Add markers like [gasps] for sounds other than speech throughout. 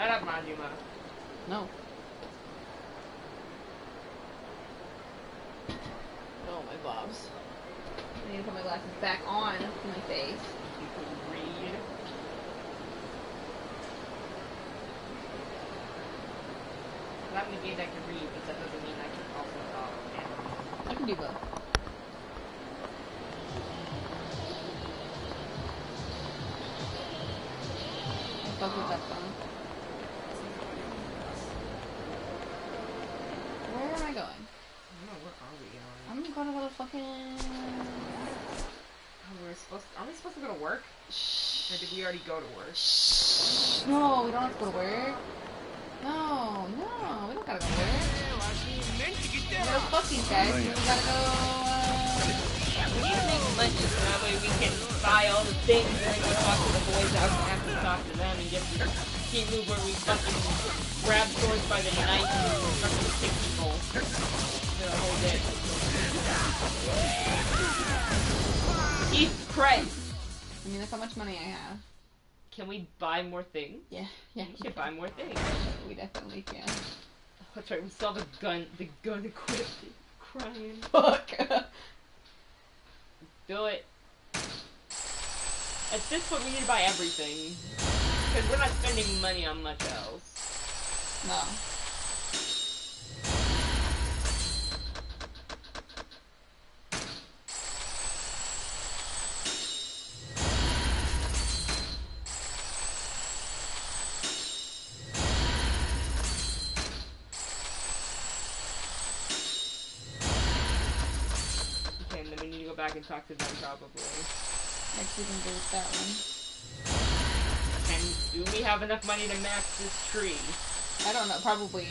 Shut up, Majima. No. Oh, my bobs. I need to put my glasses back on my face. You can read. That means I can read, but that doesn't mean I can also talk. And I can do both. Fucking. Oh, we're supposed are we supposed to go to work? Or did we already go to work? Shh. No, we don't have to go to work. No, no, we don't gotta go to work. We gotta fuck these guys. We gotta go. Uh... We need to make money so that way we can buy all the things and then go talk to the boys out after talk to them and get the team move where we fucking grab swords by the knife and fucking kick people for the whole day. Jesus Christ! I mean, that's how much money I have. Can we buy more things? Yeah, yeah, We should buy more things. we definitely can. That's right, we still have the gun, the gun equipped. Crying. Fuck. [laughs] Do it. At this point, we need to buy everything. Because we're not spending money on much else. no. Need to go back and talk to them probably. Next we can do that one. And do we have enough money to max this tree? I don't know, probably.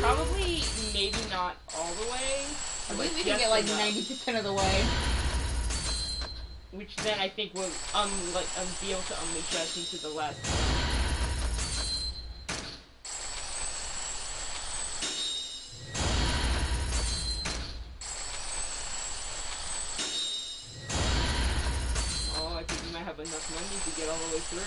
Probably, maybe not all the way. I think we can get like 90% of the way. Which then I think will um like um, be able to unleash us into the last. To get all the way through.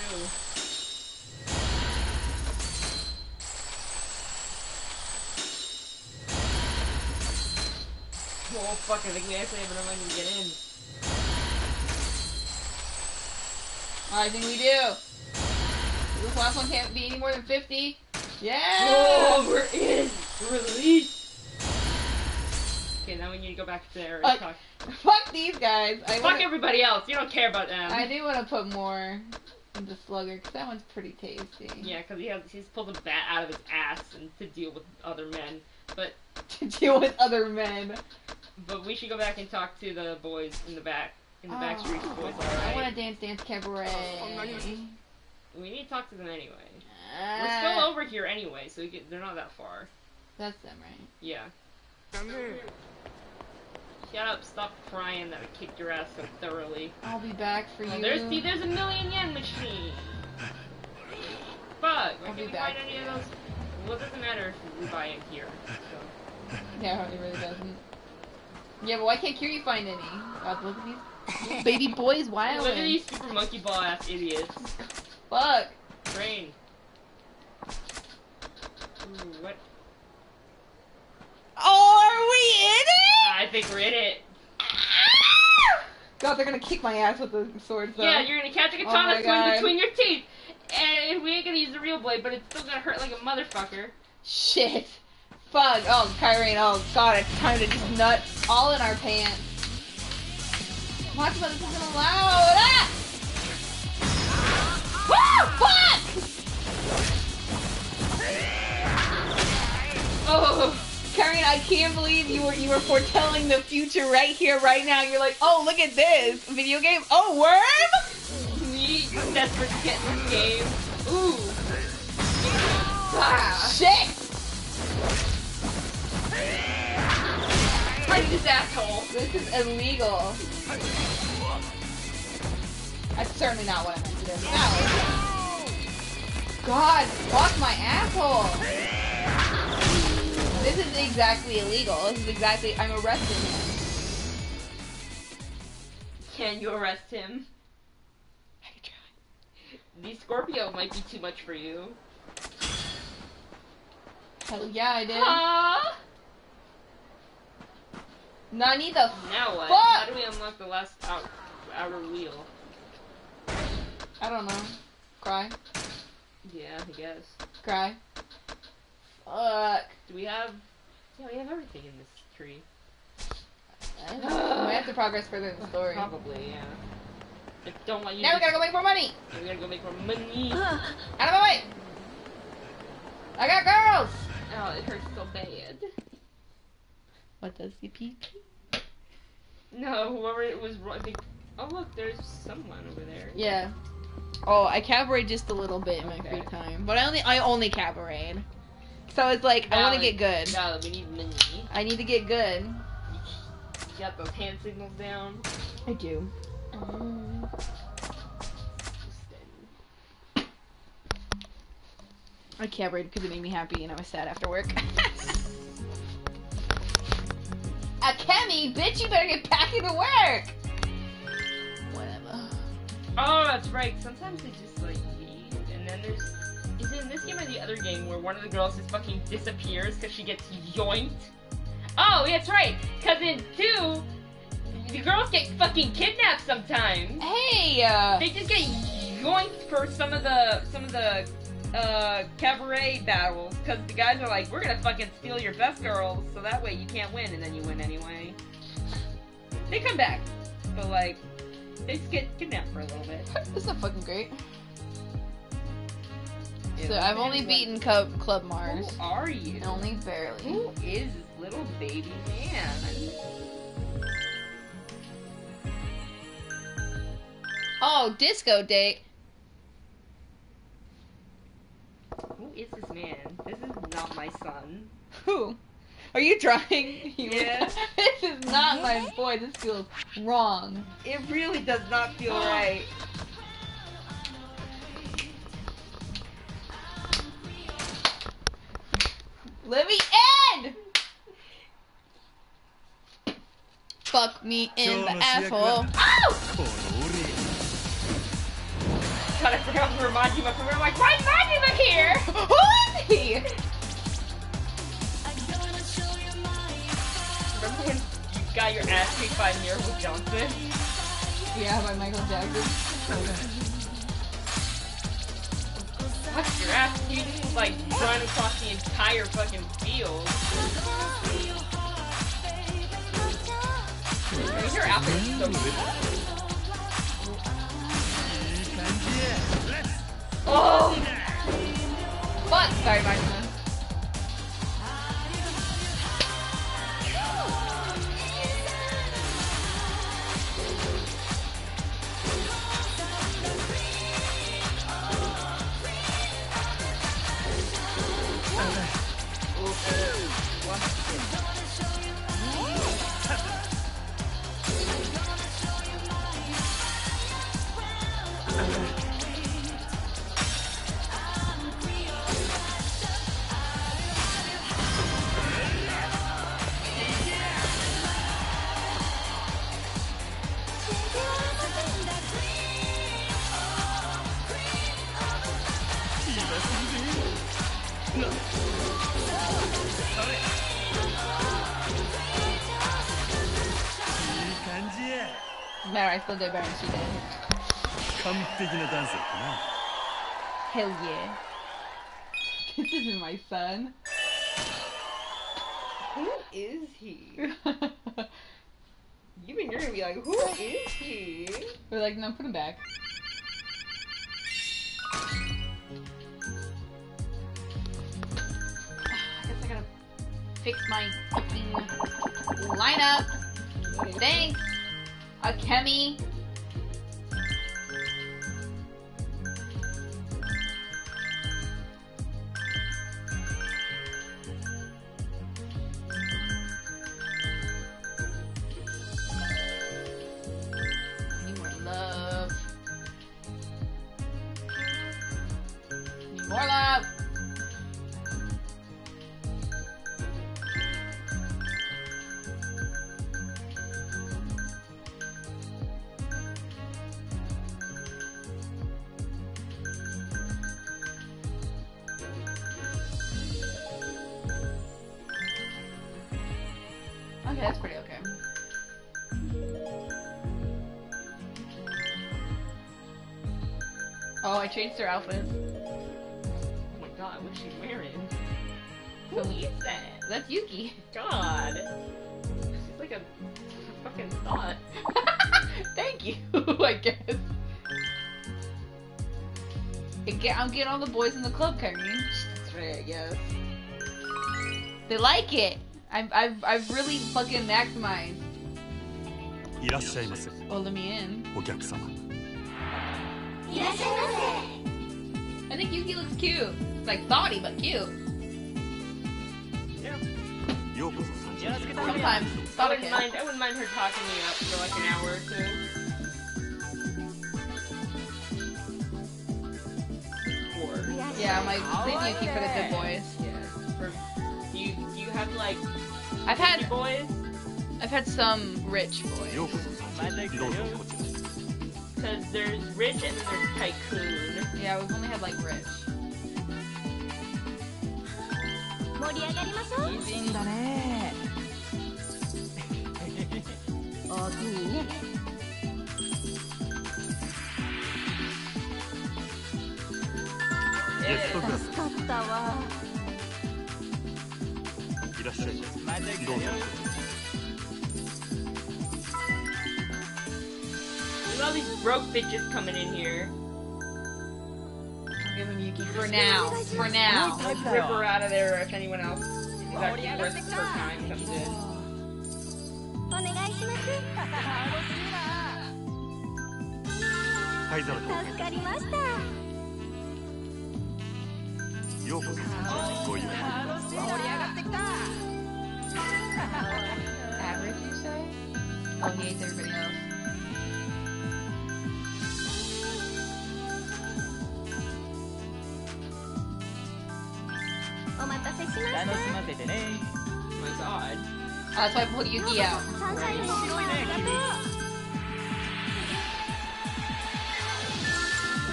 Oh fuck, I think we actually have enough money to get in. I think we do. This last one can't be any more than 50. Yeah! Oh, we're in! Release! Okay, now we need to go back there and Uh, talk. Fuck these guys. I Fuck wanna, everybody else, you don't care about them. I do want to put more into Slugger because that one's pretty tasty. Yeah, because he has he's pulled a bat out of his ass and to deal with other men. But [laughs] to deal with other men. but we should go back and talk to the boys in the back in the back streets Oh, boys, I want alright? to dance, dance cabaret. We need to talk to them anyway. We're Ah, still over here anyway, so we get, they're not that far. That's them, right? Yeah. Shut up, stop crying that I kicked your ass so thoroughly. I'll be back for Oh, you. there's see, there's a million yen machine. Fuck, why I'll be can't we back. find any of those? Well, it doesn't matter if we buy it here. So. [laughs] Yeah, it really doesn't. Yeah, but why can't Curie find any? Uh, God, [laughs] look at these baby boys Look at wilding. these super monkey ball ass idiots. Fuck. Train. Ooh, what? Oh, are we in it? I think we're in it. God, they're gonna kick my ass with the swords, though. Yeah, you're gonna catch a Oh katana my swing between your teeth. And we ain't gonna use the real blade, but it's still gonna hurt like a motherfucker. Shit. Fuck. Oh, Kyrene. Oh, God, it's time to just nut all in our pants. Watch, but this isn't allowed. Ah! Woo! Fuck! Oh, Kyrene, I can't believe you were you were foretelling the future right here, right now. You're like, oh, look at this video game. Oh, worm. Me desperate to get this game. Ooh. Ah. Shit. Fight this asshole. This is illegal. That's certainly not what I meant to do. No. God, fuck my asshole. This is exactly illegal. This is exactly. I'm arresting him. Can you arrest him? I could try. The Scorpio might be too much for you. Hell yeah, I did. Huh? Nani the Now what? Fuck! How do we unlock the last out, outer wheel? I don't know. Cry. Yeah, I guess. Cry. Fuck. Do we have? Yeah, we have everything in this tree. we have to progress further in the story. Probably, yeah. I don't want you. Now to we gotta go make more money! We gotta go make more money. Out of my way! I got girls! Oh, it hurts so bad. What does the peak? No, whoever it was, I think. Oh look, there's someone over there. Yeah. Oh, I cabaret just a little bit in my Okay. free time, but I only I only cabaret. So it's like I want to get good. Valid, we need money. I need to get good. You got those hand signals down. I do. Um. I cabaret because it made me happy and I was sad after work. [laughs] Akemi, bitch, you better get back into work. Whatever. Oh, that's right. Sometimes they just like leave, and then there's. Is it in this game or the other game where one of the girls just fucking disappears because she gets yoinked? Oh, that's right. Because in two, the girls get fucking kidnapped sometimes. Hey, uh, They just get yoinked for some of the some of the uh, cabaret battles because the guys are like, we're gonna fucking steal your best girls so that way you can't win, and then you win anyway. They come back, but like, they just get kidnapped for a little bit. [laughs] this is fucking great. So I've only beaten Club, Club Mars. Who are you? Only barely. Who is this little baby man? Oh, disco date. Who is this man? This is not my son. Who? Are you trying? [laughs] Yeah. [laughs] this is not my boy. This feels wrong. It really does not feel right. [gasps] [laughs] Let me in! Fuck me in the asshole. Ow! God, I forgot to remind you, but I'm like, why is Majima here? Who is he? Remember when you got your ass kicked by Miracle Johnson? Yeah, by Michael Jackson. Fuck your ass, you just like run across the entire fucking field. I mean, your outfit is so good. Oh! Fuck! Sorry, Michael. Married for the Baron she did. Hell yeah. this isn't my son. Who is he? [laughs] you and you're gonna be like, who is he? We're like, no, put him back. [sighs] I guess I gotta fix my fucking lineup. Thanks. Akemi. Need more love. Need more love. changed her outfit. Oh my god, what's she wearing? Who so, is that? That's Yuki. God. She's like a fucking thought. [laughs] Thank you, [laughs] I guess. Get, I'm getting all the boys in the club covering. That's right, I guess. They like it. I've, I've, I've really fucking maximized. Oh, let me in. I think Yuki looks cute. Like body, but cute. Yeah. Sometimes. I wouldn't, mind, I wouldn't mind her talking me up for like an hour or two. Or, yeah, I'm like, leave Yuki for the good boys. Yeah. For, you, you have like. I've had. boys? I've had some rich boys. Because there's rich and then there's tycoon. Yeah, we've only had like rich. 盛り上がりましょう美人だね。おおきにね助かったわいらっしゃいませどうぞ all these broke bitches coming in here. Give him Yuki for now. For now. Let's rip her out of there if anyone else is oh, actually worth her time comes in. [laughs] [laughs] Average, you say? Oh, he hates everybody else. せしました Oh my god. Oh, that's why I pulled Yuki out. サンシャインの皆さんありがと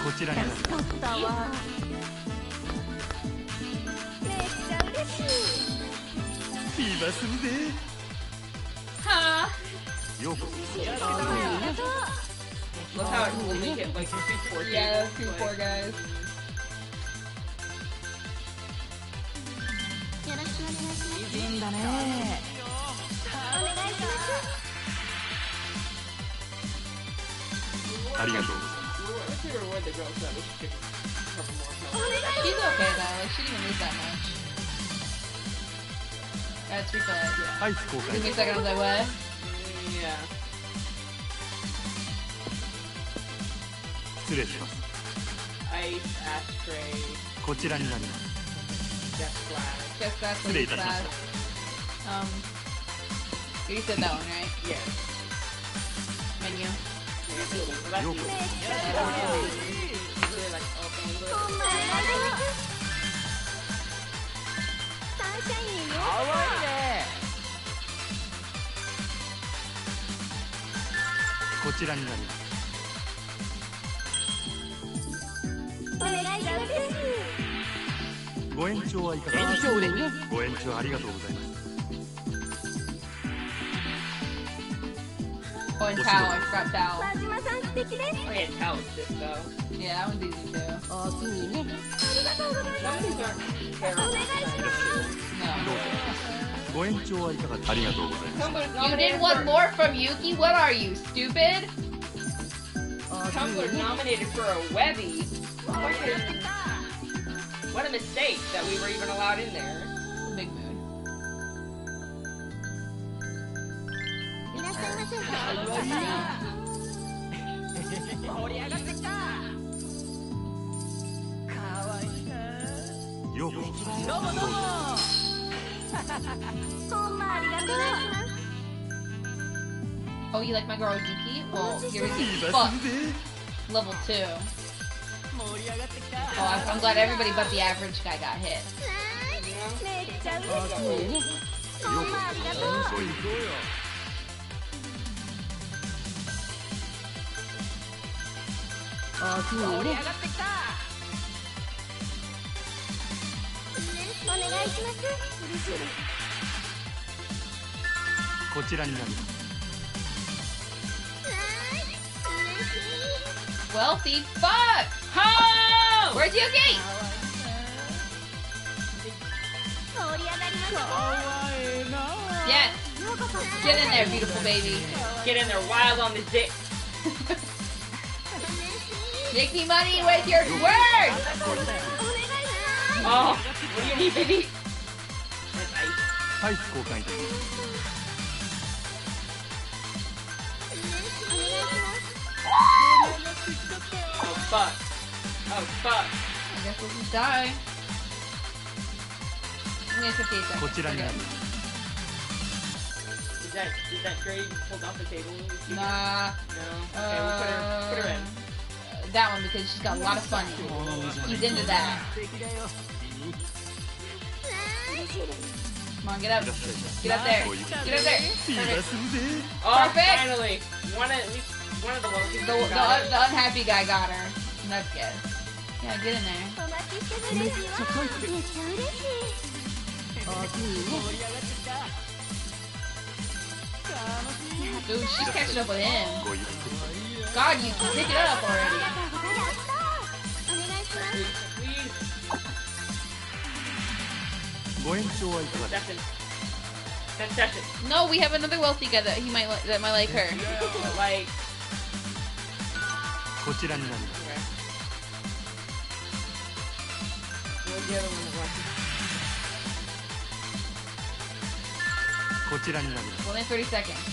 こちらになりう助かったわめっちゃ嬉しい今するぜ Ha! ようこそありがとう Look how it will make it like two four Yeah, tables, two like- poor guys. ね。お願いします。ありがとう。ございます、失礼しますこちらになります失礼いたしまし Um, you said こちらになります。ご延長はいかがですか。ご延長ありがとうございます。Oh, and Tao, I forgot Tao. Oh yeah, Tao is this though. Yeah, that one's easy too. Oh, Sumi. No. You did want more from Yuki? What are you, stupid? Tumblr nominated for a Webby? What a mistake that we were even allowed in there. い[laughs] らっしゃいませようこそほんまありがとうございます Oh, you like my girl Yuki? Well, here we 今 go. するぜ Fuck. Level 2. Oh, I'm, I'm glad everybody but the average guy got hit. めっちゃ嬉しいほんまありがとう おおきにねお願いします嬉しいです こちらになる Wealthy fuck! Ho! Where's Yuki? 盛り上がりましょ Yes. うようこそ Get in there, beautiful baby. Get in there wild on this dick. [laughs] Make me money with your words! お願いします Oh, what do you need, baby? That's ice. はい交換いたしますお願いします Oh, fuck. Oh, fuck. I guess we'll just die. I'm gonna 58 seconds. こちらになる Is that, is that trade pulled off the table? Nah. No? Okay, we'll put her, put her in. that one because she's got a lot of fun. He's into that. Come on, get up. Get up there. Get up there. Perfect. Oh, finally. One of, at one of the low. The, the, the unhappy guy got her. That's good. Yeah, get in there. Dude, she's catching up with him. God, you pick it up already. Second. Second. No, we have another wealthy guy that he might that might like her. Like. Okay. One 30 seconds.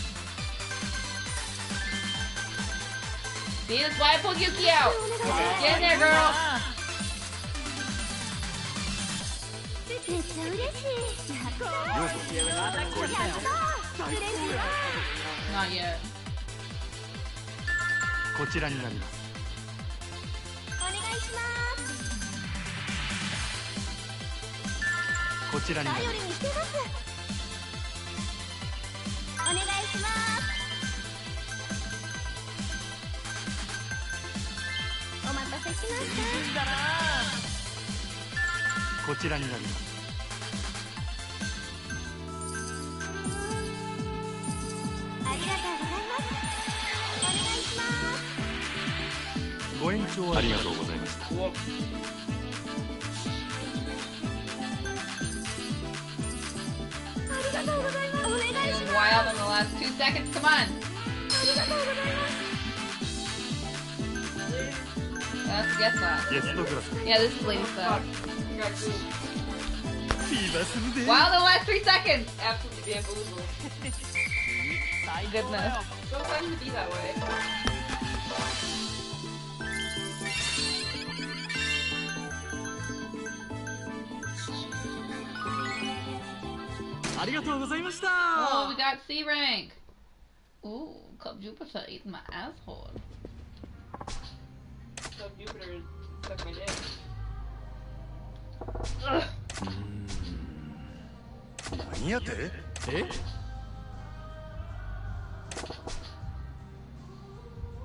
くりやった嬉しいわ Not yet. こちらになります。お願いしますこちらになり頼りますにしてます。お願いしますましたこちらになりますありがとうございますお願いしますご延長ありがとうございました Cool. ありがとうございますお願いします wild in the last two seconds. Come on. ますやつはやいや this is lady stuff Wow, the last three seconds! Absolutely bamboozled. My [laughs] Goodness. Sometimes to be that way. Oh, we got C rank. Ooh, Club Jupiter eating my asshole. So Jupiter suck my dick. Ugh. 何やてえ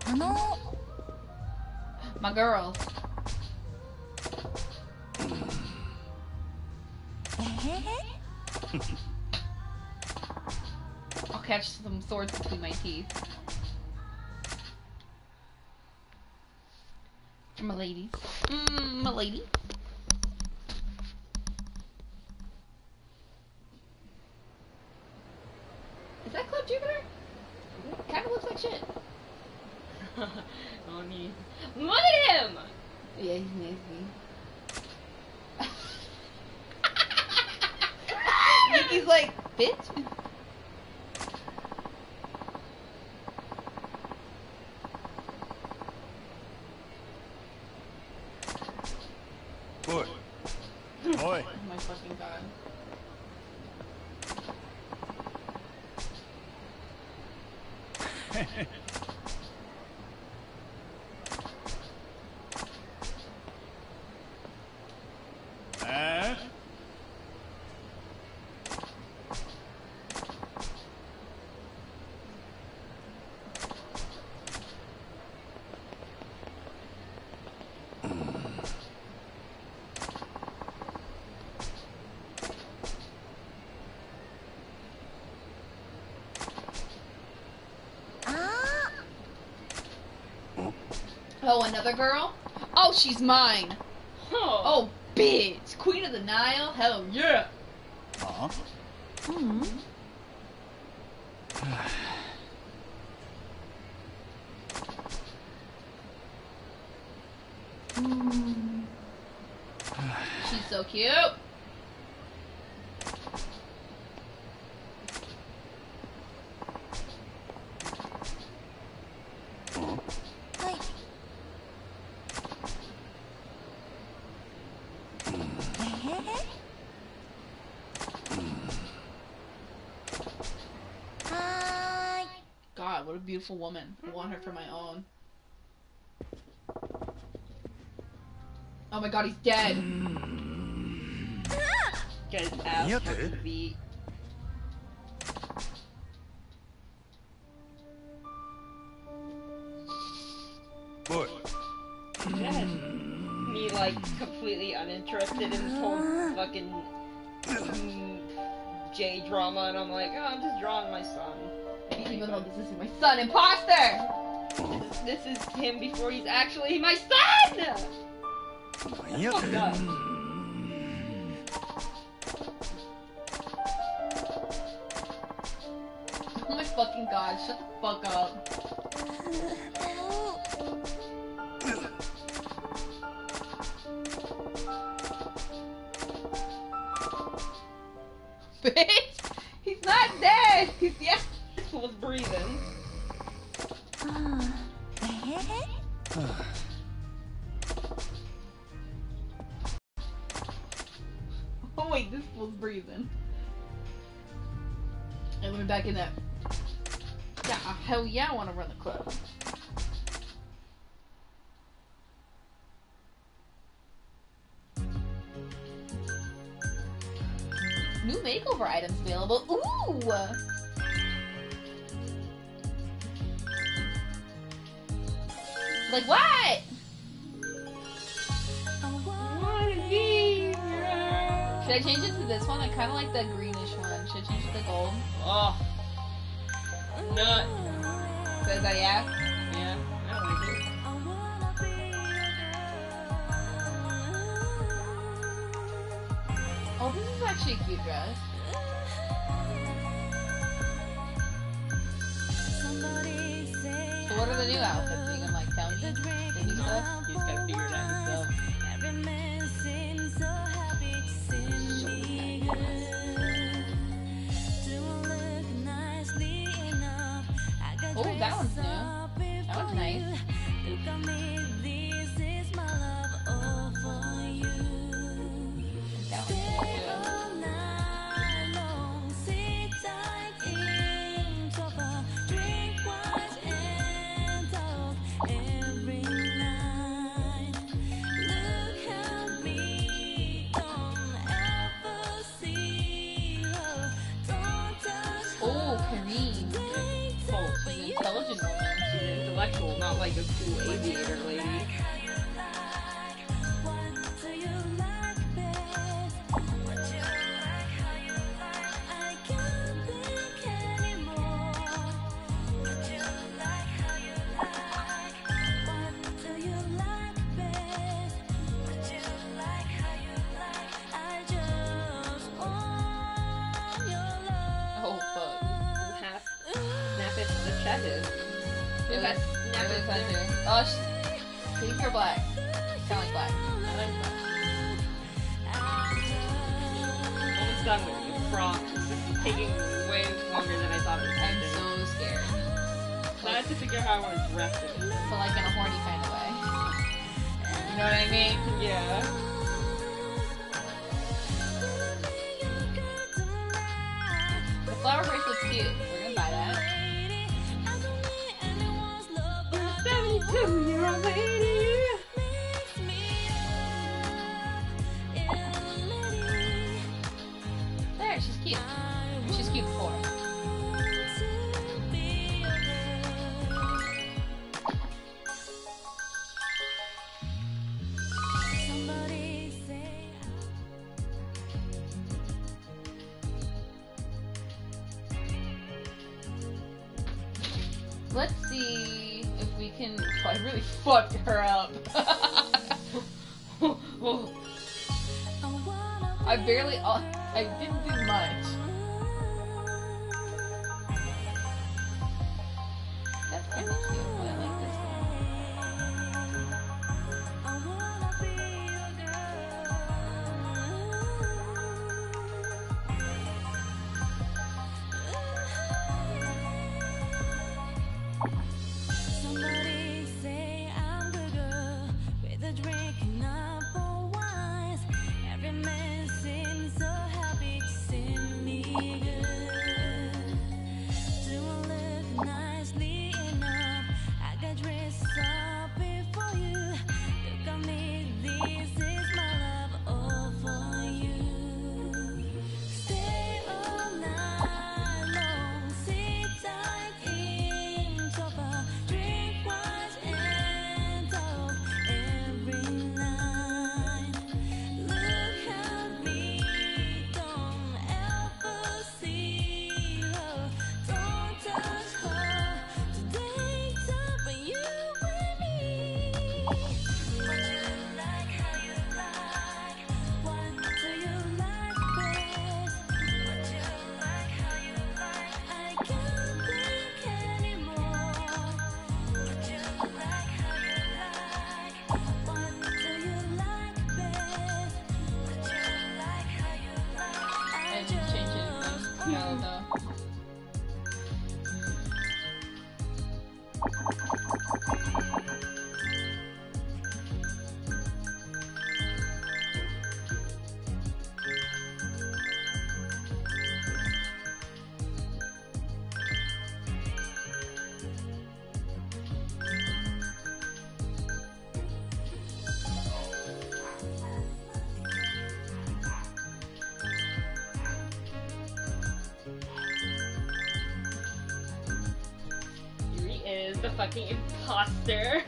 あの My girls. えへへ [laughs] I'll catch some swords between my teeth. My lady. Mmm, my lady. Is that Club Jupiter? Kind of looks like shit. [laughs] I mean, look at him! Yeah, he's nasty. [laughs] Nikki's like, bitch. Boy. Boy. oh my fucking god. [laughs] other girl? Oh, she's mine. Oh. oh, bitch. Queen of the Nile? Hell yeah. Aw. Mm -hmm. Beautiful woman. I want her for my own. Oh my god, he's dead. Get his ass Yeah, fucking dude. beat. おい Yes. Me like completely uninterested in this whole fucking mm, J drama, and I'm like, oh, I'm just drawing my son. Though this isn't my son, imposter! This is, this is him before he's actually my son. なん hell yeah, I want to run the club. New makeover items available. Ooh! Like what? Should I change it to this one? I kind of like the greenish one. Should I change it to gold? Oh. Nut. That I like. Oh, this is actually a cute dress. So what are the new outfits? fucking imposter.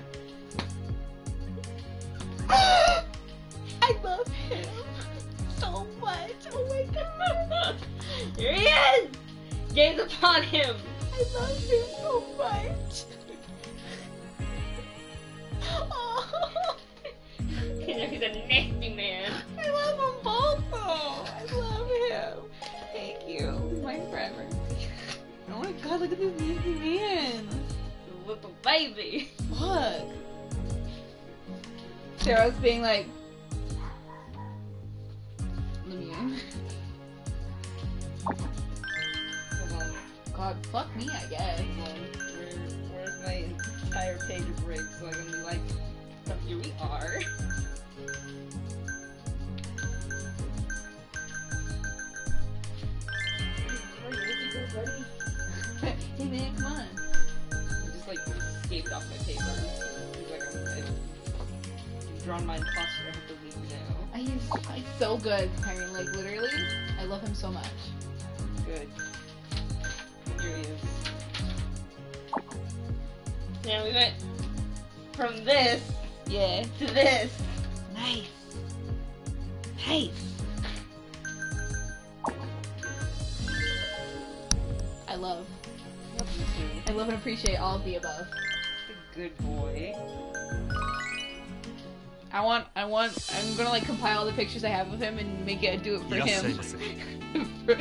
pictures I have with him and make it do it for him. [laughs] for,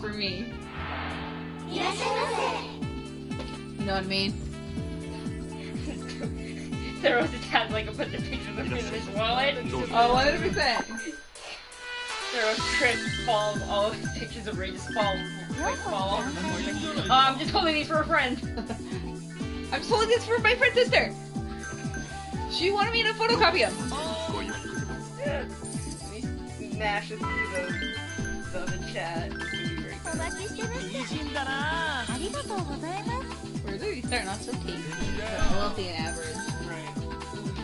for me. You know what I mean? [laughs] there was a time like a put the pictures of him in his wallet. Oh, 100%. There was Chris fall all of his pictures of Ray fall. Like, I'm just holding these for a friend. [laughs] I'm just holding this for my friend's sister. She wanted me to photocopy them. Oh, smash and leave a the chat. お待ちしてました。美人だな。ありがとうございます。We're literally starting off so tasty. Yeah. I love the average. Right.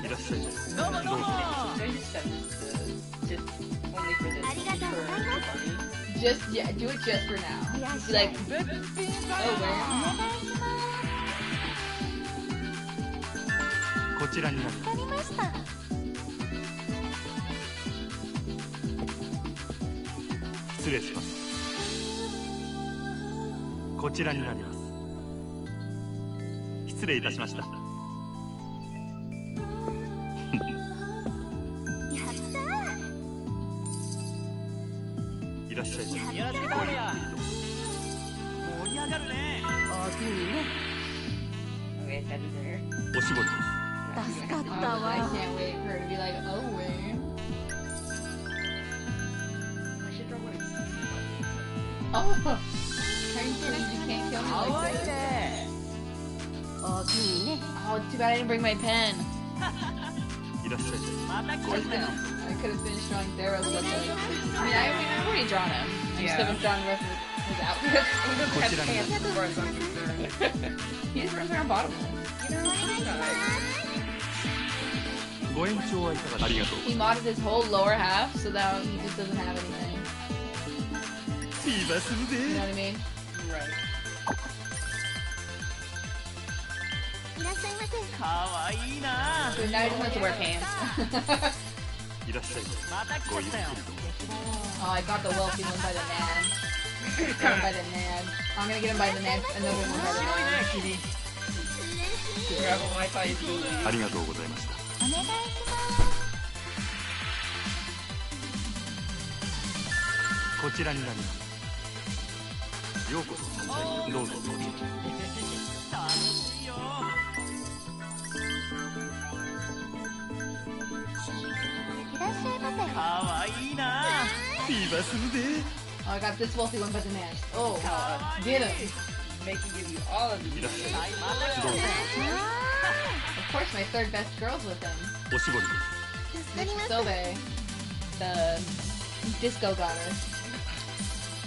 いらっしゃい。どうもどうも。Just only for this. ありがとうございます。just yeah, do it just for now. Be like, oh wow. こちらになります。失礼します。こちらになります。失礼いたしました。いらっしゃいませ。盛り上がるね。おおきにねおです。助かったわ。Oh, you can't kill me like Oh, too bad I didn't bring my pen. I could have finished drawing Theros. with it. I mean, I, have already drawn him. I just haven't drawn with his outfit. He just runs around bottomless. You know, he modded his whole lower half so that he just doesn't have anything. 気がする You know ぜ what I mean? Right. いらっしゃいませかわいいな So now he just wants to wear pants. いらっしゃいごゆっくりと oh, I got the wealthy one by the. Got him by the Nad. I'm gonna get him by the Nad. Another one by the good. ありがとうございましたお願いしますこちらになりますようこそどうぞどうぞいらっしゃいませかわいいな気がするぜ Oh, I got this wealthy one by the Nad. Oh, get him. They can give you all of い these. Of course, my third best girl's with him. Miss Sobe, the disco goddess.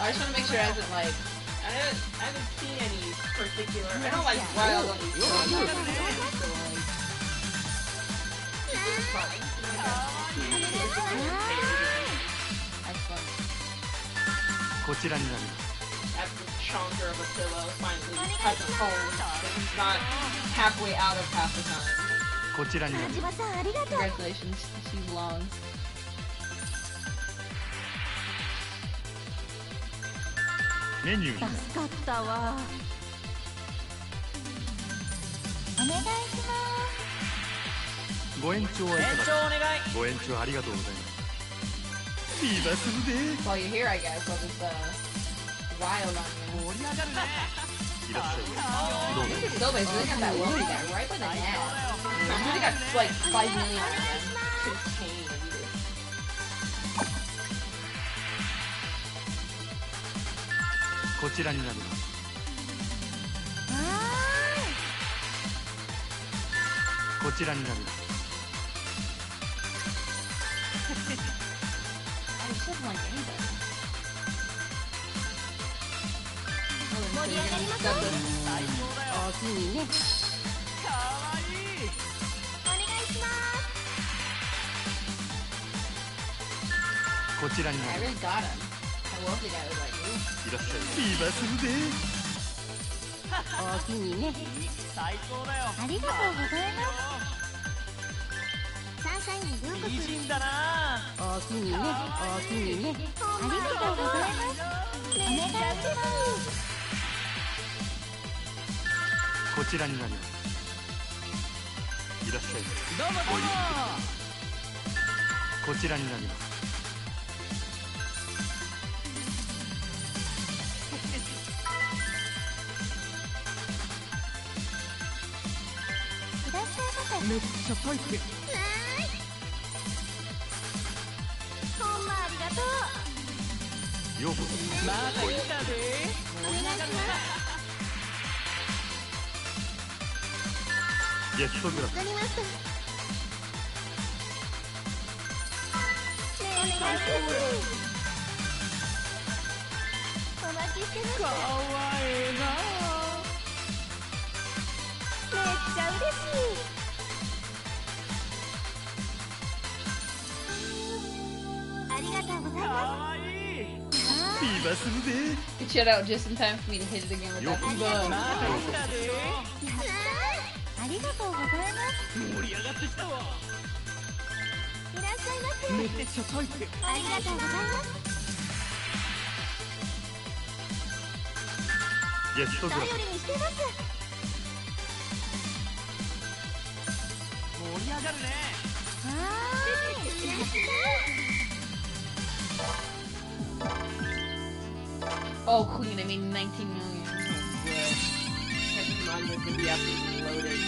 I just want to make sure it hasn't like. I haven't, I haven't seen any particular. I don't like wild on these. shows. Excellent. こちらになります That's the chonker of a pillow finally has a home. But he's not halfway out of half the time. こちらになり千ます葉さんありがとう Congratulations, she belongs. メニュー助かったわお願いしますご延長はいかがご延長ありがとうございます気がするぜ While you're here, I guess I'll just uh wild on you. いらっしゃいどうぞ This is so bad. Really got that wealthy guy right by the net. He's really got like five million on him. こちらになります。こちらになります、こちらになります。いらっしゃい。気がするぜ大きいね。最高だよありがとうございます。サンシャインへようこそ。だな大きいね大きいね。ありがとうございます。お願いします。こちらになりますいらっしゃいどうもごゆっくりこちらになりますめっちゃ入ってほんまありがとうようこそまた来たでお願いします。ゲストグラスわかりましたお願い。しますお待ちしてますかわええなめっちゃ嬉しい Good shut out just in time for me to hit it again with that. Yes, so good. 盛り上がるね。はい。Oh, Queen, I made 19 million. Oh, good. Mine was gonna be absolutely loaded.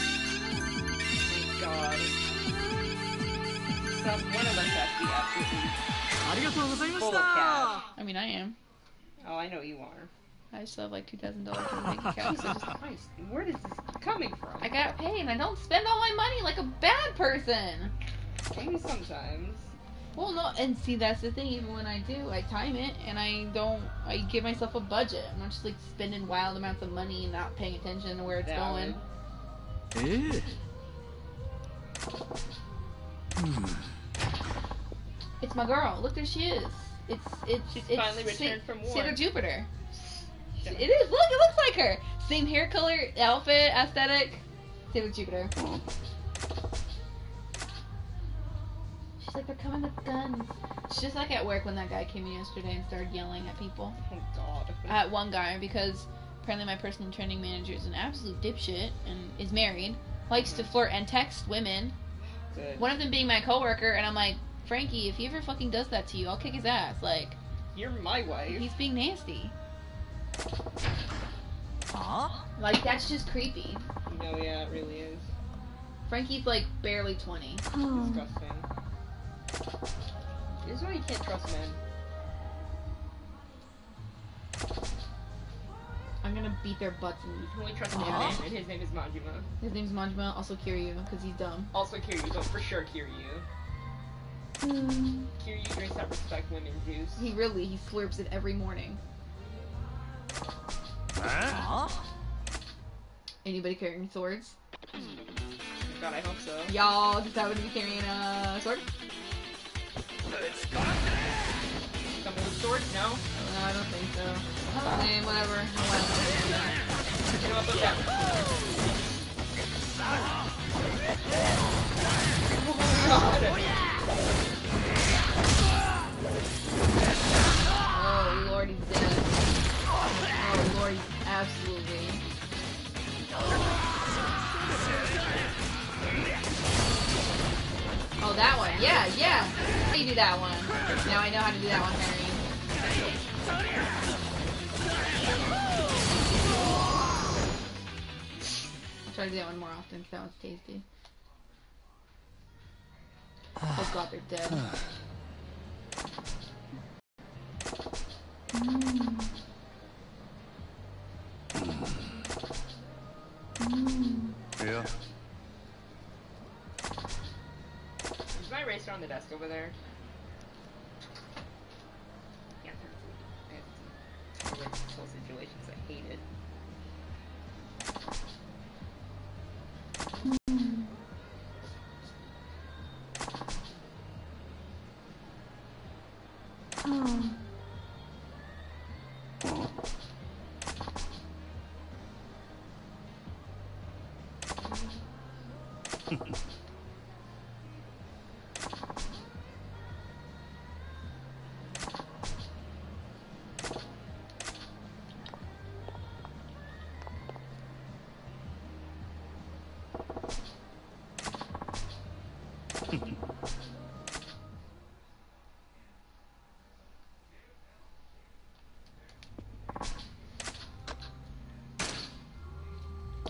Thank God. Some, one of us has to be absolutely full of cash. I mean, I am. Oh, I know you are. I still have like two thousand dollars in my bank account. [laughs] Jesus Christ, where is this coming from? I got paid, and I don't spend all my money like a bad person. Maybe sometimes. Well, no, and see, that's the thing. Even when I do, I time it and I don't. I give myself a budget. I'm not just like spending wild amounts of money and not paying attention to where it's Valid. going. ええ It's my girl. Look, there she is. It's it's She's it's finally Sa- returned from war. Sailor Jupiter. Yeah. It is. Look, it looks like her. Same hair color, outfit, aesthetic. Sailor Jupiter. She's like, they're coming with guns. It's just like at work when that guy came in yesterday and started yelling at people. Oh God. At one guy because apparently my personal training manager is an absolute dipshit and is married, likes to mm-hmm. flirt and text women. Good. One of them being my coworker, and I'm like, Frankie, if he ever fucking does that to you, I'll kick his ass. Like, You're my wife. he's being nasty. は Like, that's just creepy. No, yeah, it really is. Frankie's like barely 20. Disgusting. This is why you can't trust men. I'm gonna beat their butts and You can only trust uh-huh. one Aw. man, and his name is Majima. His name's Manjima, also Kiryu, because he's dumb. Also Kiryu, but for sure Kiryu. Hmm. Kiryu drinks that respect women's juice. He really, he slurps it every morning. あ Anybody carrying swords? God, I hope so. Y'all just happen to be carrying a sword? Someone with swords? No? No, I don't think so. I mean, whatever. You know what? Look at Oh, Lord, he's dead. Oh, Lord, he's absolutely. Oh, that one. Yeah, yeah. How do you do that one? Now I know how to do that one, Harry. I'll try to do that one more often because that one's tasty. Ah. Oh god, they're dead. Ah. Mm. mm. いや eraser on the desk over there? Yeah. Whole situations. I hate it.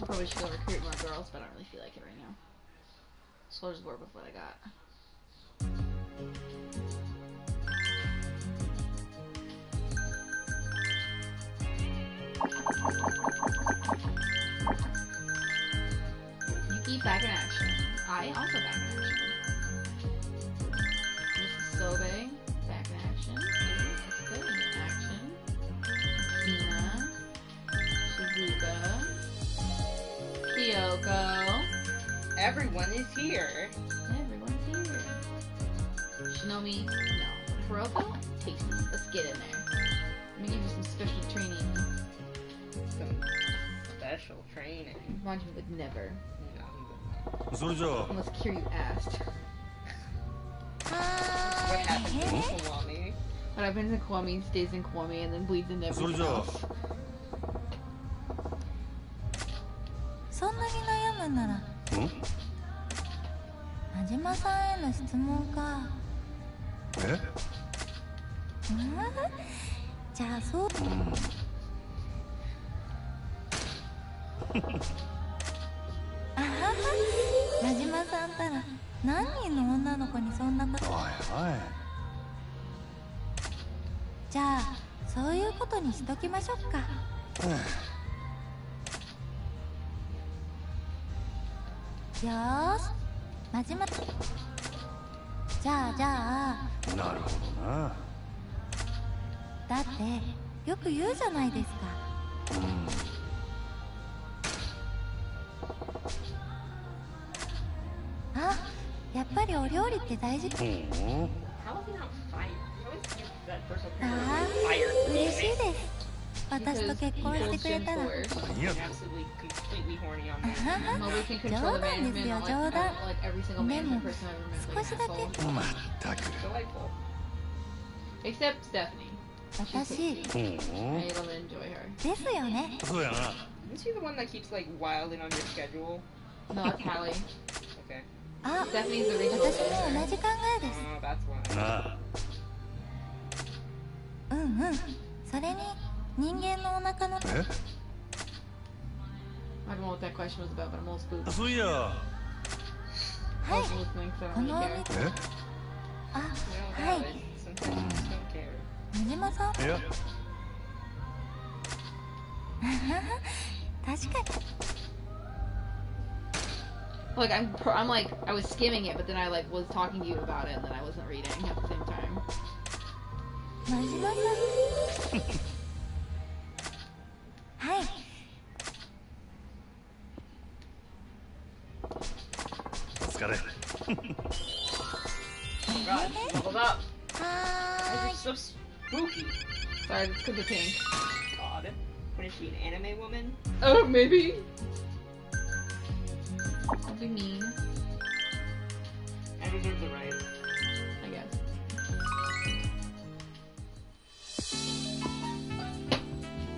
Probably should go recruit more girls, but Ai don't really feel like it right now. So I'll just work with what I got. Yuki back in action. I also back in action. everyone is here. Everyone's here. Shinomi, no. Kuroko, take this. Let's get in there. Let me give you some special training. Some special training. Manji would never. No, he would not. Unless Kiryu asked. what happened to Kiwami? What happens to Kwame, stays in Kwame, and then bleeds into everyone else. さんへの質問かえ？う [laughs] んじゃあそう。あはは。真島さんたら何人の女の子にそんなこと。おいおい。じゃあそういうことにしときましょうか。よーし。真島。じゃあじゃあ。なるほどな。だってよく言うじゃないですか。あやっぱりお料理って大事。ほう person あ?嬉しいです私と結婚してくれたら。冗談ですよ。冗談。でも少しだけ。私ですよねあう [laughs] 私も同じ考えです。うんうん、それに人間のお腹のえ I don't know what that question was about, but I'm a little spooked. そういや は I い was listening because I こ don't のお really 店 care. えあ You know, はい valid. Sometimes you just don't care. 真島さんいや確かに Like I'm, pro- I'm like, I was skimming it, but then I like was talking to you about it, and then I wasn't reading at the same time. [laughs] [laughs] 真島さんはいお疲れ God, hold up. は Why is it so spooky? Sorry, it's because of pink. God. What is she, an anime woman? Oh, maybe. Don't be mean, I deserve the right. I guess.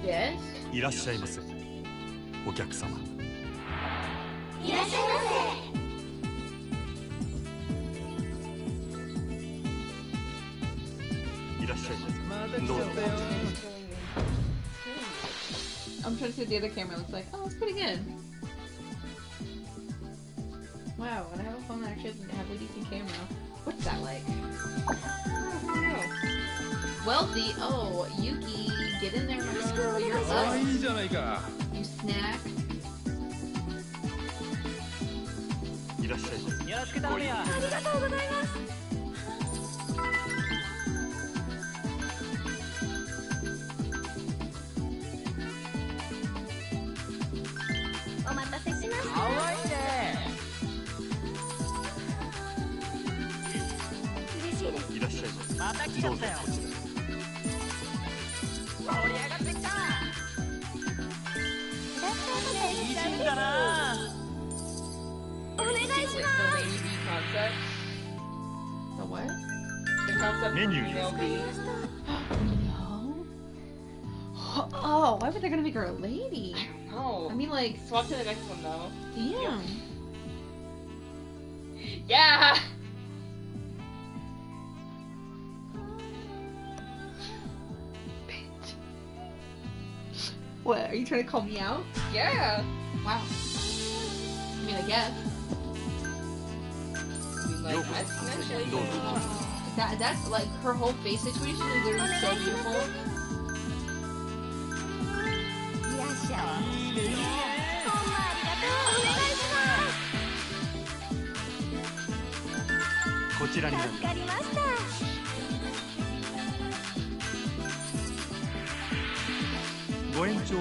Yes. いらっしゃいませお客様いらっしゃいまいらっしゃいませどうぞ I'm trying to see what the other camera looks like. Oh, it's pretty good. Wow, when I have a phone that actually has a halfway decent camera. What's that like? Wealthy. Oh, Yuki, get in there, my girl. You're ああ up. いいじゃないかいらっしゃいませよろしく頼むよありがとうございますお待たせしましたかわいいね嬉しいですいらっしゃいませまた来ちゃったよ だなせお願いし Like the lady bee concept. The what? The concept Menu. [gasps] for female bee. No. Oh, why would they gonna make her a lady? No. I mean, like, swap to the next one though. damn. Yeah. [laughs] What, are you trying to call me out? Yeah. Wow. I mean, I guess. I like, that's, that, that's like her whole face situation is literally so beautiful.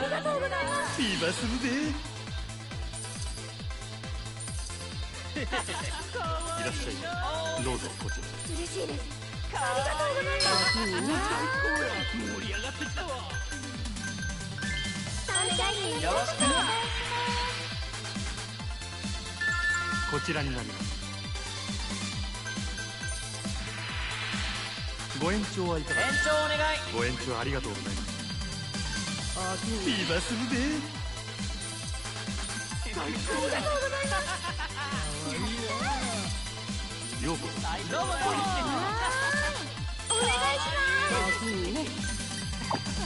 ありがとうございます。今するでいらっしゃい。どうぞこちら嬉しい。ですありがとうござい。ます盛り上がってきたわお願い。しますよろしくこちらになりますご延長はい。かが延長お願い。ご延長ありがとうござい。ます今するでようこそどうもお願いします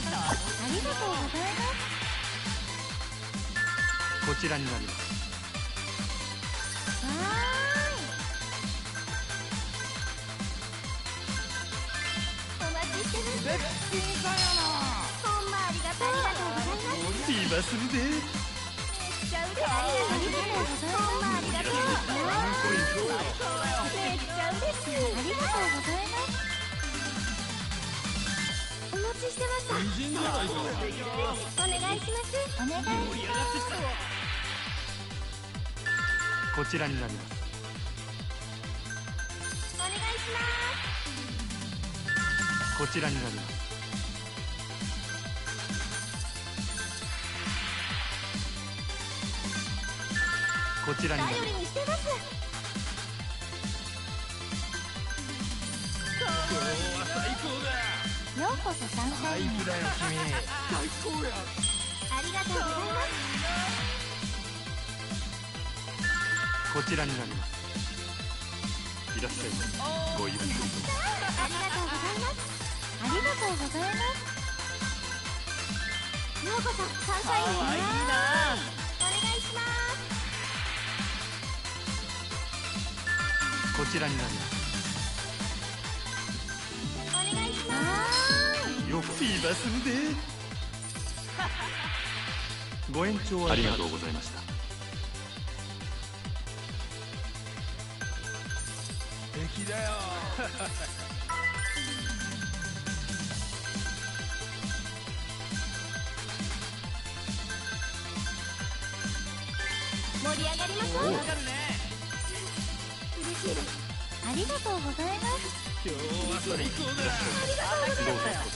ありがとうございます。こちらになります。お待ちしてます絶品さよほんまありがとうありがとうございます。るでめっちゃ嬉しい。ありがとうございます。ありがとうめっちゃ嬉しいありがとうございます。お待ちしてましたお願いします。お願いします。こちらになります。お願いします。こちらになります。こちらに。なり頼りにしてます。今日は最高だ。ようこそサンシャインへだ。よ君最高やありがとうございます。こちらになります。いらっしゃいませ。ごゆっくりとありがとうございます。ありがとうございます。ようこそサンシャインへお願いしますこちらになります。お願いします。ようこそ今するで [laughs] ご延長ありがとう。ございました。敵だよ。[laughs] 盛り上がりましょう嬉しいですありがとうございます。今日は最高だどうぞこ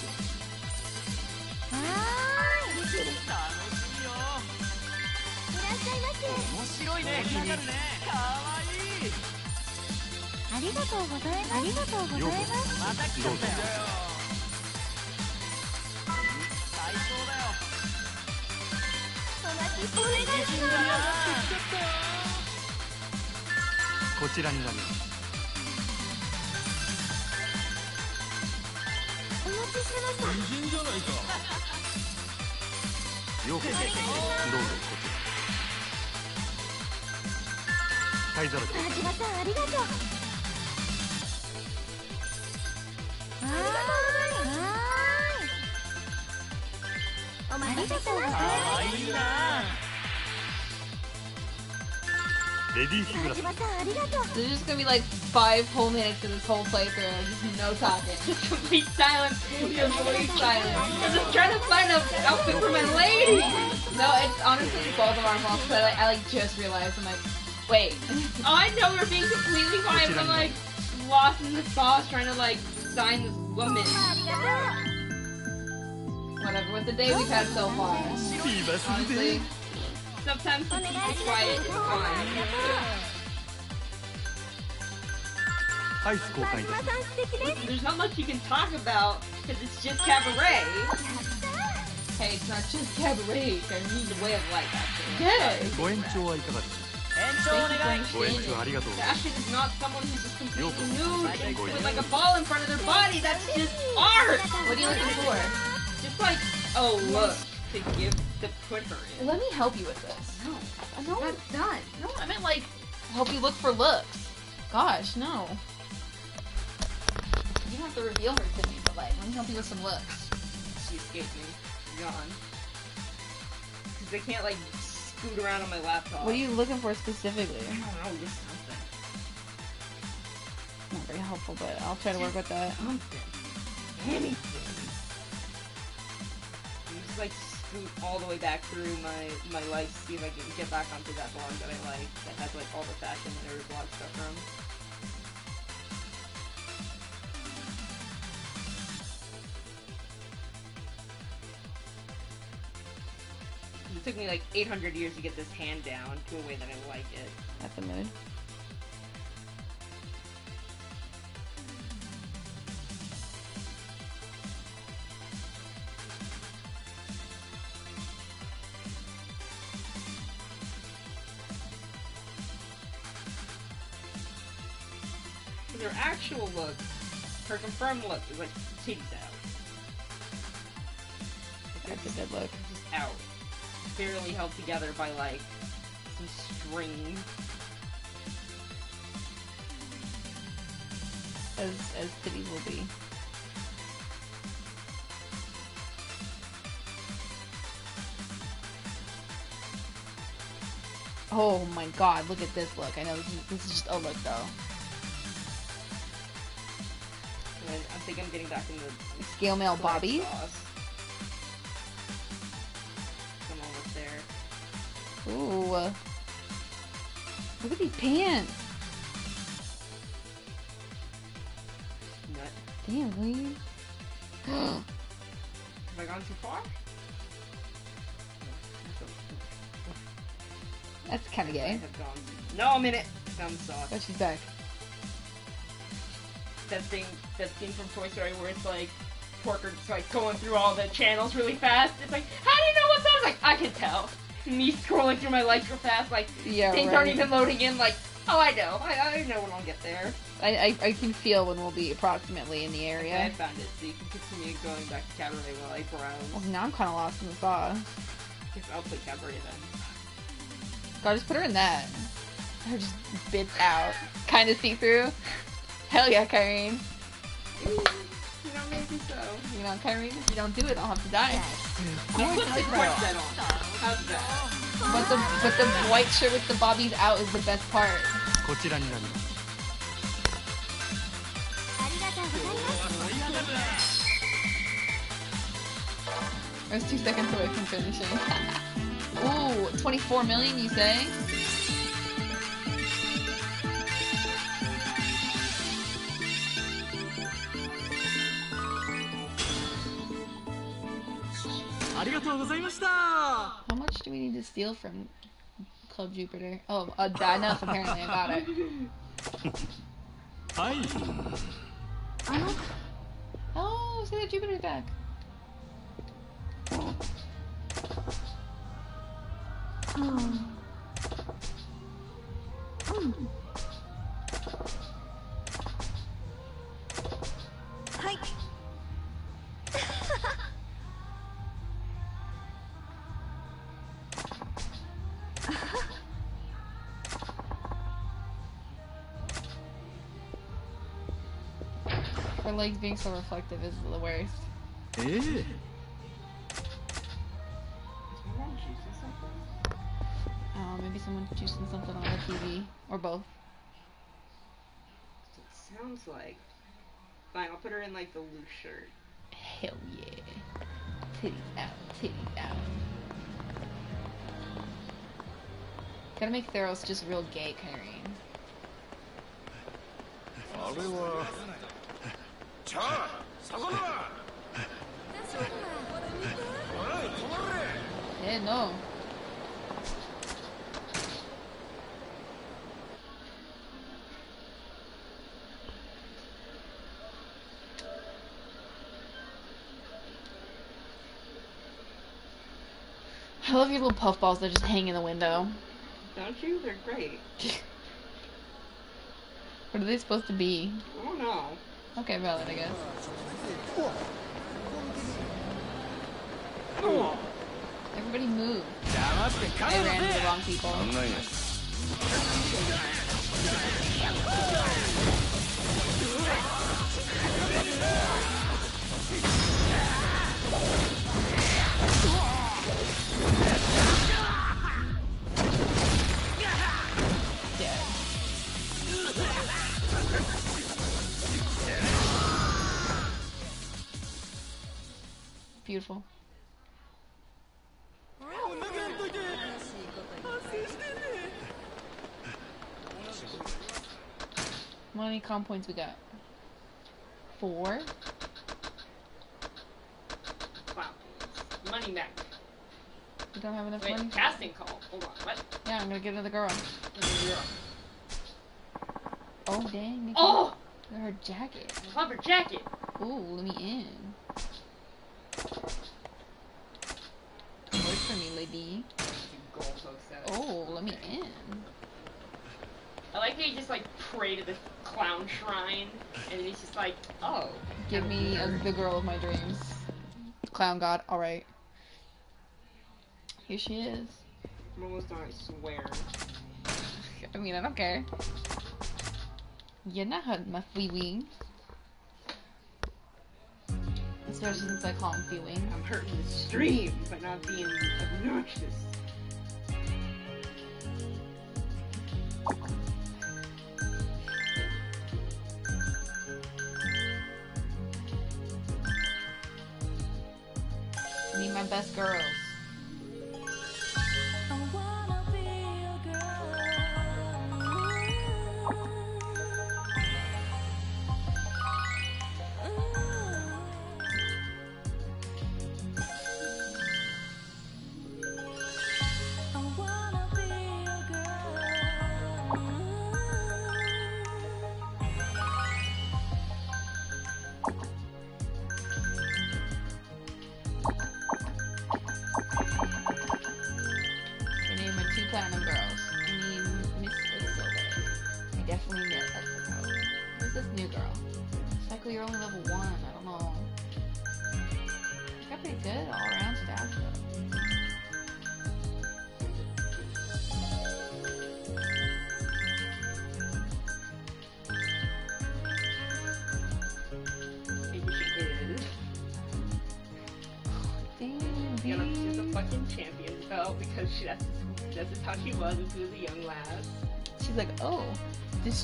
はーい。嬉しい。です楽しみよい。らっしゃい。ませ面白い。ねわかるねかわい。い。ありがとうござい。ますありがとうござい。ますまた来ちゃったよ最高だよお願い。し美人だなそこちらになります。お待ちしてました。じゃないかようこそどうぞこちら灰皿田島さんありがとうありがとうございます。いいな レディーヒグラス田島さんありがとう There's just gonna be like five whole minutes of this whole playthrough, just no talking, [laughs] just complete silence, complete silence. I'm just trying to find an outfit for my lady. No, it's honestly both of our faults. But I, I like just realized I'm like, wait. Oh, I know we're being completely fine, but like lost in the sauce trying to like sign this woman. ありがと Whatever. With the day we've had so far, 今する honestly, で sometimes to うお願い keep し it ます quiet is ほんまあり fine. がとアイス交う換いたし田島さん素敵です There's not much you can talk about because it's just cabaret. Hey, it's not just cabaret. I need the way of life, actually. Yay! ますご延長はいかがですか延長お Thank you 願 for いご延長ありがとうございます Fashion is not someone who's just completely Yo. nude Go with ahead. like a ball in front of their body. That's just art. What are you looking for? Just like, oh look, to give to put her in. Let me help you with this. No, no, that's not. No, I meant like help you look for looks. Gosh, no. You don't have to reveal her to me, but like, let me help you with some looks. She escaped me. Gone. Because they can't like scoot around on my laptop. What are you looking for specifically? I don't know, just something. Not very helpful, but I'll try to work with that. Something. anything. Like all the way back through my my life to see if I can get back onto that blog that I like that has like all the fashion and nerd blog stuff from. It took me like 800 years to get this hand down to a way that I like it. That's the mood. Her actual look, her confirmed look is like titties out. That's a good look. Just out. Barely held together by like some string. As as titties will be. Oh my god, look at this look. I know this is, this is just a look though. And I think I'm getting back in the Scale mail Bobby. sauce. I'm almost there. Ooh. Look at these pants. Nut. Damn, Lee. [gasps] Have I gone too far? That's kind of gay. No, I'm in it. Some sauce. But she's back. That thing that scene from Toy Story where it's like Porker just like going through all the channels really fast. It's like, how do you know what's on? It's like, I can tell. Me scrolling through my life real fast, like Yeah, things aren't even loading in. Like, oh, I know, I, I know when I'll get there. I, I, I can feel when we'll be approximately in the Okay, I found it, so you can continue going back to Cabaret while I browse. Well, now I'm kind of lost in the sauce. Guess I'll play Cabaret then. God, just put her in that. Her just bits out. Kind of see through. Hell yeah, Kyrene. You know, maybe so. You know, Kyrene, if you don't do it, I'll have to die. Put the corset on. How's that? But the but the white shirt with the bobbies out is the best part. こちらになりますありがとうございます。 I was two seconds away from finishing. [laughs] Ooh, 24 million, you say? How much do we need to steal from Club Jupiter? Oh, uh, enough apparently. I got it. [laughs] はい Oh, see that Jupiter's back. Her legs being so reflective is the worst. ええ Is my mom juicing something? Oh, maybe someone's juicing something on the TV. Or both. It sounds like. Fine, I'll put her in like the loose shirt. Hell yeah. Titties out, titties out. Gotta make Theros just real gay, Kyrene. I love your little puffballs that just hang in the window. Don't you? They're great. [laughs] what are they supposed to be? I don't know. Okay, valid, I guess. Everybody move. I ran into the wrong people. Beautiful. How many com points we got? Four? Wow. Money back. We don't have enough money? Wait, casting call. Hold on. What? Yeah, I'm gonna get another girl. Oh, dang. Nikki. Oh! Her jacket. Lumber jacket. Ooh, let me in. Wait for me, lady. You goalpost at it. Oh, let me in. I like how you just like pray to the clown shrine, and he's just like, oh. Give me a, the girl of my dreams. Clown god, alright. Here she is. I'm almost done, I swear. I mean, I don't care. You're not hurting my wee wing. Especially since I call him wee wing. I'm hurting the stream by not being obnoxious. Meet my best girls.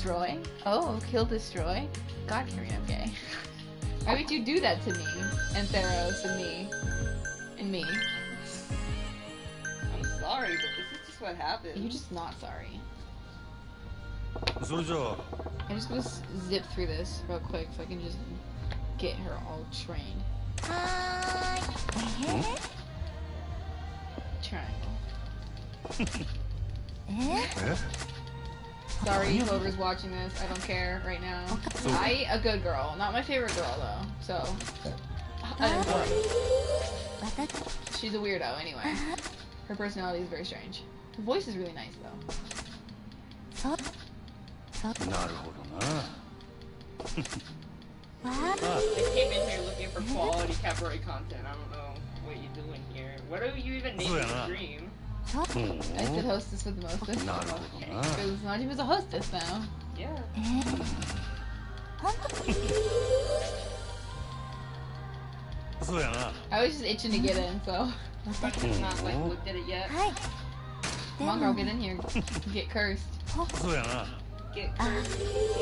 destroy. Oh, kill destroy. God, Karina, I'm gay. [laughs] Why would you do that to me? And Theros and me. And me. I'm sorry, but this is just what happened. You're just not sorry. Zojo. I'm just gonna zip through this real quick so I can just get her all trained. Hi. Hmm? Triangle. [laughs] Eh? Sorry, whoever's watching this. I don't care right now. I a good girl, not my favorite girl though. So She's a weirdo anyway. Her personality is very strange. Her voice is really nice though. I [laughs] came in here looking for quality cabaret content. I don't know what you're doing here. What are you even naming your dream? Mm-hmm. I said hostess for the most No, okay. Because Najee a hostess now. Yeah. I was just itching to get in, so I have not like mm-hmm. looked at it yet. Come on, girl, get in here. Get cursed. Get cursed.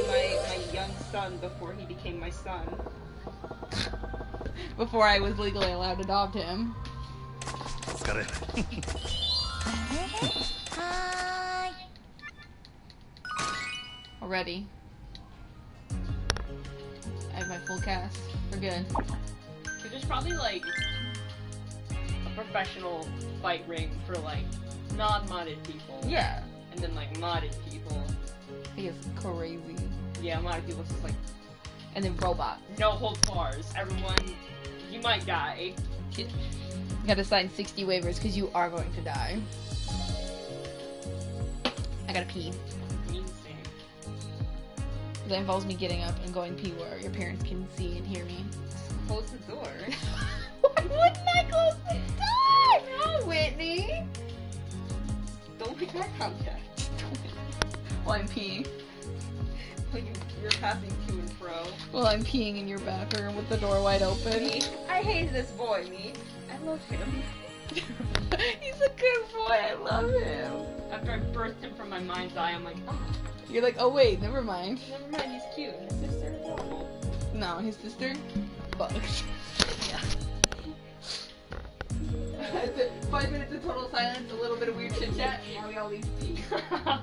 My my young son before he became my son. [laughs] before I was legally allowed to adopt him. Let's get it. れ Already. I have my full cast. We're good. So there's probably like a professional fight ring for like non-modded people. Yeah. And then like modded people. Is crazy. Yeah, modded people just like And then robot. no hold bars. Everyone, you might die. You gotta sign 60 waivers because you are going to die. I gotta pee. That involves me getting up and going pee where your parents can see and hear me. Close the door. [laughs] Why wouldn't I close the door? No, Whitney. Don't make eye contact. Well, I'm peeing. When you, you're passing to and fro. Well, I'm peeing in your bathroom with the door wide open. Me, I hate this boy, me. I love him. [laughs] He's a good boy. I love him. After I burst him from my mind's eye, I'm like, oh, You're like, oh wait, never mind. never mind, he's cute. His sister adorable. No, his sister, bugs. [laughs] Yeah. [laughs] Five minutes of total silence, a little bit of weird chit chat, and now we all leave to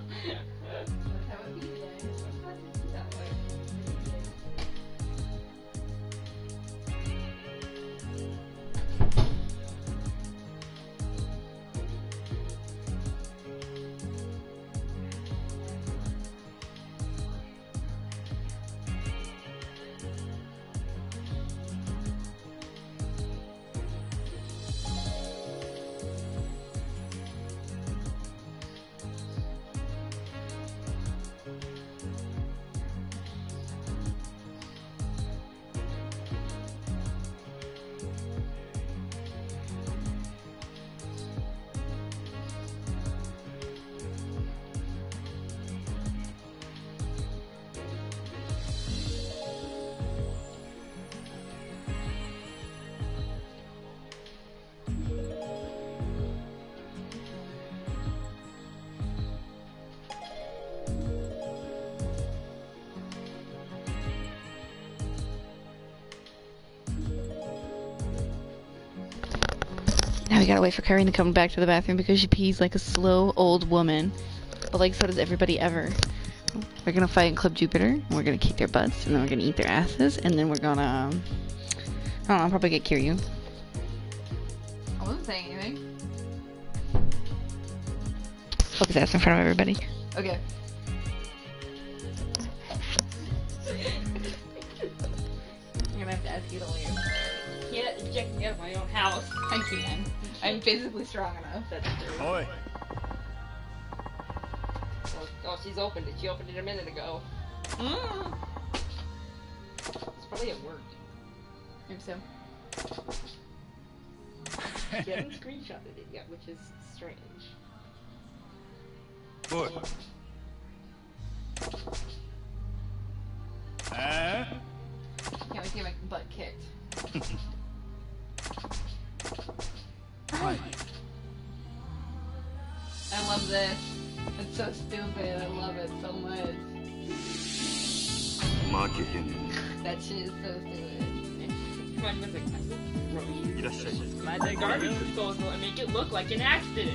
we gotta wait for Kyrene to come back to the bathroom because she pees like a slow old woman. But like so does everybody ever. We're gonna fight in Club Jupiter, and we're gonna kick their butts, and then we're gonna eat their asses, and then we're gonna um, I don't know, probably get Kiryu. I wasn't saying anything. Fuck his ass in front of everybody. Okay. [laughs] I'm gonna have to ask you to leave. Can't eject me out of my own house. I can. I'm physically strong enough. That's true. Oi. Oh, oh, she's opened it. She opened it a minute ago. Mm. It's probably at work. I think so. she hasn't [laughs] screenshotted it yet, which is strange. Good. Uh? Can't wait to get my butt kicked. [laughs] this. It's so stupid. I love it so much. 負けへん That shit is so stupid. Come on, music. いらっしゃい My the garbage disposal and make it look like an accident.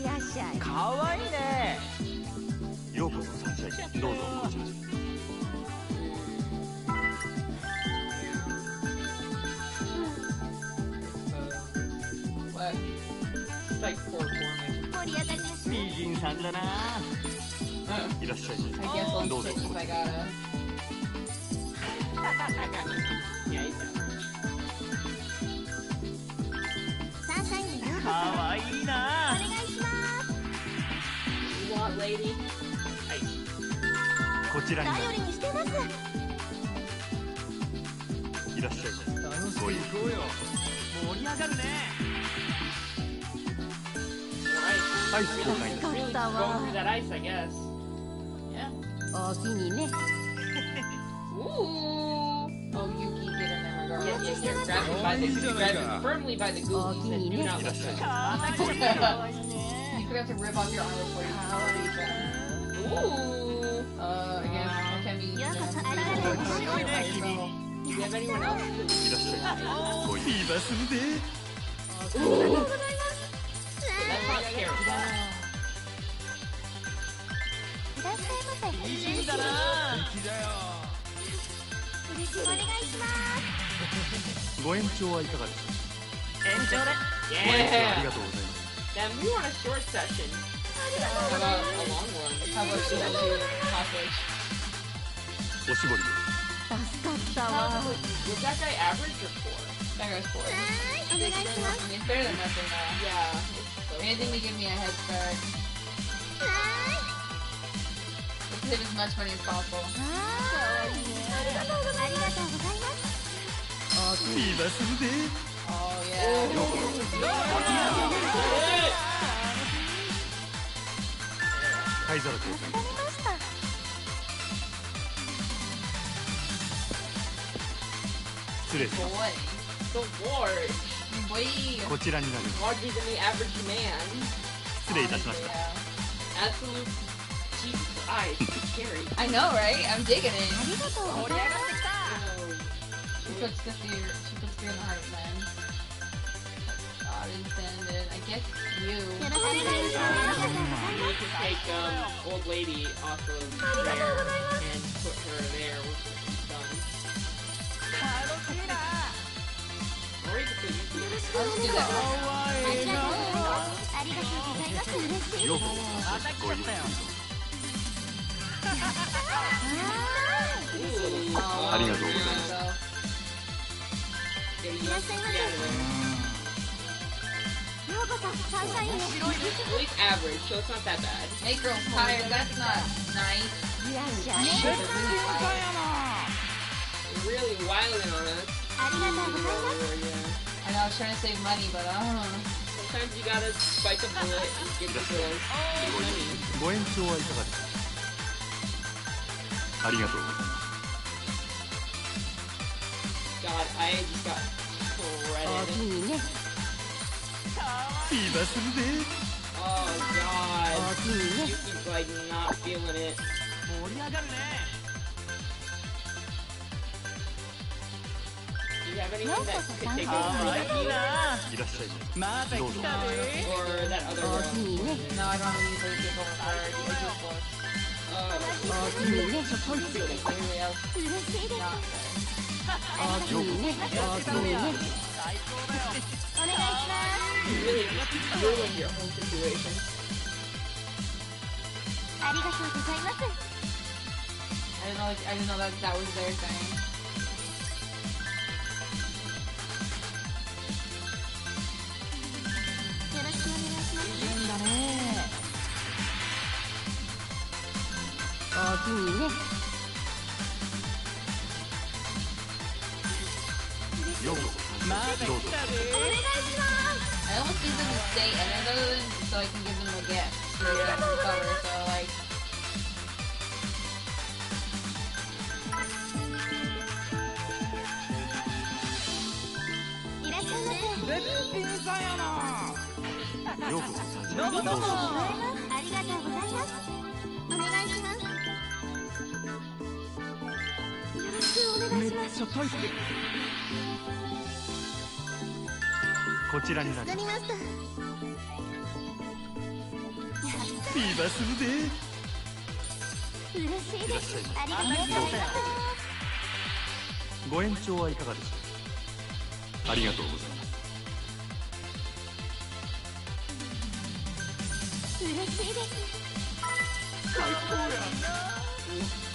い 美人さんだな、うん、いらっしゃいどうぞかわいいなこちらにいらっしゃいご盛り上がるね。ice that ice, I guess. Yeah. [laughs] Ooh. Oh, Yuki, get in there regard. Yeah, yeah, yeah. Grab it grab oh, firmly by the googlies and do not let [laughs] you to rip off your armor for you. Ooh. Uh, [laughs] you have anyone else? Oh. ごいビバするぜありがとうございます That's not Carrie. いらっしゃいませ美人だな嬉しいお願いしますご延長はいかがでしょう延長でご延長あり Yeah. がとうございます Then we want a short session. ありがとう How ござい about ます a long one? How about she let you hostage? おしぼり助かったわ Was that guy average or poor? That guy's poor. お願いします I mean, it's better than nothing though. Yeah. So anything to give me a head start. Let's save as much money as possible. Oh, yeah. Kaiser yeah. Gorge. The war. ございますありがとうございますビバするぜ Oh yeah. 灰皿交換助かりました失礼しま Boy. So large. Boy. すこちらになります Larger than the average man. 失礼いたしました Yeah. Absolute Jesus [laughs] eyes. Scary. I know, right? I'm digging あ it. りがとうございます Oh. She puts the fear. She puts fear in the heart of men. God intended. I guess you. よろしくお願いしま We need to take um old lady off of there and put her there with she's done. Or we could put you here. I'll just do that one. すありがとうございます嬉しいようこそごゆっくり Ooh, Oh, ありがとうございます so- Okay, you いらっしゃいま yeah, せようこそサンシャインへ at least average, so it's not that bad. Make girls tired. That's not nice. いらっしゃい You're really wilding on us. ありがとうございます Oh, yeah. I know I was trying to save money, but I don't know. Sometimes you gotta bite the bullet and get the girls. Get money. ご延長はいかがですかありがとうございます God, I just got shredded. いいね今するぜ Oh God. Yuki's like not feeling it. 盛り上がるね you I I didn't know that that was their thing. おおきにねありがとうございます。お願いします。めっします。ちゃ大好きこちらになり助かりました今す。るぜ嬉しいです。いらっしゃいまありがとうございます。ご延長はいかがでしょうありがとうございます。嬉しいです。okay, we got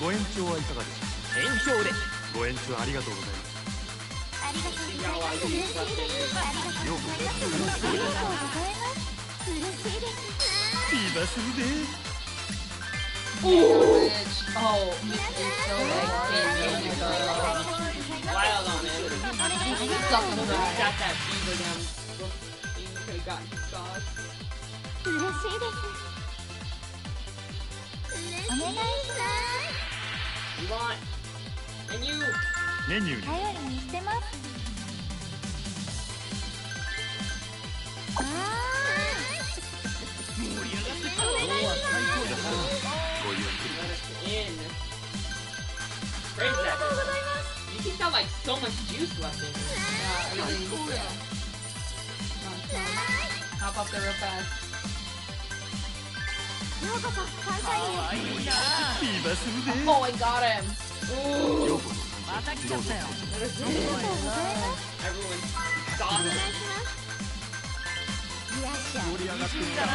ご延長はいかがでし延長で。ご延長ありがとうございます。ありがとうございます。ありがとうございます。ありいます。嬉しいです。ピバスでおお願いします。メニューメニュー頼りにしてますありがとうございます Oh, I got him. ようこそまた来ちゃったよありがとうございます Everyone's お sauce. 願いしますいらっしゃい盛り上がってきたな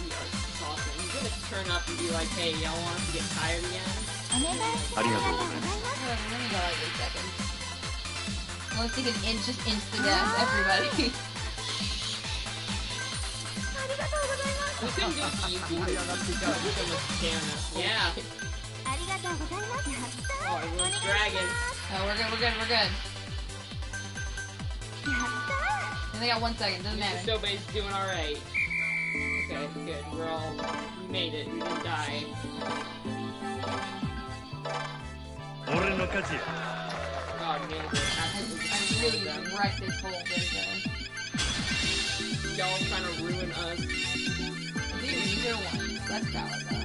We are saucing. He's gonna turn up and be like, hey, y'all want us to get tired again? 嬉しいお願いしますありがとうございます Hold on, Let me go like eight seconds. Let's take an inch, just insta death, everybody. Yeah. Dragon. Oh, we're good, we're good, we're good. And they got one second, doesn't matter. Doing alright. Okay, good. We're all... We made it. We didn't die. God. I'm really wrecked. this whole thing, though Y'all trying to ruin us. Dude, you should have won. That's valid though.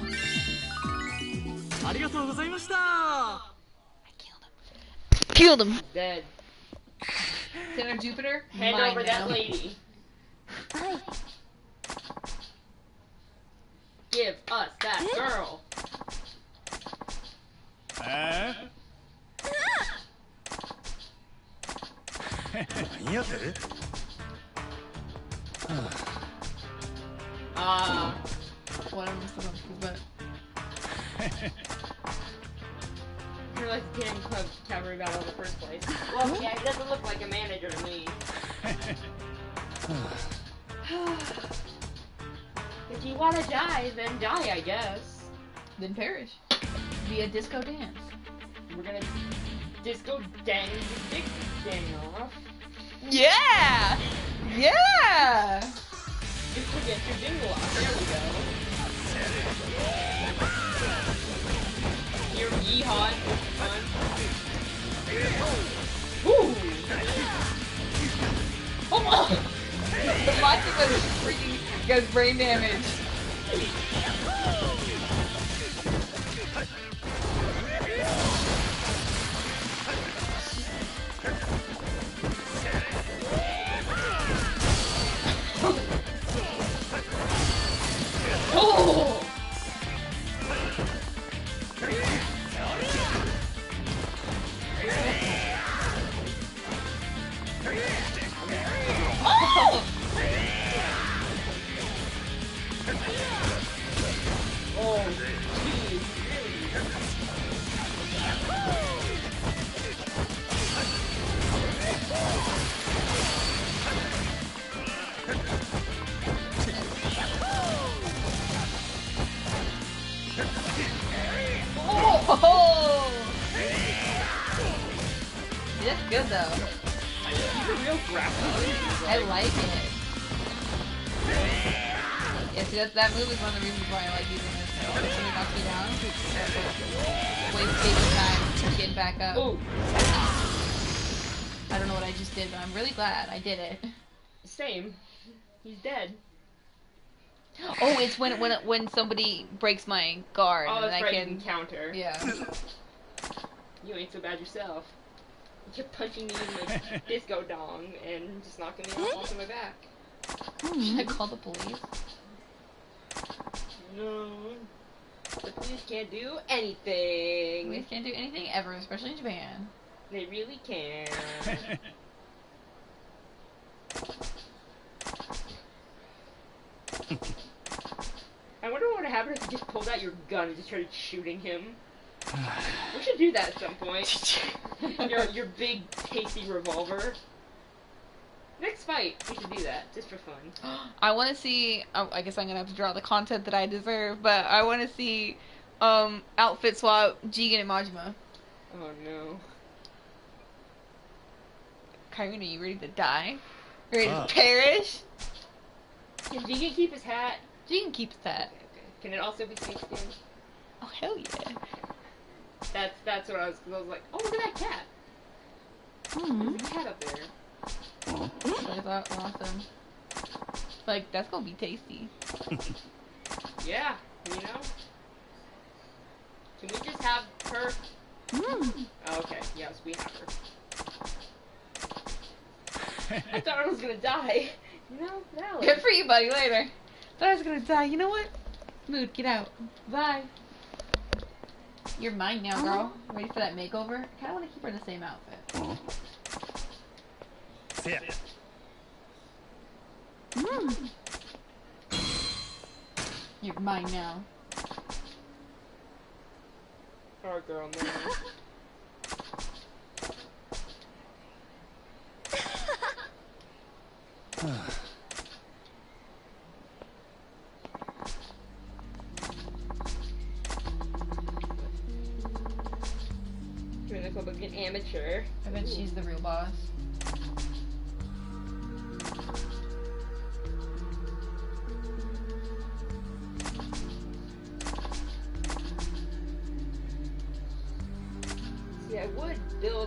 ありがとうございました Killed him. Dead. Senator Jupiter, Hand mine over now. that lady. Give us that girl. え[laughs] [laughs] 何やて Ah. What am I supposed to? But [laughs] You're like damn club cavalry battle in the first place. Well, yeah, he doesn't look like a manager to me. [sighs] if you wanna die, then die, I guess. then perish via disco dance. We're gonna disco dang dick dang off. Yeah, yeah. Disco get your off. There we go. Your yeehaw. Ooh! Oh! [laughs] The monster was freaking got brain damage. Oh! See, that, that move is one of the reasons why I like using this. So when somebody knocks me down, waste taking time getting back up. Oh, I don't know what I just did, but I'm really glad I did it. same. He's dead. Oh, it's when when when somebody breaks my guard Oh, and I right, can. can counter. Yeah. You ain't so bad yourself. You're punching me in the [laughs] disco dong and just knocking me off onto my back. Should I call the police? No. The police can't do anything. Police can't do anything ever, especially in Japan. They really can. [laughs] I wonder what would happen if you just pulled out your gun and just started shooting him. We should do that at some point. [laughs] your your big tasty revolver. Next fight, we should do that just for fun. [gasps] I want to see. I I guess I'm gonna have to draw the content that I deserve, but I want to see um outfit swap Jigen and Majima. Oh no. Kairina, you ready to die? Ready to perish? Can Jigen keep his hat? Jigen keeps that. Okay. Can it also be snakeskin? Oh hell yeah! That's that's what I was. I was like, oh look at that cat. Mm-hmm. There's a cat up there. Thought awesome. Like that's gonna be tasty. [laughs] Yeah, you know. Can we just have her? Mm. Oh, okay, yes, we have her. I thought I was gonna die. You know, Valley. Good for you, buddy. Later. Thought I was gonna die. You know what? Mood, get out. Bye. You're mine now, girl. Ready for that makeover? I kinda wanna keep her in the same outfit. せや You're mine now. Our girl now. [laughs]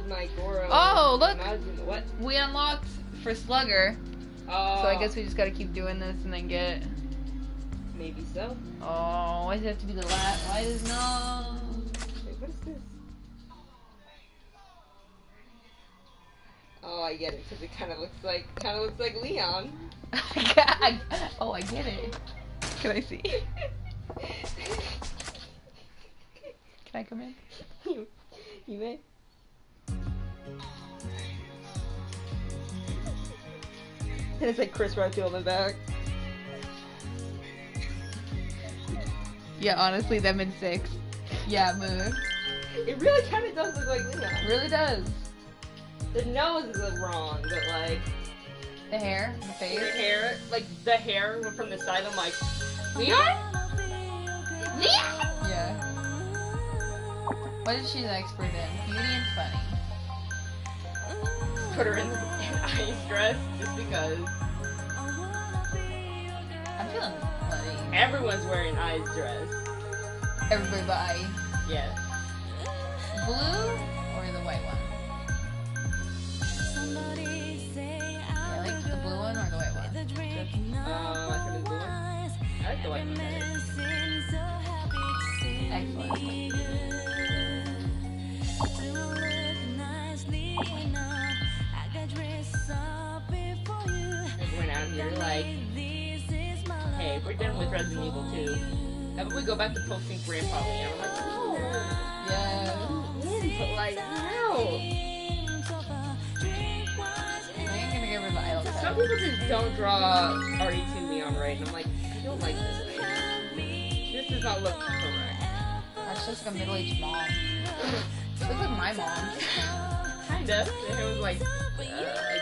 my Goro. Oh, look! We unlocked for Slugger, Oh, so I oh. guess we just gotta keep doing this and then get. maybe so. Oh, why does it have to be the last? Why does no? Wait, what is this? Oh, I get it because it kind of looks like kind of looks like Leon. [laughs] Oh, I get it. Can I see? [laughs] Can I come in? you, you may. And it's like Chris Redfield in the back. Yeah, honestly, them in six. Yeah, move. It really kind of does look like Leon. Really does. The nose is wrong, but like The hair, the the hair, like the hair from the side. I'm like, Leon? Leon? Yeah. What is she the expert in? Beauty and funny. Put her in an [laughs] ice dress just because I'm feeling funny. everyone's wearing ice dress. Everybody Yes. blue or the white one? Yeah, like the blue one or the white one? Uh, I think it's blue. one. I like the white one better. Excellent. We're done with Resident Evil 2. How about we go back to posting Grandpa Leon? I'm like, no. Yeah. But like, no. I ain't gonna give her the idol Some people just don't draw RE2 Leon right, and I'm like, I don't like this. Right? This does not look correct. That's just like a middle-aged mom. [laughs] She looks like my mom. Kinda. And it was like, uh,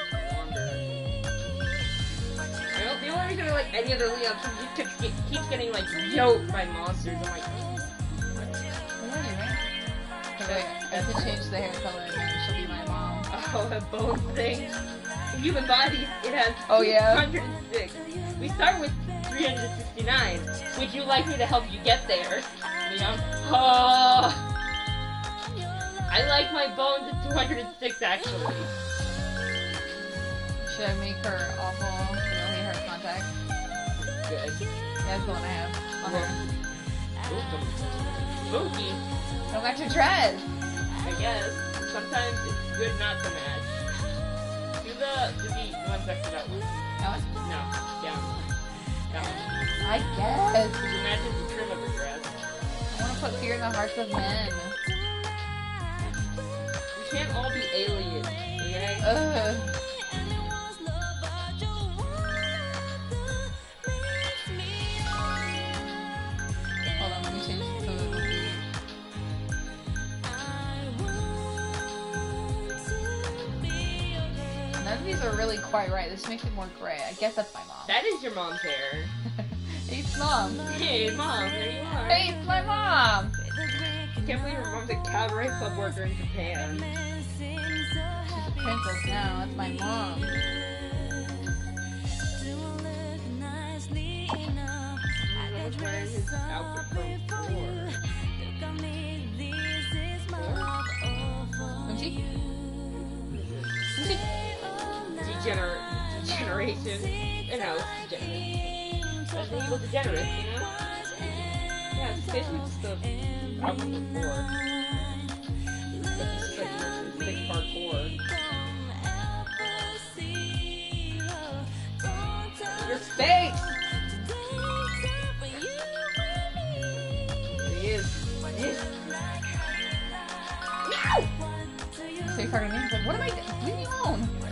I don't, the only reason I like any other Leon he keeps, keeps getting like yoked by monsters. I'm like, What are you, man? Okay, wait, I have to change the hair color and she'll be my mom. oh, that bone thing. Human body, it has Oh, yeah? 206. We start with 369. Would you like me to help you get there, Leon? Oh. I like my bones at 206 actually. Should I make her awful? Good. Yeah, that's the one I have. On her. Spooky, Go back to dress. I guess. Sometimes it's good not to match. Do the do the one next to that one. That one? No, down. One. I guess. It matches the trim of the dress. I want to put fear in the hearts of men. We can't all be aliens, okay? Ugh. None of these are really quite right. This makes it more gray. I guess that's my mom. That is your mom's hair. [laughs] It's mom. Hey, mom, there you are. Hey, it's my mom. Can't believe your mom's a cabaret club worker in Japan. She's a princess now. That's my mom. Wearing his outfit from four. Moonchi? Moonchi? Degener- degeneration. You know, degenerate. Resident Evil degenerate, you know? Yeah, it's basically just the from four. But this is like the big parkour. Your face! He is. He is. No! So talking to me? He's like, what am I doing? Leave me alone.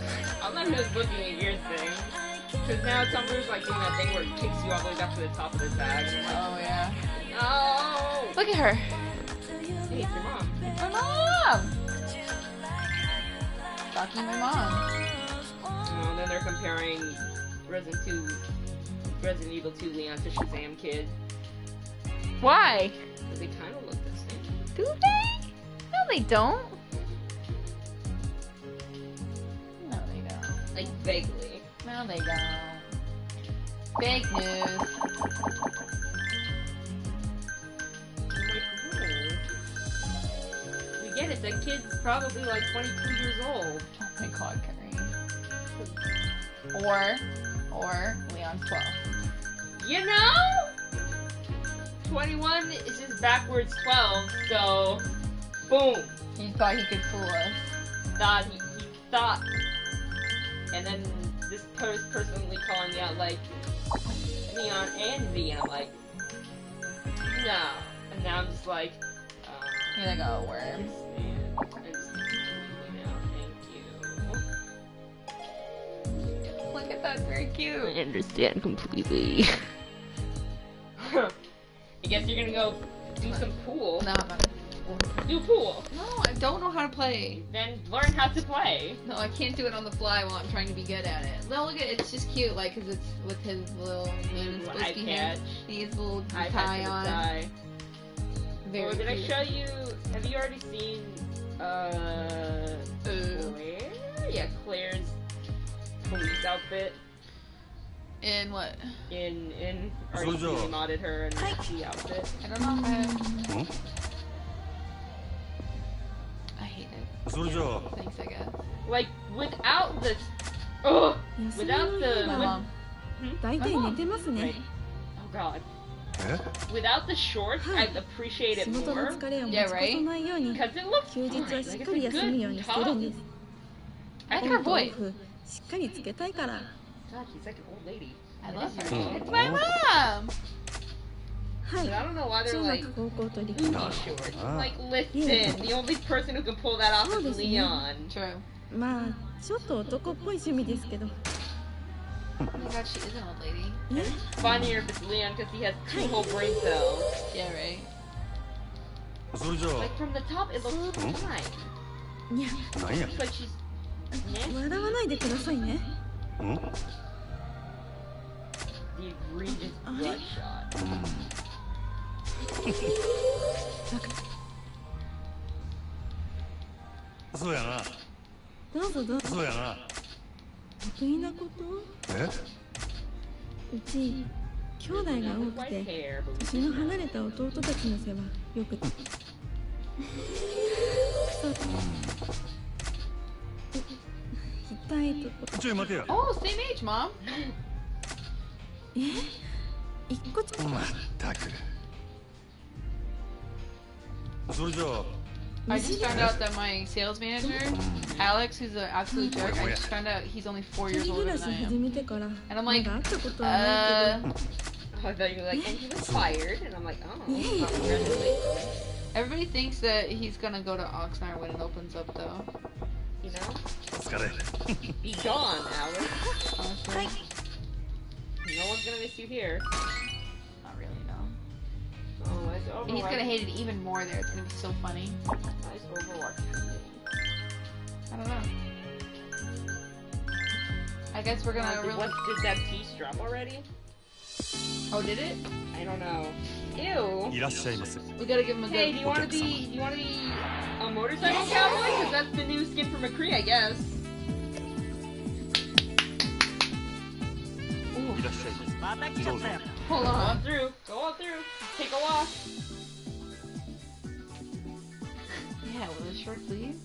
I'm just looking at your thing. Because now Tumblr's like doing that thing where it kicks you all the way back to the top of the tag. And I'm Oh, yeah. like, no! Look at her. Hey, it's your mom. My mom! Stalking my mom. Oh, and then they're comparing Resident 2, Resident Evil 2 Leon to Shazam Kid. Why? Because they kind of look the same. Do they? No, they don't. Like vaguely. No, they don't. Fake news. I'm like. We get it. That kid's probably like 22 years old. Oh my god, Curry. Or, or Leon's 12. You know? 21 is just backwards 12, so boom. He thought he could fool us. Thought he, he thought. And then this post personally calling me out like Neon and V, and I'm like, no. And now I'm just like, uh, You're like, I worm. understand. I understand completely now. Thank you. Look at that, very cute. I understand completely. [laughs] I guess you're gonna go do some pool. No, I'm not. Do pool. No, I don't know how to play. Then learn how to play. No, I can't do it on the fly while I'm trying to be good at it. No, look at it's just cute, like, cause it's with his little Leon's Eye supposed to be catch. He has a little Eye tie on. on. Very Or did I show you? Have you already seen? Uh, Claire? Yeah, Claire's police outfit In what? in in. Or you Soldier. modded her and the outfit. I don't know if I have. んそれじゃあ Thanks, I guess. Like without the. み Without の the. 大体寝てますね Right. Oh God. え Without the shorts, I'd appreciate 仕 it 事の more 疲れを持ち Yeah, 越さ right? ないように because it looks 休日 fine. はし Like っ it's かり a 休むよう good にしてるんで top. す I オ like ン her とオ voice. フしっかりつけたいから God, she's like an old lady. I love her. Mm. It's my mom. まあちょっと男っぽい趣味ですけど。笑わないでくださいね。[laughs] そうやな。どうぞどうぞ。そうやな。得意なこと？え？うち兄弟が多くて年の離れた弟たちの世話よく。そう痛いとこちょい待てや。Oh, same age, mom. [laughs] 一個ちまったく I just found out that my sales manager, Alex, who's an absolute jerk, I just found out he's only four years older than I am. And I'm like, uh... I thought you were like, and he was fired, and I'm like, oh. Everybody thinks that he's gonna go to Oxnard when it opens up, though. You know? Let's get it. Be gone, Alex. Honestly. No one's gonna miss you here. Oh. And he's gonna hate it even more there. It's gonna be so funny. I don't know. I guess we're gonna. Really... What did that piece drop already? Oh, did it? I don't know. Ew. We gotta give him a hey, good. Hey, do you want to be? Do you want to be a motorcycle cowboy? Because that's the new skin for McCree, I guess. Ooh. Hold on. Go on through. Go on through. Take a walk. Yeah, with a short sleeve.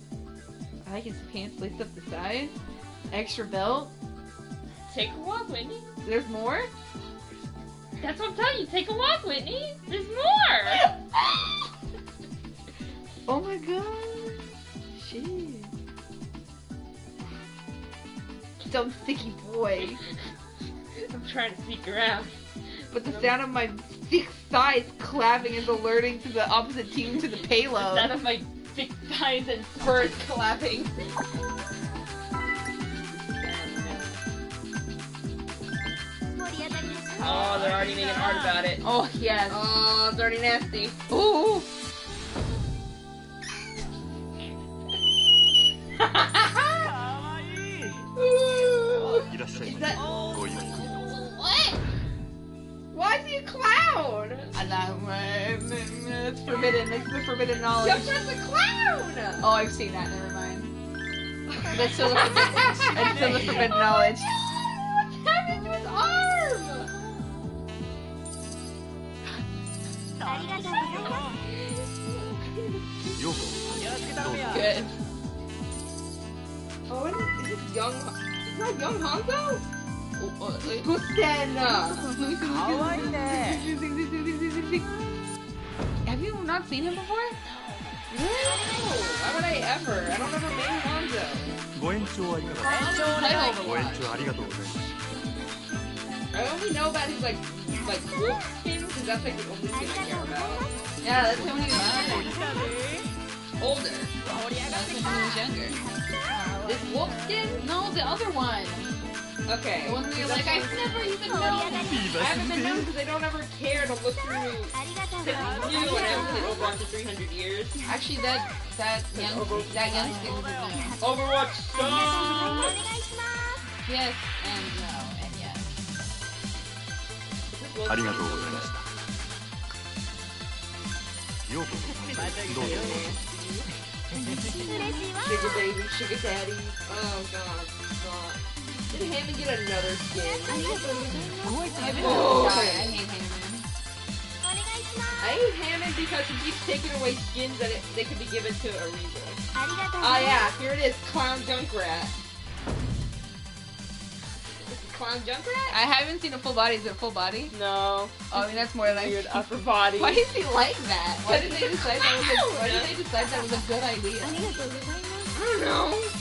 I like his pants laced up the sides. Extra belt. Take a walk, Whitney. There's more? That's what I'm telling you. Take a walk, Whitney. There's more. [laughs] oh my god. Shit. Dumb sticky boy. [laughs] I'm trying to sneak around but the sound of my thick thighs clapping is alerting to the opposite team to the payload. The sound of my thick thighs and spurs clapping. Oh, they're already making art about it. Oh, yes. Oh, it's already nasty. Ooh! [laughs] Ooh. Is that... Why is he a clown? I know. It's forbidden. It's the forbidden knowledge. Jumper's a clown! Oh, I've seen that. Never mind. That's still the forbidden, that's still the [laughs] forbidden oh knowledge. Oh happened to his arm? Good. Oh, is young? Is that young Hanzo? Oh, uh, wait. Gusten! Have you not seen him before? No! Why would I ever? I don't ever name Hanzo. ご延長ありがとう Title ご延長ありがとうございます I only know about his like like wolf skins because that's like the only thing I care about. Yeah, that's him when he was Older. That's him when he was younger. This wolf skin? No, the other one. Okay. The one where you're like, That's I've never even known. I haven't been known because I don't ever care to look through ありがとうございます something new when I was in Overwatch for 300 years. Actually, that that young that young skin was new. Overwatch お sucks! 願いします Yes and no and yes. ありがとうございましたようこそどうぞ Sugar baby, sugar daddy. Oh god, god. Did Hammond get another skin? Oh. I hate Hammond. I hate Hammond because he keeps taking away skins that it, they could be given to Ariza. Oh ah, yeah, here it is, Clown Junkrat. Clown Junkrat? I haven't seen a full body. Is it full body? No. Oh, I mean that's more like weird upper body. [laughs] Why is he like that? Why did they decide that was a, why did they decide that was a good idea? I don't know.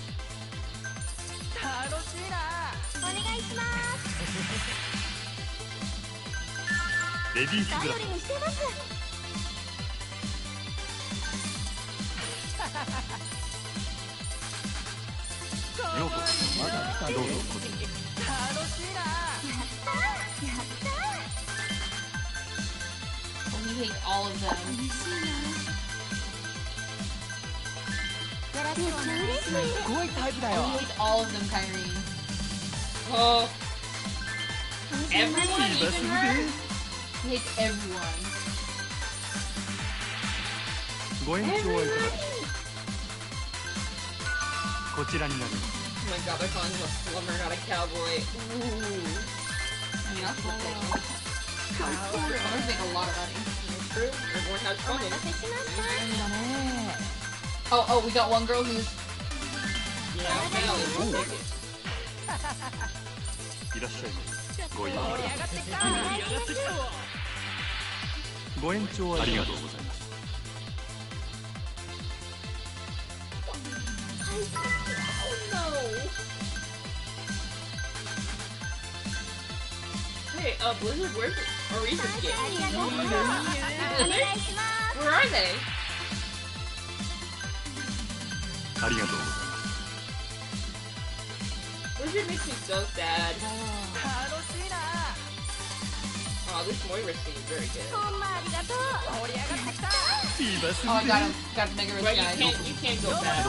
レディースグましいなやっしいなすごいタイプだよ。Them, oh. hit everyone. Go enjoy. Oh my god, I call him a slumber, not a cowboy. Ooh. I mean, that's one thing. Cow. Plumbers make a lot of money. True. Everyone has oh money. Oh, oh, we got one girl who's... Yeah, okay, I'll take it. ご縁ご延長ありがとうございます。Hey, uh, Blizzard, where's Arisa's game? Where are they? ありがとうございます。This shit makes me so sad. Oh, this Moira seems very good. oh, I got him. Got the mega rich right, guy. You can't, you can't go back.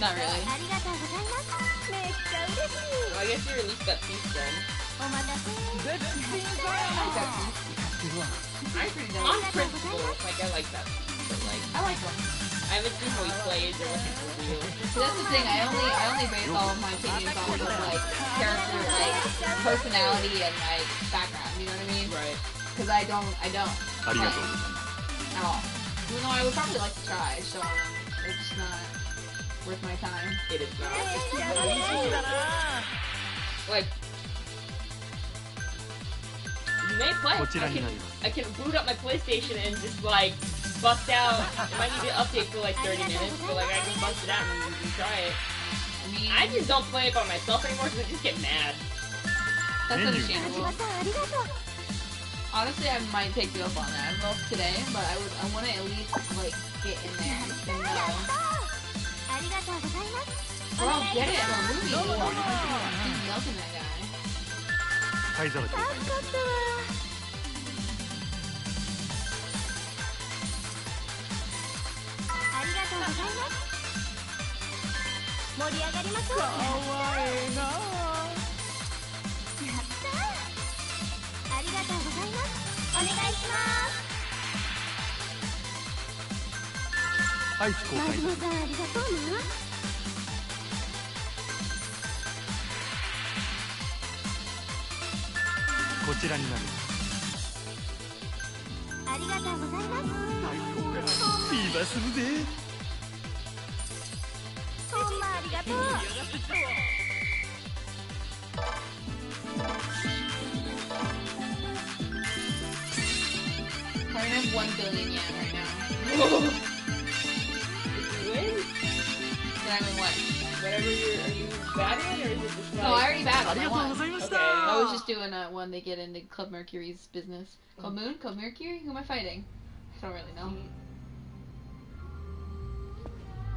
Not really. Well, I guess you released that piece peace then. piece. I'm pretty down. On principle, like, I like that. But, like, I like one. I would do what he plays or listen to you. That's the thing. I only I only base all of my opinions off of like character, like personality, and like background. You know what I mean? Right. Because I don't I don't. How do you At all. Even though I would probably like to try, so it's not worth my time. It is not. like. You may play. I can, I can boot up my PlayStation and just like bust out. It might need to update for like 30 minutes, but like I can bust it out and, and try it. I, mean, I just don't play it by myself anymore because I just get mad. That's understandable. Honestly, I might take you up on that. I don't know if today, but I would. I want to at least like get in there. And, uh, or I'll get it No, no, no, no. wow. He's melting that guy. ありがとうございます。盛り上がりましょうかわいいなやったありがとうございます。お願いします。アイス公開マジモさんありがとうなこちらになるありがとうございますビーバーするぜほんまありがとう I have one billion yen right now. Win? Did I win what? Whatever you're, are you or is it No, I already battled. Okay. I was just doing that one they get into Club Mercury's business. Club Moon? Club Mercury? Who am I fighting? I don't really know.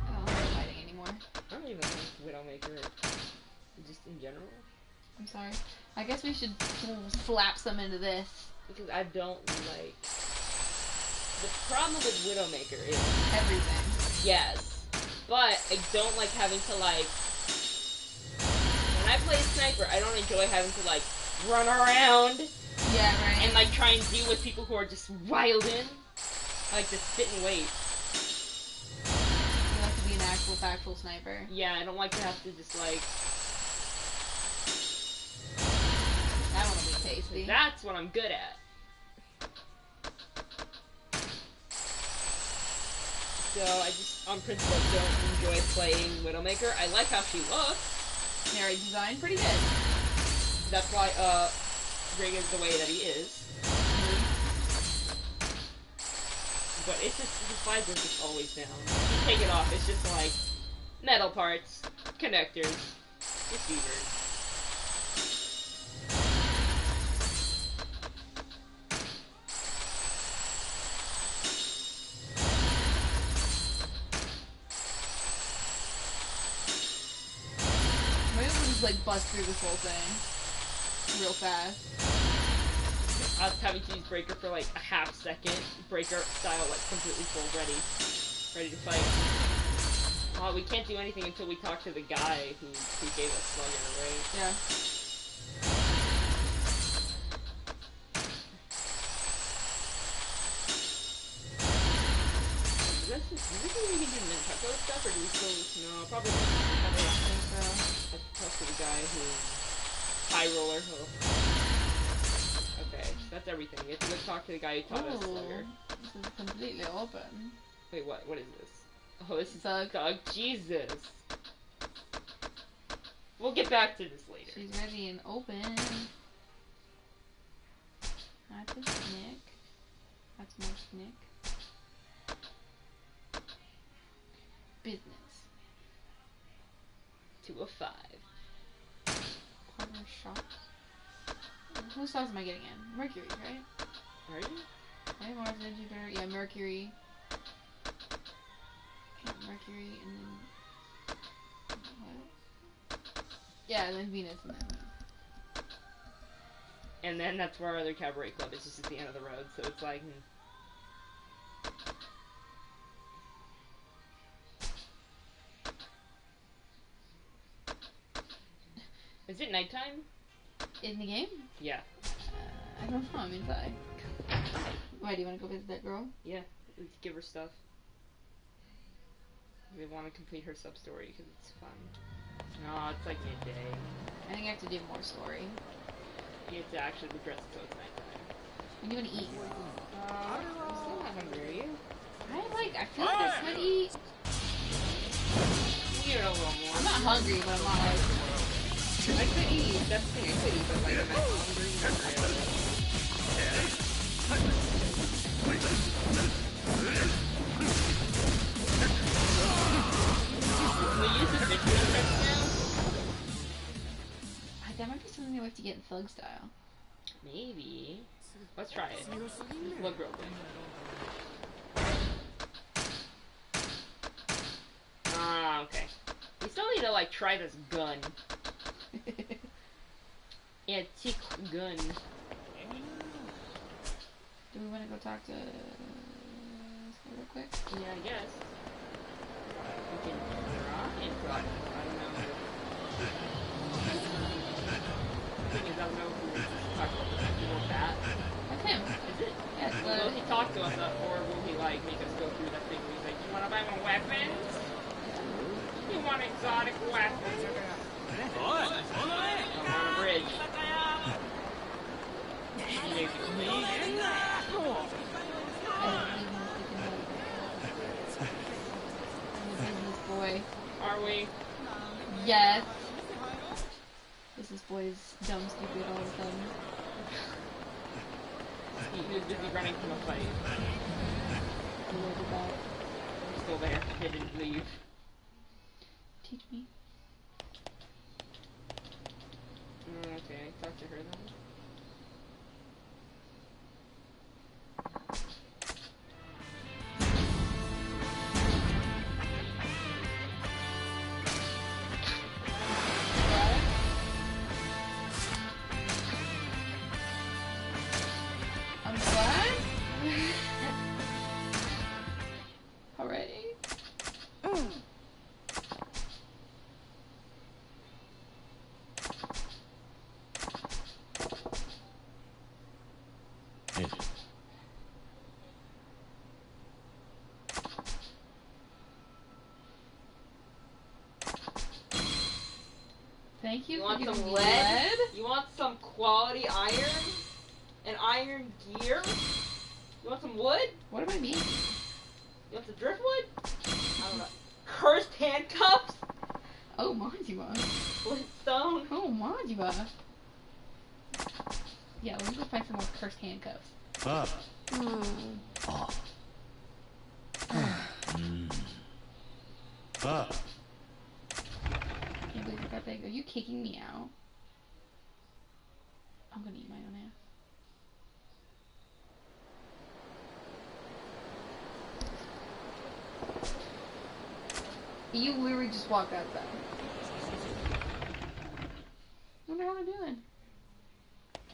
I don't like fighting anymore. I don't even like Widowmaker, just in general. I'm sorry. I guess we should slap some into this. Because I don't like... The problem with Widowmaker is... Everything. Yes. But I don't like having to, like, when I play sniper, I don't enjoy having to like run around Yeah, right. and like try and deal with people who are just wildin'. I like to sit and wait. you like to be an actual factual sniper. Yeah, I don't like to have to just like. That one will be tasty. That's what I'm good at. So I just, on principle, don't enjoy playing Widowmaker. I like how she looks. Very design, pretty good. That's why uh, Rig is the way that he is. But it's just his visor's just always down. You take it off, it's just like metal parts, connectors, receivers. Like bust through this whole thing real fast. I was having to use breaker for like a half second, breaker style like completely full ready, ready to fight. Oh, we can't do anything until we talk to the guy who, who gave us Slugger, right? Yeah. Is this, is this we can do Nunchaku stuff, or do we still, no, probably not. I think talk to the guy who, high roller, who, okay, that's everything. We have to go talk to the guy who taught us oh, Slugger. This is completely open. Wait, what, what is this? Oh, this is Thug. Doug. Jesus. We'll get back to this later. She's ready and open. That's a snick. That's more snick. Business. Two a five. Corner shops. Whose stocks am I getting in? Mercury, right? Are you? Right, Mars and Jupiter. Yeah, Mercury. Mercury and then what? Yeah, and then Venus and then And then that's where our other cabaret club is, just at the end of the road. So it's like, hmm. Is it nighttime? in the game. Yeah. Uh, I don't know. I'm inside. Why do you want to go visit that girl? Yeah. Give her stuff. We want to complete her sub story because it's fun. No, it's like midday. I think I have to do more story. You have to actually dress so it's nighttime. When do you want to eat? Uh, I'm still not hungry, are you? I like. I feel like I could eat. You know a little more. I'm not hungry, but I'm not like. I could eat. That's the thing. I could eat, but like, I'm hungry. Victory now. That might we have to get in thug style. Maybe. Let's try it. Look real. Ah, okay. We still need to like try this gun antique gun. Do we want to go talk to real quick? Yeah, I guess. We can draw and draw. I don't know. I don't know who talked about that. That's him. Is it? Yes. Will he talk to us, or will he like make us go through that thing? Where he's like, "You want to buy my weapons? You want exotic weapons?" What? On the bridge boy. Are we? Yes. This is boy's dumb, stupid all of a sudden. He, he was busy running from a fight. He worried about I'm still there. He didn't leave. teach me. Mm, okay, talk to her then. You, You want some me lead? You want some quality iron? And iron gear? You want some wood? What do I mean? You want some driftwood? I don't know. Cursed handcuffs? Oh, Majima. Flintstone? Oh, Majima. Yeah, let me go find some more cursed handcuffs. あ Hmm. あ Can't believe I got that. Are you kicking me out? I'm gonna eat my own ass. You literally just walked outside. I wonder how they're doing.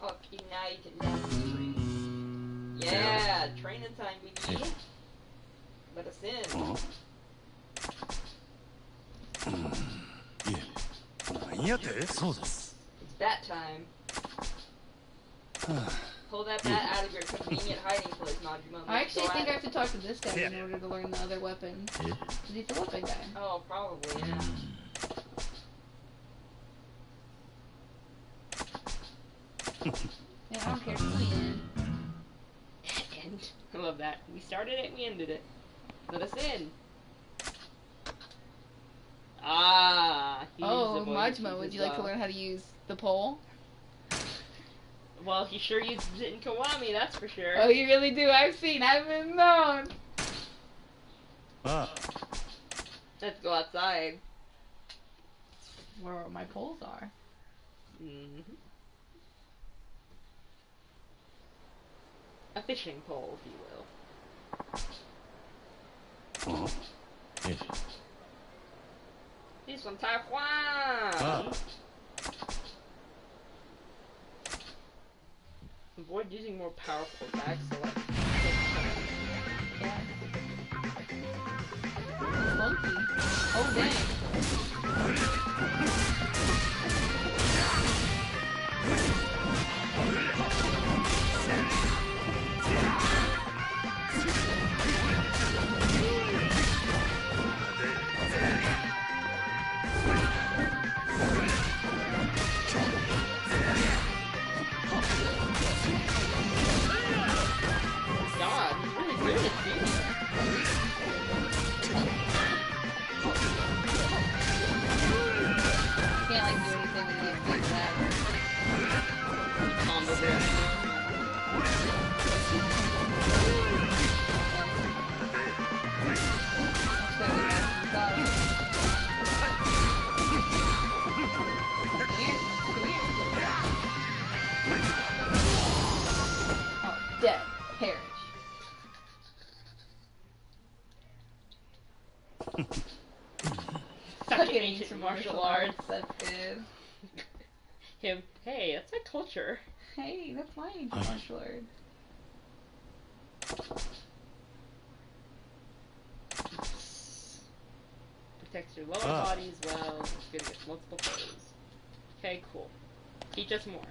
Okay, now you can train. Yeah, training time, baby. Let us in. Uh-huh. [clears throat] いえ何やてそうです It's bat time. Pull that bat out of your convenient hiding place, Majima. I actually Go think I at have it. to talk to this guy in Yeah. order to learn the other weapon. Yeah. Cause he's a weapon guy. Oh, probably, yeah. [laughs] Yeah, I don't care. Just let me in. [laughs] End. I love that. We started it, we ended it. Let us in. Ah, he's Oh, the boy who Majima, would his you like to learn how to use the pole? Well, he sure uses it in Kiwami, that's for sure. Oh, you really do. I've seen. I've been known. あ Let's go outside. Where my poles are. hmm A fishing pole, if you will. あえ He's from Taiwan. Ah. Avoid using more powerful attacks. So like, Yeah. Funky. Oh, dang. God, Suck it, ancient. That's good. Him. Hey, that's my culture. Hey, that's my ancient [laughs] martial art. Protects your lower Ah. body as well. It's good against multiple foes. Okay, cool. Teach us more.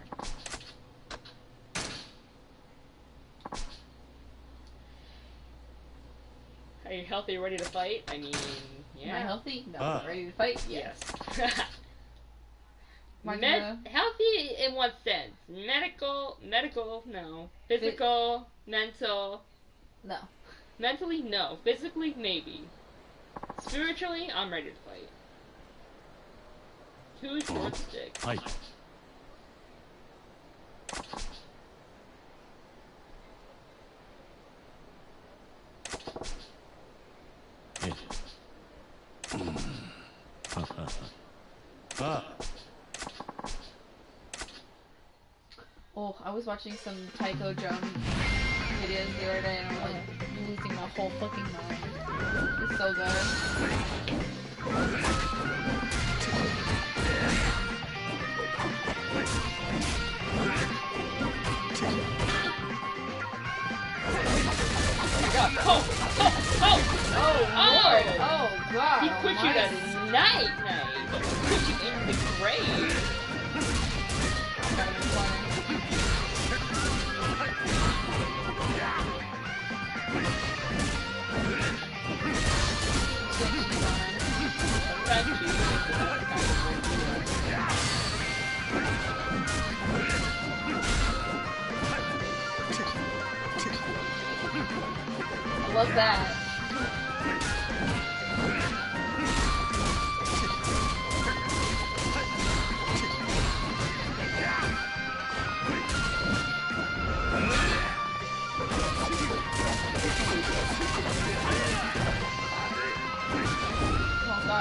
Are you healthy, ready to fight? I mean, yeah. Am I healthy? No. Ah. Ready to fight? Yes. [laughs] Mind Med- healthy in what sense? Medical, medical, no. Physical, mental, No. mentally, no. Physically, maybe. Spiritually, I'm ready to fight. Two short sticks. はあ Oh, I was watching some Taiko drum videos the other day and I was like losing my whole fucking mind. It's so good. God. Oh oh oh, oh, oh, oh! Oh, Oh! Lord. Oh, God. He put you almighty. to night night. Put you in the grave. Got him in the you. I love that.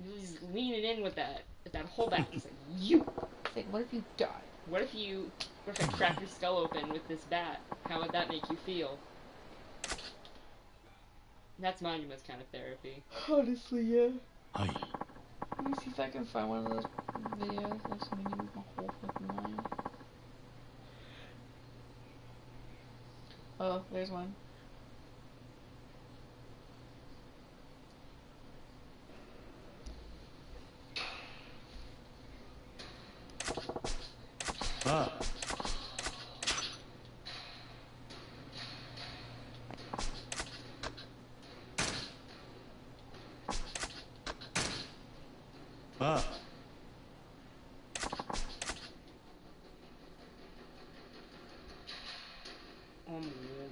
is. He was leaning in with that with that whole bat. He's like, you. It's like, what if you die? What if you? What if I crack your skull open with this bat? How would that make you feel? That's Monument's kind of therapy. Honestly, yeah. はい Let me see if I can find one of those videos that's made me lose my whole fucking mind. Oh, there's one. Ah. Ah. Oh,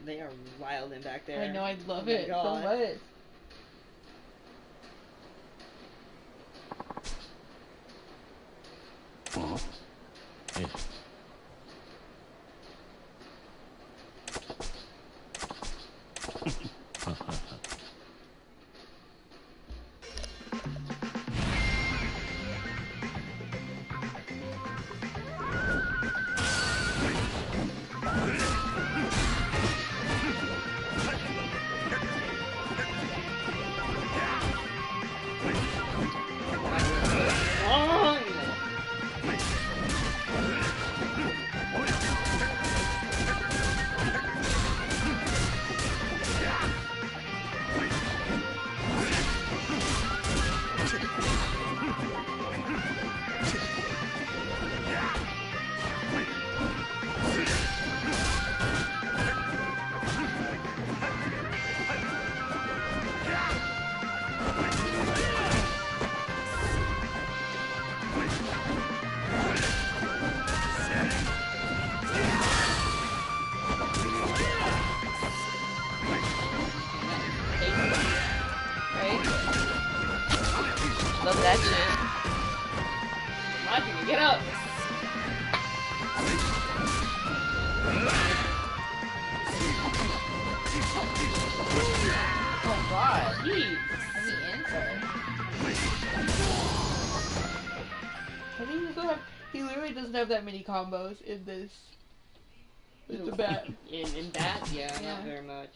they are wild in back there. I know, I love Oh it so much. Combos in this. With the [laughs] bat. In, in that, yeah, Yeah. not very much.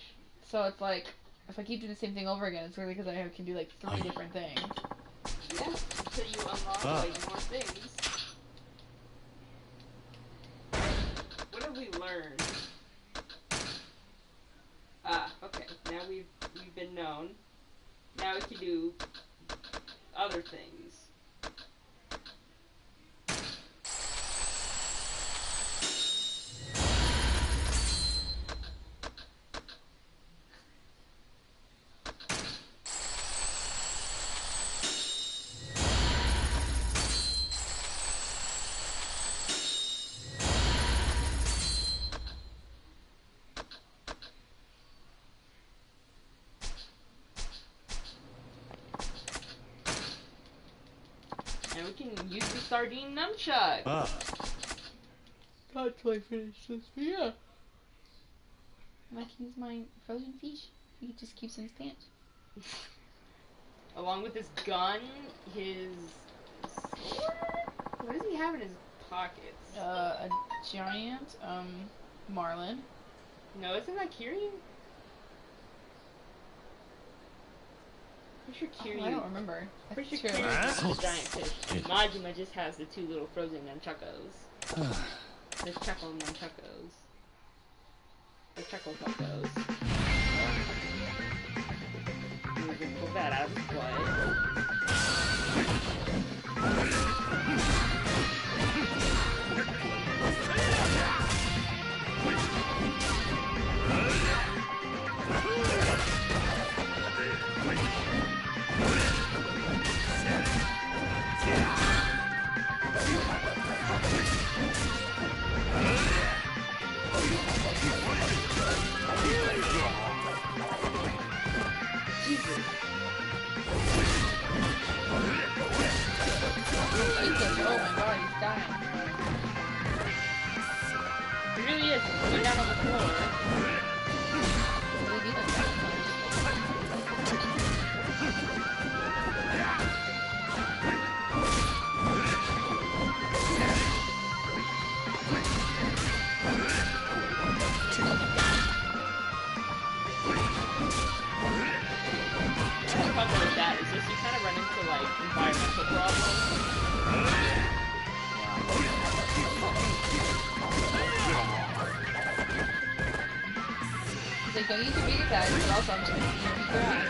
So it's like, if I keep doing the same thing over again, it's really because I can do like three um. different things. Yeah, until you unlock like more sardine nunchuck. Ah, God, till I finish this. But yeah. And I can use my frozen fish. He just keeps in his pants. [laughs] Along with his gun, his sword? What does he have in his pockets? Uh, a giant, um, marlin. No, isn't that Kiryu? Sure Kiryu. Oh, I don't remember. Pretty That's sure true. Kiryu has the giant fish. And Majima just has the two little frozen nunchuckos. [sighs] the chuckle nunchuckos. The chuckle chuckos. We can pull that out of his butt. Oh my god, he's dying. Is. Down on the floor. The problem with that is just you kind of run into like environmental problems. Like, don't use your big attacks, but also I'm just your grass.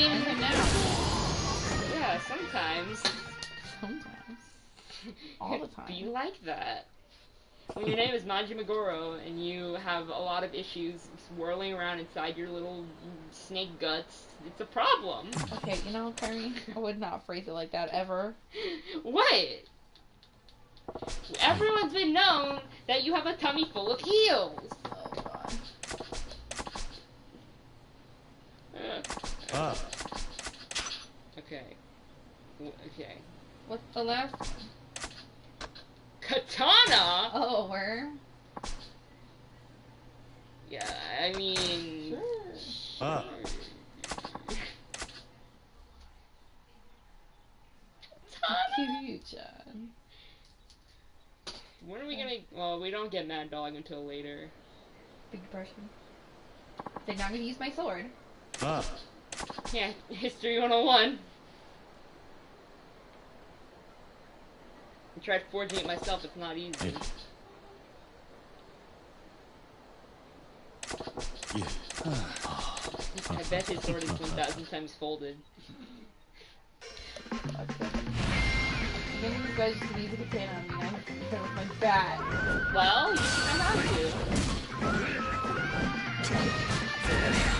Mean, And him now. yeah, sometimes. Sometimes. [laughs] All the time. Be like that. When your name is Majima Goro and you have a lot of issues swirling around inside your little snake guts, it's a problem. Okay, you know, Kyrie, I would not phrase it like that ever. [laughs] What? Everyone's been known that you have a tummy full of heels. Oh god. Uh, ah, okay. Okay. What's the last? Katana? Oh, where? Yeah, I mean. ah, Kiryu-chan. When are we gonna? Well, we don't get Mad Dog until later. Big person. They're not gonna use my sword. ah, Yeah, History 101. I tried forging it myself, it's not easy. yeah. I bet his sword is 1,000 times folded. I think these guys just leave the katana on me. I have to hit with my bat. Well, you kind of have to.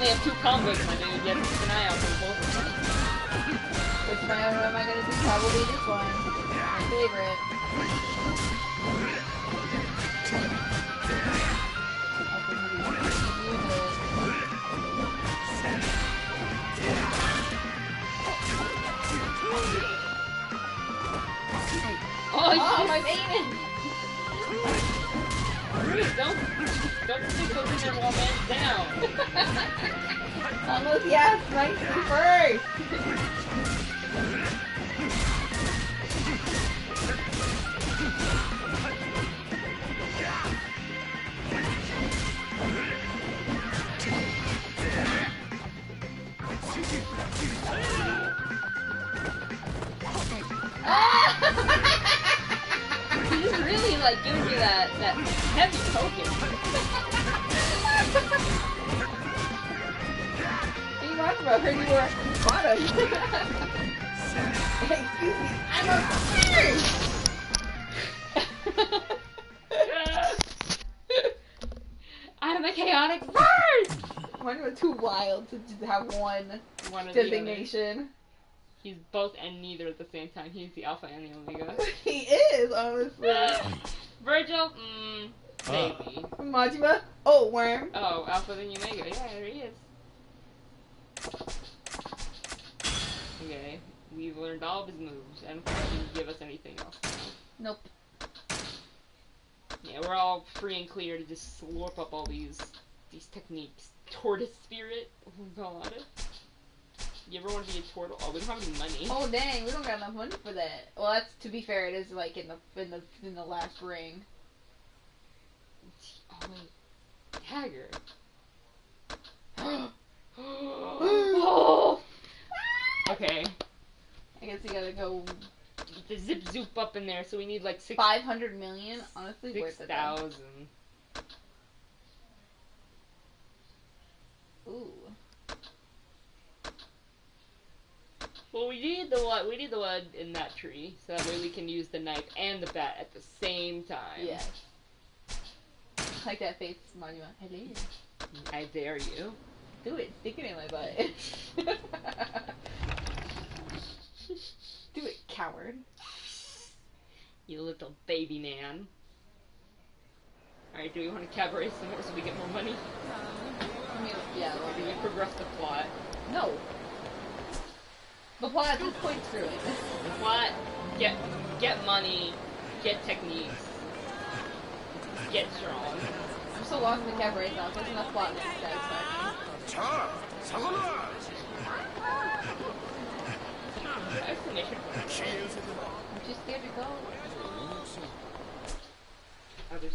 only have two combos, my dude. You have to keep an eye out for both of them. Which one am I gonna do? Probably this one. My favorite. Oh, Oh, my maiden! Rude, don't don't stick those in there while man's down. Almost, yes, nicely first! Really [laughs] like gives you that that heavy token. Roger, I heard you were bottom. [laughs] Excuse me, I'm a first! [laughs] I'm a chaotic first. Mine were too wild to have one One of the other. designation. He's both and neither at the same time. He's the alpha and the omega. [laughs] he is, honestly. [laughs] Virgil, mm, maybe. Majima, oh, worm. Oh, alpha then omega. Yeah, there he is. Okay, we've learned all of his moves, and he didn't give us anything else. now. Nope. Yeah, we're all free and clear to just slurp up all these these techniques. Tortoise spirit, we call it. You ever want to be a turtle? Oh, we don't have any money. Oh dang, we don't got enough money for that. Well, that's to be fair. It is like in the in the in the last ring. Oh wait, Haggard. [gasps] okay, I guess you gotta go the zip zoop up in there, so we need like six five hundred million. Honestly, six worth it. thousand. Ooh. Well, we need the wood. We need the wood in that tree, so that way we can use the knife and the bat at the same time. Yes. Like that face monument. Hello. I dare you. Do it. Stick it in my butt. [laughs] Do it, coward. You little baby man. Alright, do we want to cabaret some more so we get more money? I mean, yeah. Or do we progress the plot? No. But Plot. do point through it? What? Get get money, get techniques, get strong. I'm so lost in the cabaret though. There's enough plot that's satisfying. I'm just there to go. Others.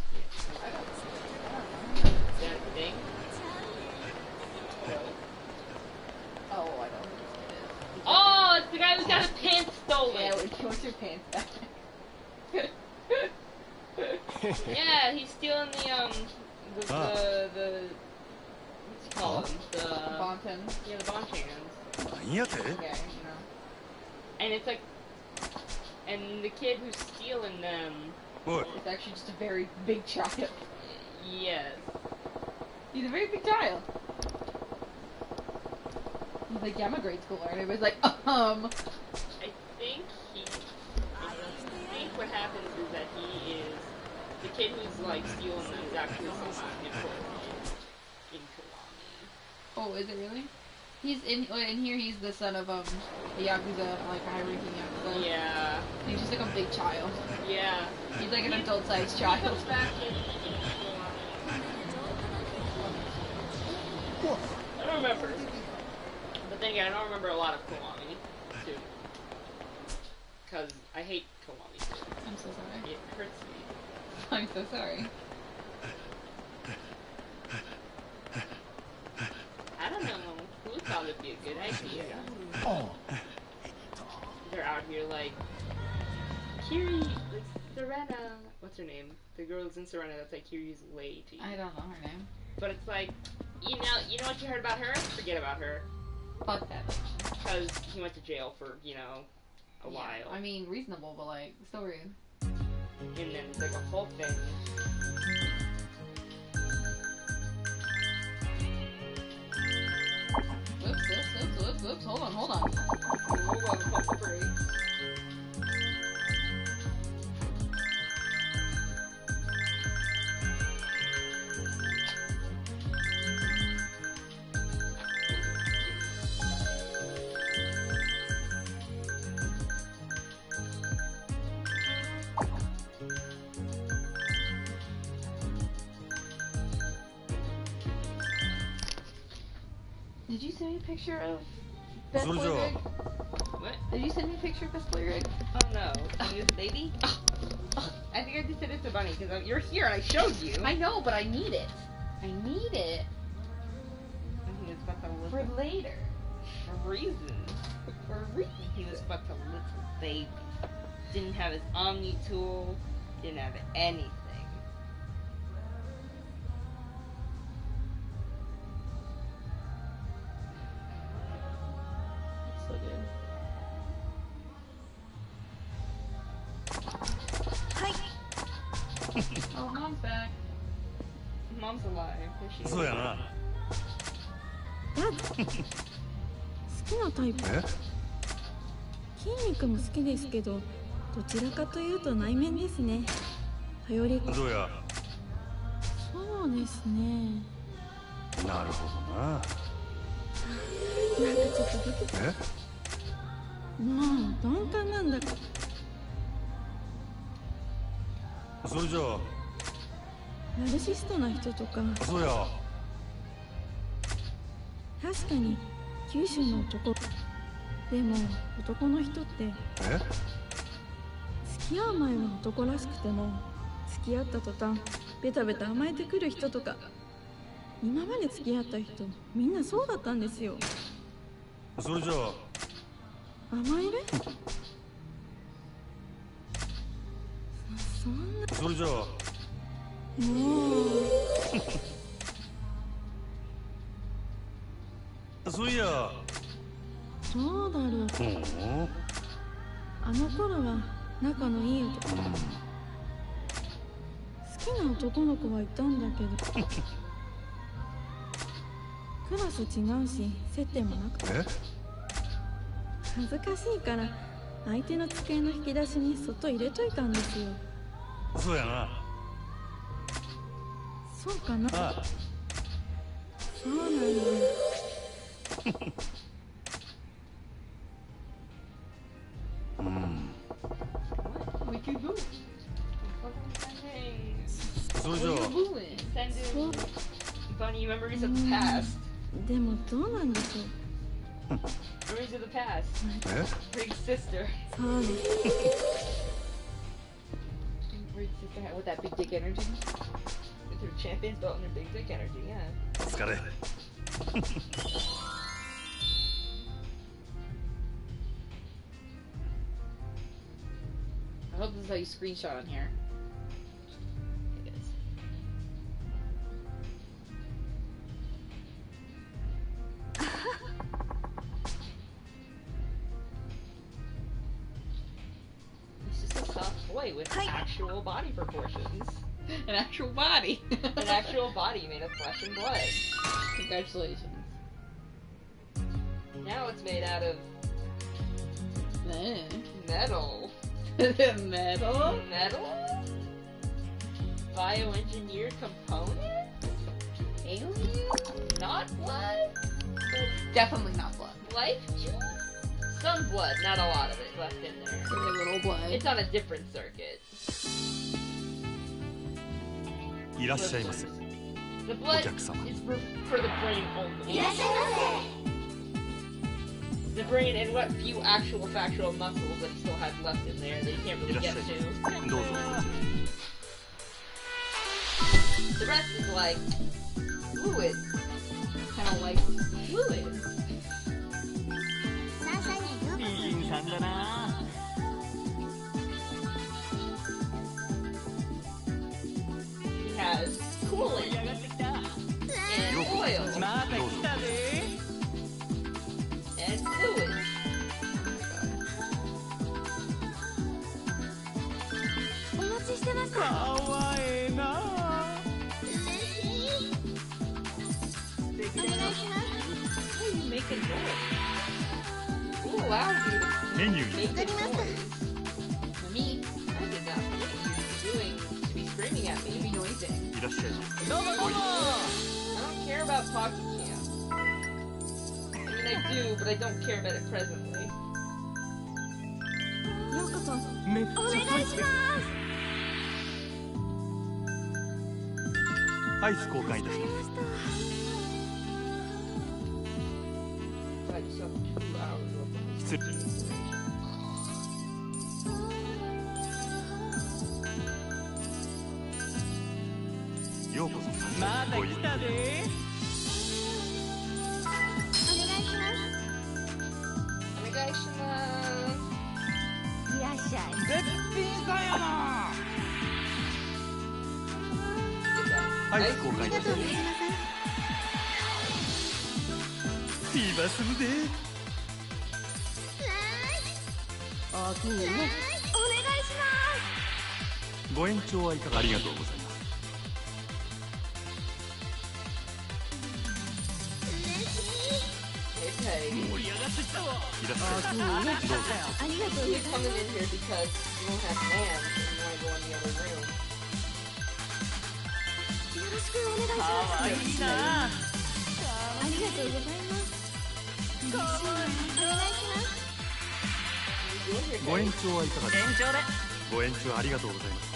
The guy who's got his pants stolen. Yeah, he wants your pants back. [laughs] yeah, he's stealing the, um, the, ah. the, the, what's it called? The, the bontons. Yeah, the bontons. Yeah, you know. And it's like, and the kid who's stealing them what? is actually just a very big child. Yes. He's a very big child. He's like, yeah, I'm a grade schooler. And everybody's like, um. I think he I think what happens is that he is the kid who's like stealing them is actually supposed to be in Kiwami. Oh, is it really? He's in, oh, in here. He's the son of um, the yakuza, like a high-ranking yakuza. Yeah. He's just like a big child. Yeah. He's like an adult-sized He child. comes back in, in I don't remember. But then again, I don't remember a lot of Kiwami, too. Because I hate Kiwami. I'm so sorry. It hurts me. [laughs] I'm so sorry. I don't know who thought it'd be a good idea. Oh. They're out here like Kiri, like Serena. What's her name? The girl who's in Serena. That's like Kiryu's lady. I don't know her name. But it's like, you know, you know what you heard about her? Forget about her, Fuck that bitch. because he went to jail for you know a Yeah, while, I mean, reasonable, but like, still rude. and then it's like a whole thing. Whoops, whoops, whoops, whoops, whoops. Hold on, hold on. Hold on, pump the picture of Best Boy Rig? What? Did you send me a picture of Best Boy Rig? Oh no. Are you the baby? I think I just sent it to Bunny because uh, you're here and I showed you. I know, but I need it. I need it. I think it's about to listen. For later. For reasons. For reasons. He was about to little baby. Didn't have his Omni tool. Didn't have anything. きなタイプ？え？筋肉も好きですけどどちらかというと内面ですね。頼りどうや？そうですね。なるほどな。なんかちょっとドキドえ？キまあ鈍感なんだかそれじゃあ。ナルシストな人とか。そうや確かに九州の男でも男の人ってえ？付き合う前は男らしくても付き合った途端ベタベタ甘えてくる人とか。今まで付き合った人みんなそうだったんですよ。それじゃあ。甘える？そそんなそれじゃあ。もうそういや。どうだろう。うんあの頃は仲のいい男。好きな男の子はいたんだけど。[laughs] クラス違うし接点もなく。てえ？恥ずかしいから相手の机の引き出しにそっと入れといたんですよ。そうやな。そうかな。あ。そうなんだ We can go. Sending, それじゃあ Booing. sending funny memories of the past. でもどうなんでしょう Memories of the past. え Big sister. そうです Big sister had with that big dick energy. With her champion's belt and her big dick energy, yeah. お疲れ [laughs] I hope this is how you screenshot on here. It is. He's just a soft boy with actual body proportions. [laughs] An actual body. [laughs] An actual body made of flesh and blood. Congratulations. Now it's made out of Eh. metal. [laughs] metal? Metal? Bioengineered component? Alien? Not blood? Definitely not blood. Life juice? Some blood, not a lot of it left in there. A little blood. It's on a different circuit. The the brain and what few actual factual muscles that he still has left in there that you can't really get to. The rest is like fluid. Kind of like fluid. りました noise? For me, I did not permit you to be doing to be screaming at me and be noising. いらっしゃい どうぞどうぞ I don't care about Pocket Camp. I mean, I do, but I don't care about it presently. ようこそめっちお願いしますアイス交換いたします ようこそまた来たでするで。はーいお願いしまご延長はいかがありがとうございます.よろしくお願いしかますわいいなありがとうございますかわいいお願いします。ご延長はいかがです。か延長でご延長ありがとうございます。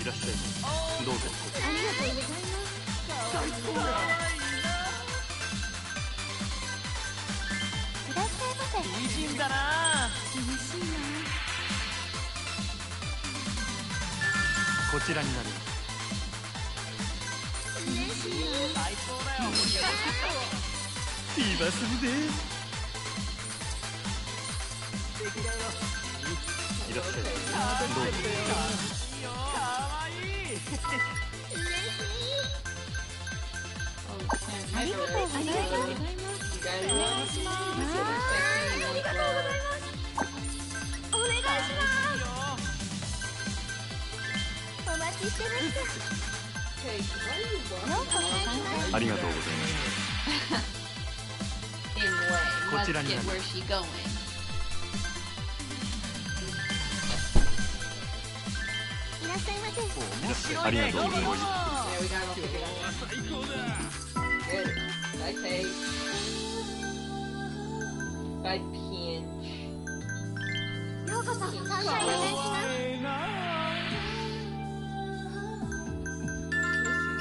いらっしゃいまどうぞありがとうございます。最高だいらっしゃいませ美人だな嬉しいなこちらになります高だよ盛り上がってきたわティーバするでいらっしゃいどうぞ。かわいいありがとうございます。お願いします。ありがとうございますお願いしますお待ちしてましたありがとうございます。こちらにります。ありがとうございます。ようこそ、サンお願いします。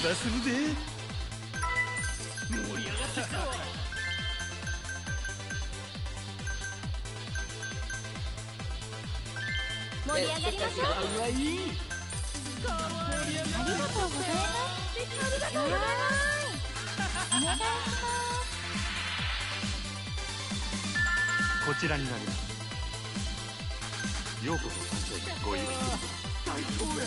まするで。盛り上がってきたわ盛り上がりましょう。かわいいありがとうございますありがとうございますお願いしこちらになります。ようこそ。サンシャインご意識最高や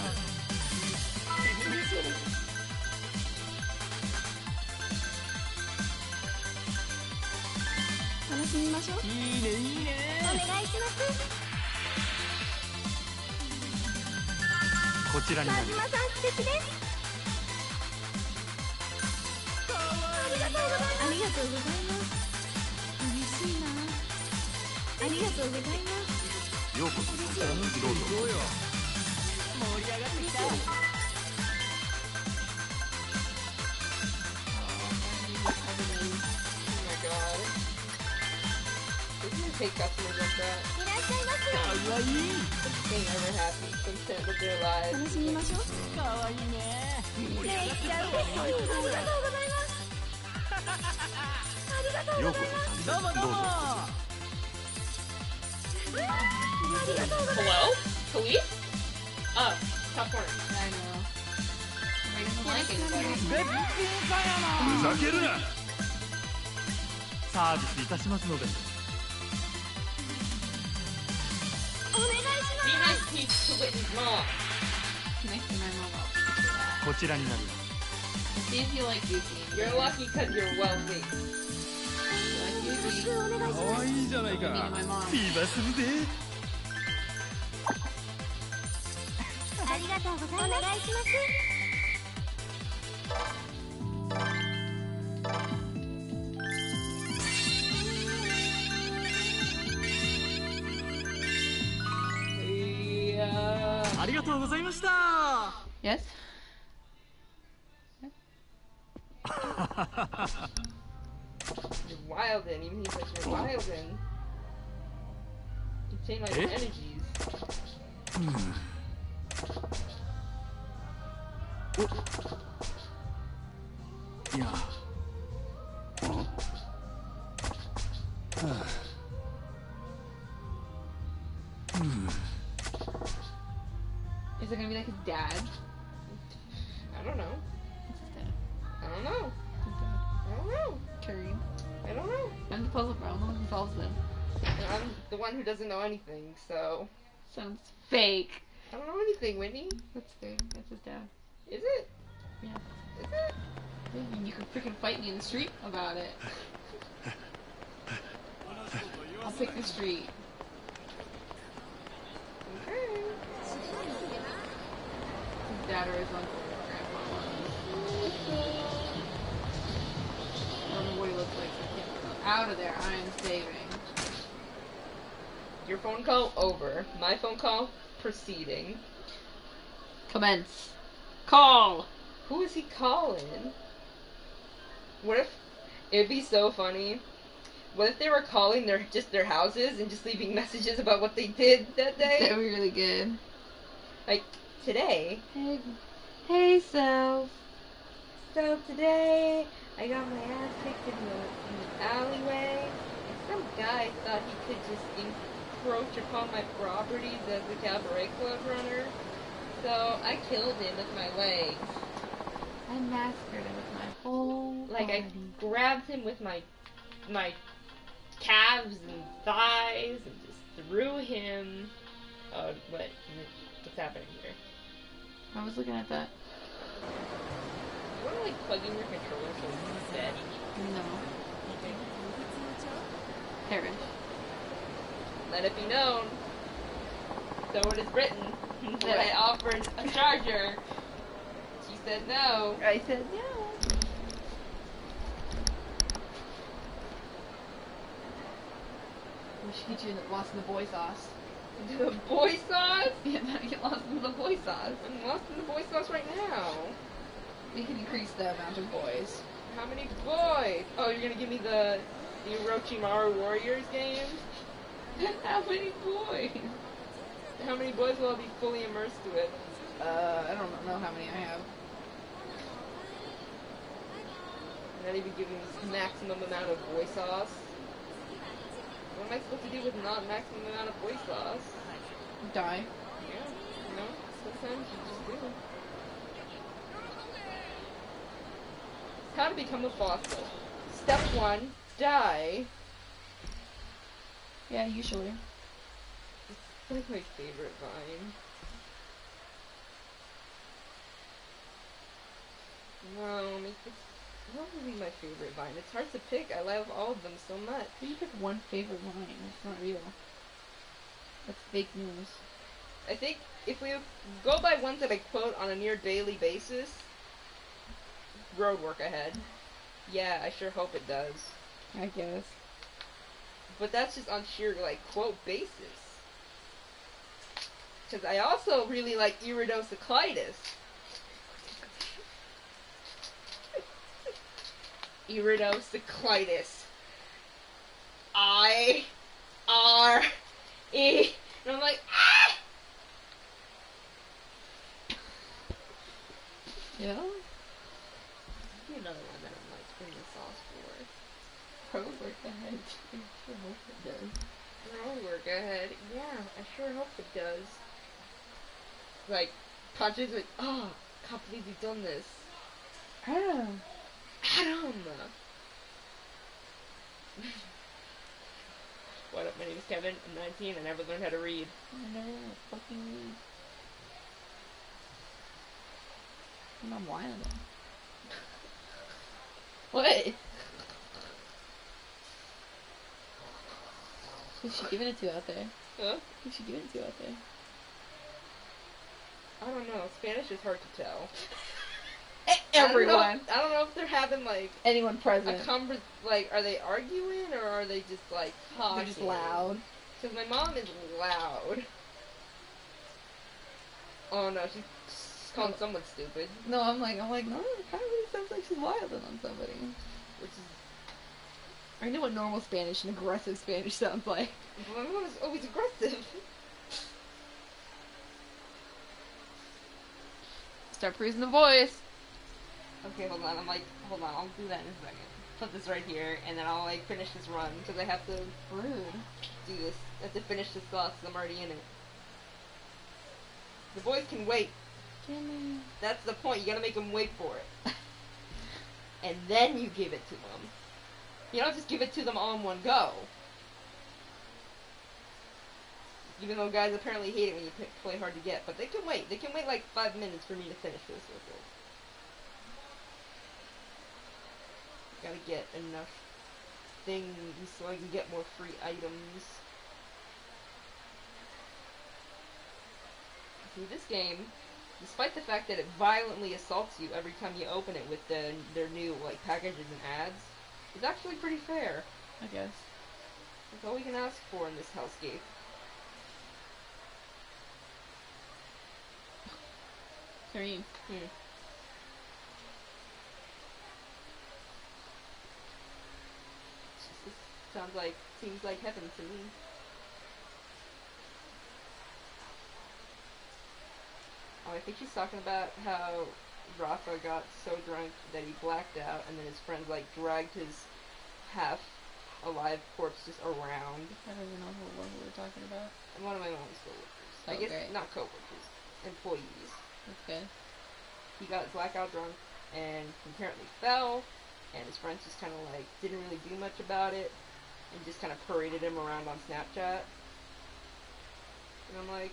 楽しみましょう。いいねいいね。お願いします。こちらにさん素敵です。ありがとうございます。ありがとうございます嬉しいな。ありがとうございます。ようこそ。どうぞ。どうよ盛り上がってきた take that to the event. ありがます。どうもどうも。ありがとうございます。Hello? Can we? あ、サポート。ふ。サービスいたしますので。こちらにな。かわいいじゃないか。ビーバする。ありがとうございます。お願いします。ございました Yes? You're wildin'. Even he's like, you're wildin'. You change like Eh? energies. いや Is Dad? I don't know. Dad? I don't know. Dad. I don't know. Kareem. I don't know. I'm the puzzle bro. I'm the one who solves them. And I'm the one who doesn't know anything, so Sounds fake. I don't know anything, Whitney. That's fake. That's his dad. Is it? Yeah. Is it? Yeah, and you can freaking fight me in the street about it. [laughs] I'll pick the street. Okay. His dad or his uncle or grandpa. I don't know what he looks like. so I can't remember. Out of there. I am saving. Your phone call over. My phone call proceeding. Commence. Call. Who is he calling? What if it'd be so funny? What if they were calling their just their houses and just leaving messages about what they did that day? That would be really good. Like today. Hey, hey, self. So today I got my ass kicked in the, in the alleyway, and some guy thought he could just encroach upon my properties as a cabaret club runner. So I killed him with my legs. I massacred him with my whole Like I grabbed him with my my calves and thighs and just threw him. Oh, what? What's happening here? I was looking at that. You want to like plug in your controller so it's dead? No. Perish. Let it be known. So it is written [laughs] that I offered a charger. She said no. I said no. We should get you in the, lost in the boy sauce. The boy sauce? [laughs] Yeah, now you get lost in the boy sauce. I'm lost in the boy sauce right now. We can increase the amount of boys. How many boys? Oh, you're gonna give me the the Orochimaru Warriors game? [laughs] How many boys? How many boys will I be fully immersed with? Uh, I don't know how many I have. Not even giving maximum amount of boy sauce. What am I supposed to do with not maximum amount of boy sauce? Die. Yeah, you know, sometimes you just do. How to become a fossil. Step one, die. Yeah, usually. It's like my favorite vine. No, make this. Be my favorite vine? It's hard to pick. I love all of them so much. You pick one favorite line? It's not real. That's fake news. I think if we go by ones that I quote on a near daily basis, road work ahead. Yeah, I sure hope it does. I guess. But that's just on sheer like quote basis. Because I also really like Iridocyclitis. Iridocyclitis. I R E. And I'm like, ah! Yeah. Another one that I'm like putting the sauce for. Road work ahead. I sure hope it does. Road work ahead. Yeah, I sure hope it does. Like, punches like, oh, can't believe you've done this. Adam. Adam! what up, my name is Kevin, I'm 19, I never learned how to read. I never want to fucking read. And I'm wild. [laughs] What? Who's she giving it to out there? Huh? Who's she giving it to out there? I don't know, Spanish is hard to tell. [laughs] Everyone. [laughs] I don't, know, I don't know if they're having like Anyone a present. conver- like, are they arguing or are they just like talking? They're just loud. Because my mom is loud. Oh no, she's calling someone stupid, No, I'm like, I'm like, no, it kind of really sounds like she's wilding on somebody. which is I know what normal Spanish and aggressive Spanish sounds like. my mom is always aggressive. Start praising the voice. Okay, hold on. I'm like, hold on. I'll do that in a second. Put this right here, and then I'll like finish this run because I have to Rude. do this. I have to finish this sauce 'cause I'm already in it. The boys can wait. That's the point. You gotta make them wait for it, [laughs] and then you give it to them. You don't just give it to them all in one go. Even though guys apparently hate it when you play hard to get, but they can wait. They can wait like five minutes for me to finish this with it. Gotta get enough things so I can get more free items. See, this game, despite the fact that it violently assaults you every time you open it with the, their new like packages and ads, is actually pretty fair. I guess. That's all we can ask for in this hellscape. Kareem. Hmm. It's just- This sounds like seems like heaven to me. Oh, I think she's talking about how Rafa got so drunk that he blacked out, and then his friends like dragged his half alive corpse just around. I don't even know who, what we were talking about. And one of my mom's coworkers. I Oh, guess great. not coworkers, employees. Okay. he got blackout drunk and apparently fell and his friends just kind of like didn't really do much about it and just kind of paraded him around on snapchat and i'm like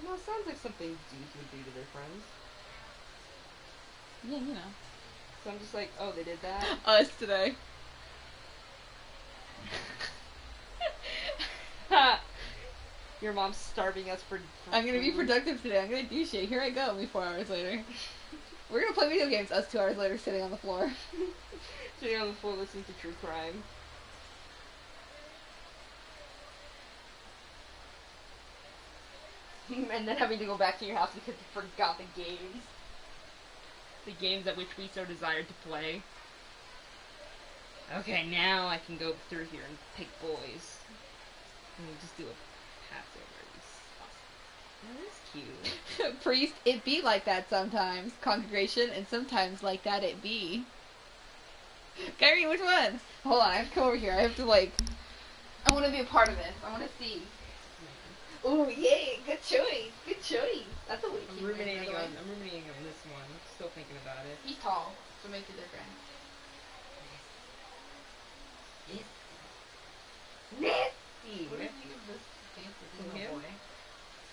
you know sounds like something dudes would do to their friends Yeah, you know. so i'm just like oh they did that [laughs] Us today. Ha [laughs] Your mom's starving us for, for I'm gonna be productive today. I'm gonna do shit. Here I go. Me four hours later. [laughs] We're gonna play video games. Us two hours later, sitting on the floor. sitting on the floor listening to true crime [laughs] and then having to go back to your house because you forgot the games. The games at which we so desired to play. Okay, now I can go through here and pick boys. And we'll just do a Passover. That is cute. [laughs] Priest, it be like that sometimes. Congregation, and sometimes like that it be. Kyrie, which one? Hold on, I have to come over here. I have to like. I want to be a part of this. I want to see. Oh yeah, good choice, good choice. That's a way I'm ruminating on- I'm ruminating on this one. Still thinking about it. He's tall, so make it different. Nasty. What do you think of this dance little boy?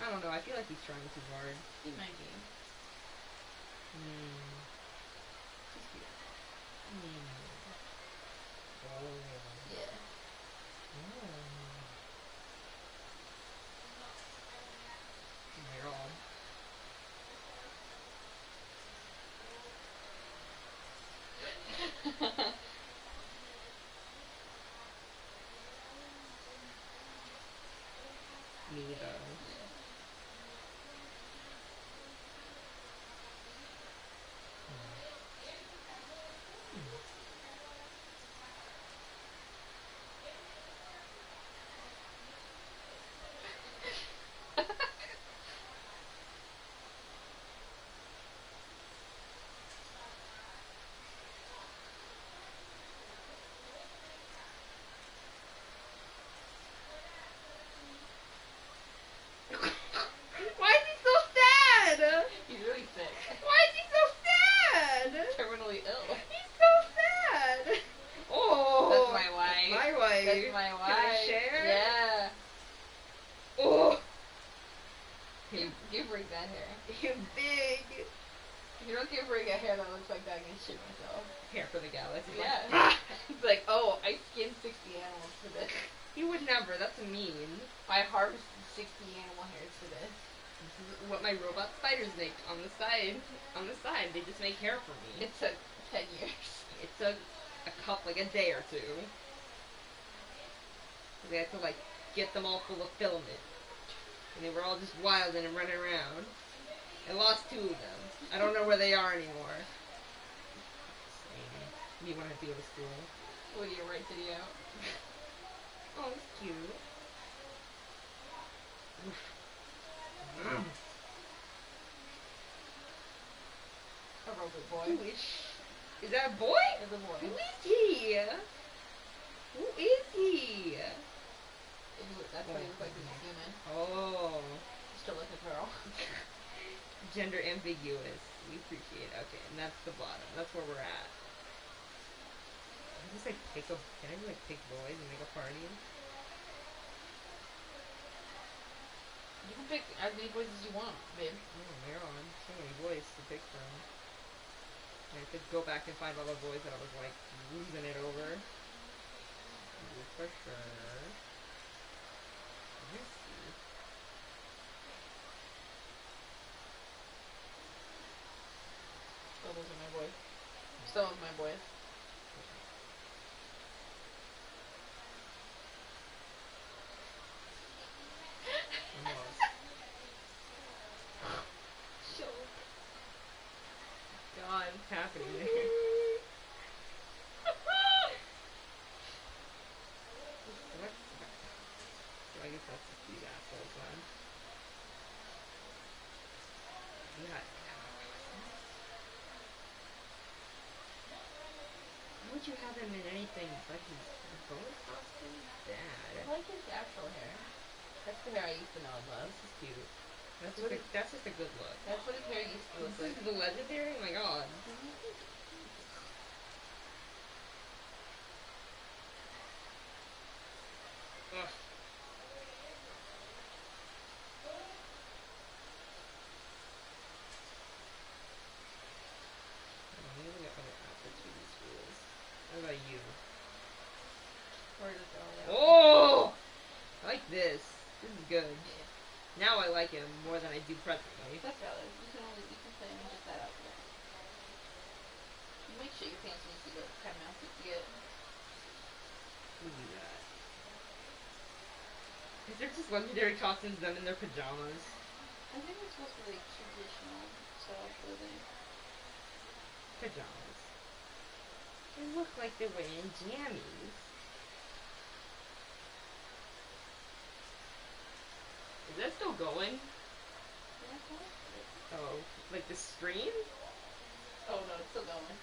I don't know. I feel like he's trying too hard. He might be. Hmm. Just cute. Hmm. Oh. Yeah. Oh my god. That's my Can I wife. share? Yeah. Oh, Give, give Rick that hair. [laughs] you big you don't give Rick a hair that looks like that, I'm gonna shit myself. hair for the galaxy. Yeah. [laughs] He's like, oh, I skinned 60 animals for this. You would never. That's mean. I harvested 60 animal hairs for this. This is what my robot spiders make on the side. On the side, they just make hair for me. It took 10 years. It took a cup like a day or two. They had to like get them all full of filament, and they were all just wild and running around. I lost two of them. I don't know where they are anymore. Me when I have to go to school. What do you write video? [laughs] Oh, it's cute. A robot boy. Who is? Is that a boy? It's a boy. Who is he? Who is he? That's what he looks like he's human. Oh. Still like a girl. Gender ambiguous. We appreciate. It. Okay, and that's the bottom. That's where we're at. Can I just like pick a? Can I just like pick boys and make a party? You can pick as many boys as you want, babe. Oh, they're on. So many boys to pick from. I could go back and find all the boys that I was like losing it over. For sure. Those are my boys. Some of my boys. I'm lost. God, what's happening there? What? So I guess that's the cute assholes then. Yeah. Why would you have him in anything but his bonus costume? I Bad. like his actual hair. That's the hair I used to know and love. This is cute. That's just a, that's just a good look. That's what his hair used to look This like. is the legendary? Oh my god. Ugh. Oh, I'm gonna get other outfits for these schools. What about you? Or just all that. Oh! I like this. This is good. Now I like him more than I do presently. That's valid. You can only you can play him just that outfit. You make sure your pants when you see the kind of outfit you get. We'll do that. Is there just legendary costumes them in their pajamas? I think it's supposed to be like traditional style clothing. Pajamas. They look like they're wearing jammies. Is that still going? Yeah, I thought it- Oh, like the stream? Oh no, it's still going.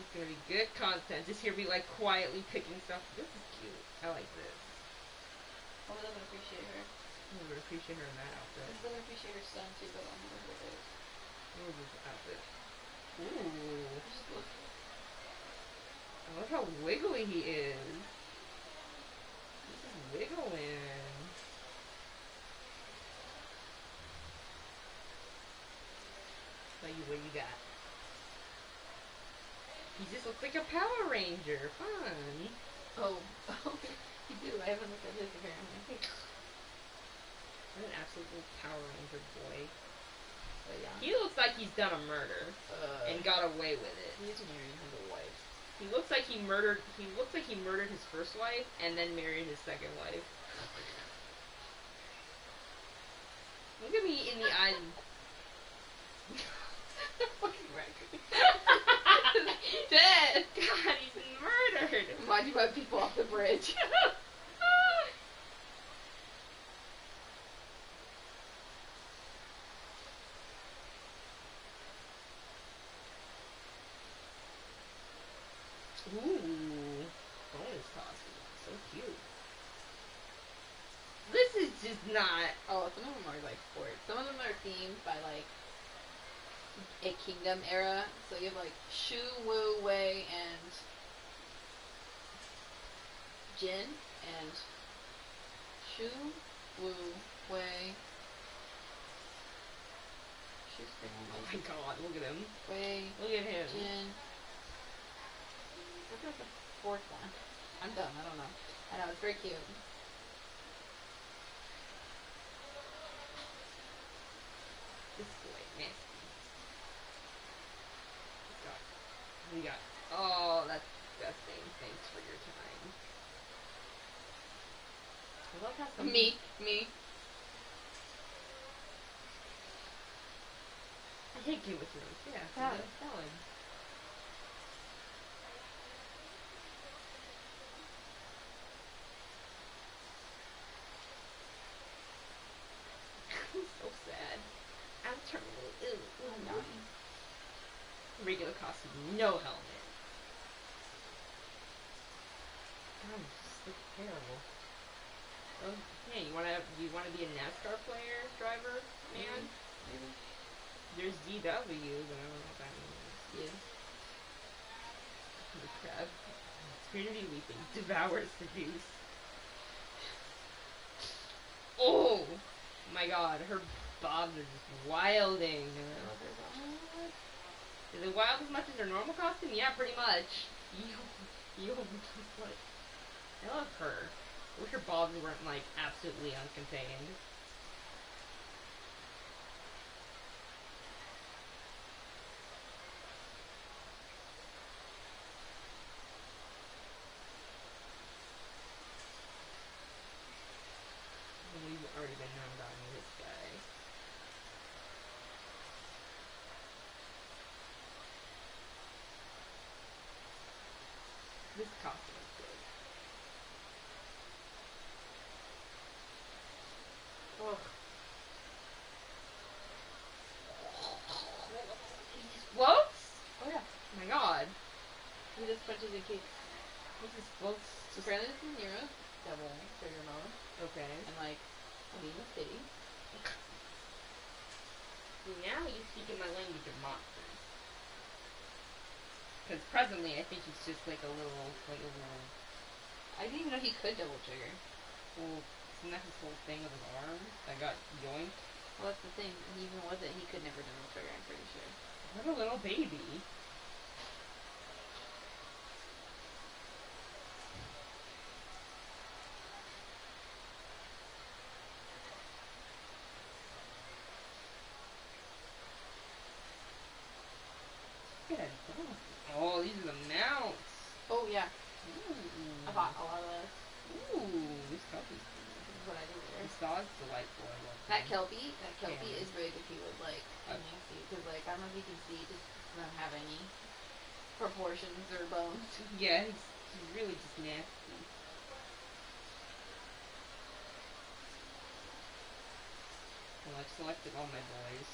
It's gonna be good content. Just hear me like quietly picking stuff. This is cute. I like this. Oh, we doesn't appreciate her. I would appreciate her in that outfit. He doesn't appreciate her son too, but on her birthday. What was this outfit? Ooh. Just look. I love how wiggly he is. This is wiggling. What you, what you got? He just looks like a Power Ranger. Fun. Oh, [laughs] oh, you do. I haven't looked at his apparently. What an absolute Power Ranger boy. But yeah. He looks like he's done a murder Uh, and got away with it. he's marrying his wife. He looks like he murdered. He looks like he murdered his first wife and then married his second wife. Look at me in the eyes. [laughs] [laughs] Fucking record. [laughs] Dead. God, been. Why'd you let people off the bridge? [laughs] Ooh, bonus costume. So cute. This is just not. oh, some of them are like sports. Some of them are themed by like a kingdom era. So you have like Shu, Wu, Wei, and Jin and Shu Wu Wei. Shu's Oh my family. god, look at him. Wei Look at him. Jin. Look at the fourth one. I'm dumb. I don't know. I know it's very cute. This boy, nasty. Let's go. We got. Oh, that's disgusting. Thanks for your time. I love how some Me, me. I hate Game of Thrones. Yeah, Sad. that's valid. so sad. I'm terminally ill. I'm dying. Regular costume, no helmet. God, this just looks terrible. Oh, hey, you wanna you wanna be a NASCAR player, driver, man? Maybe. There's DW, but I don't know what that means. Yeah. [laughs] The crab. Trinity weeping, devours seduce. Oh my god, her bobs are just wilding. Is it wild as much as her normal costume? Yeah, pretty much. [laughs] Yo, yo, just like, I love her. I wish her bobs weren't like absolutely uncontained. We've already been known about this guy. This costume is good. Ugh. He just floats? Oh yeah. Oh my god. He just punches and kicks. He just floats. So apparently this is Nero, Devil, Trigger Mode, Okay. and like Alina City. Now you speak in my language of monsters. Presently, I think he's just like a little, like a little. I didn't even know he could double trigger. Well, isn't that his whole thing with his arm that got yoinked? Well, that's the thing. And even with it, he could never double trigger. I'm pretty sure. What a little baby. Look at that. Oh, these are the mounts. Oh yeah, Ooh. I bought a lot of those. Ooh, this cup is This is what I do there. This dog's delightful. I love That him. kelpie, that kelpie Yeah. is really good with like a Uh, Nancy because like I don't know if you can see, it just doesn't have any proportions or bones. Yeah, he's, he's really just nasty. Well, I've selected all my boys.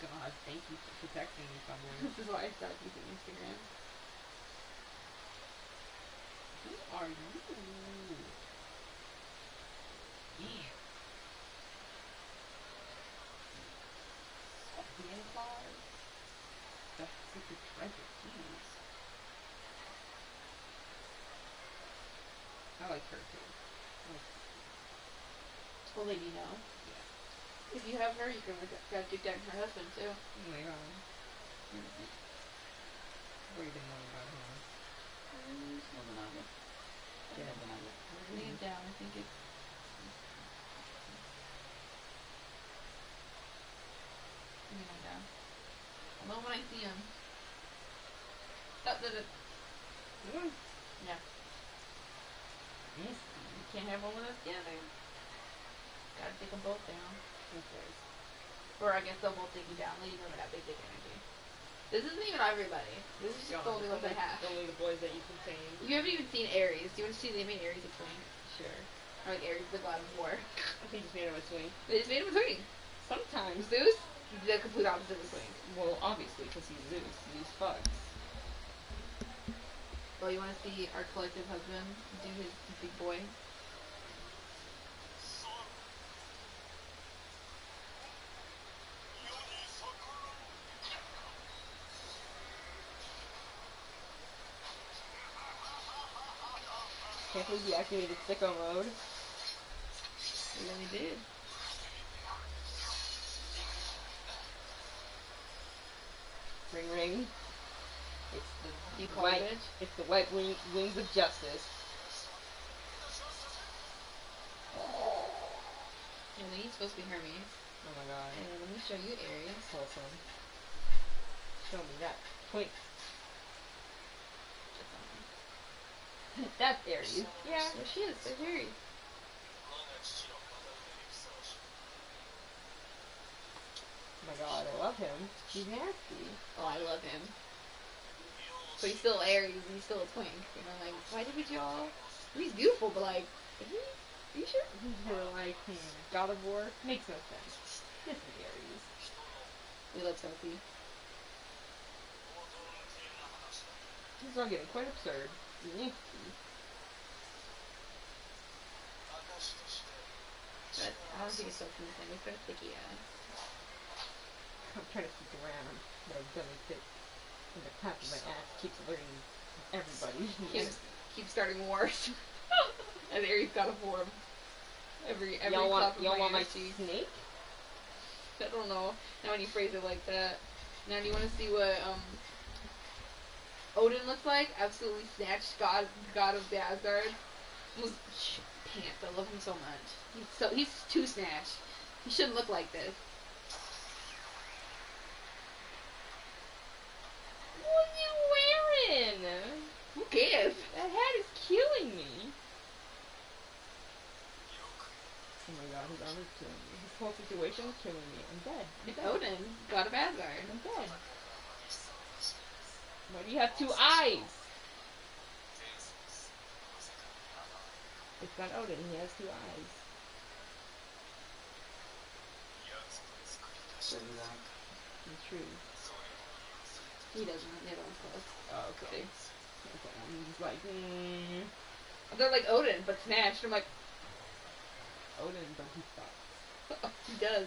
God, thank you for protecting me, someone. this is why I stopped using Instagram. Who are you? Yeah. Scorpion claws. The secret treasure keys. I like her too. Well, lady, no. Yeah. If you have her, you can grab Duke down her husband too. Oh my god. What you been knowing about him? Mm, Nobunaga. Yeah. Nobunaga. Lay him down. I think it's. Lay him down. I love when I see him. Stop the. Mm. Yeah. Yes. You can't have one of us together. Gotta take them both down. Okay. Or I guess they'll both take you down. Lady Women have big dick energy. This isn't even everybody. This is just the only what they have. Only the boys that you contain. You haven't even seen Ares. Do you want to see they made Ares a twin? Sure. Or like Ares, the god of war. He just made him a swing. They just made him a twin. Sometimes. Zeus, the complete opposite of a twin. Well, obviously, because he's Zeus. Zeus fucks. Well, oh, you want to see our collective husband do his big boy? Believe you activated sicko mode. We really did. Ring ring. It's the white. it? It's the white wing, wings of justice. And then he's supposed to be Hermes. Oh my god. And let me show you Ares. Wholesome. Show me that. Point. [laughs] That's Ares. Yeah, she is. There's Ares. Oh my god, I love him. He's nasty. Oh, I love him. But he's still Ares and he's still a twink. You know, like, why did we draw? He's beautiful, but like, he? Are you sure? We're like, hmm, God of War? Makes no sense. This is Ares. We love Sophie. This is all getting quite absurd. But I don't think it's Sophie's thing. It's a sticky ass. I'm trying to stick around, but I don't fit. And the top of my ass keeps alerting everybody. Keep, keep starting wars. [laughs] and Ares got a form. Every every y'all want, y'all my want my cheek. snake? I don't know. Now when you phrase it like that. Now do you want to see what um Odin looks like? Absolutely snatched god god of the Asgard. Was pants. I love him so much. He's so he's too snatched. He shouldn't look like this. What are you wearing? Who cares? That hat is killing me. Oh my god, his armor's killing me. This whole situation is killing me. I'm dead. I'm It's dead. Odin, god of Asgard. I'm dead. Why do you have two eyes? It's not Odin, he has two eyes. It's true. He doesn't. They don't close. Oh, okay. Okay, I'm like, mm, They're like Odin, but snatched. I'm like, Odin, but he sucks. [laughs] he does.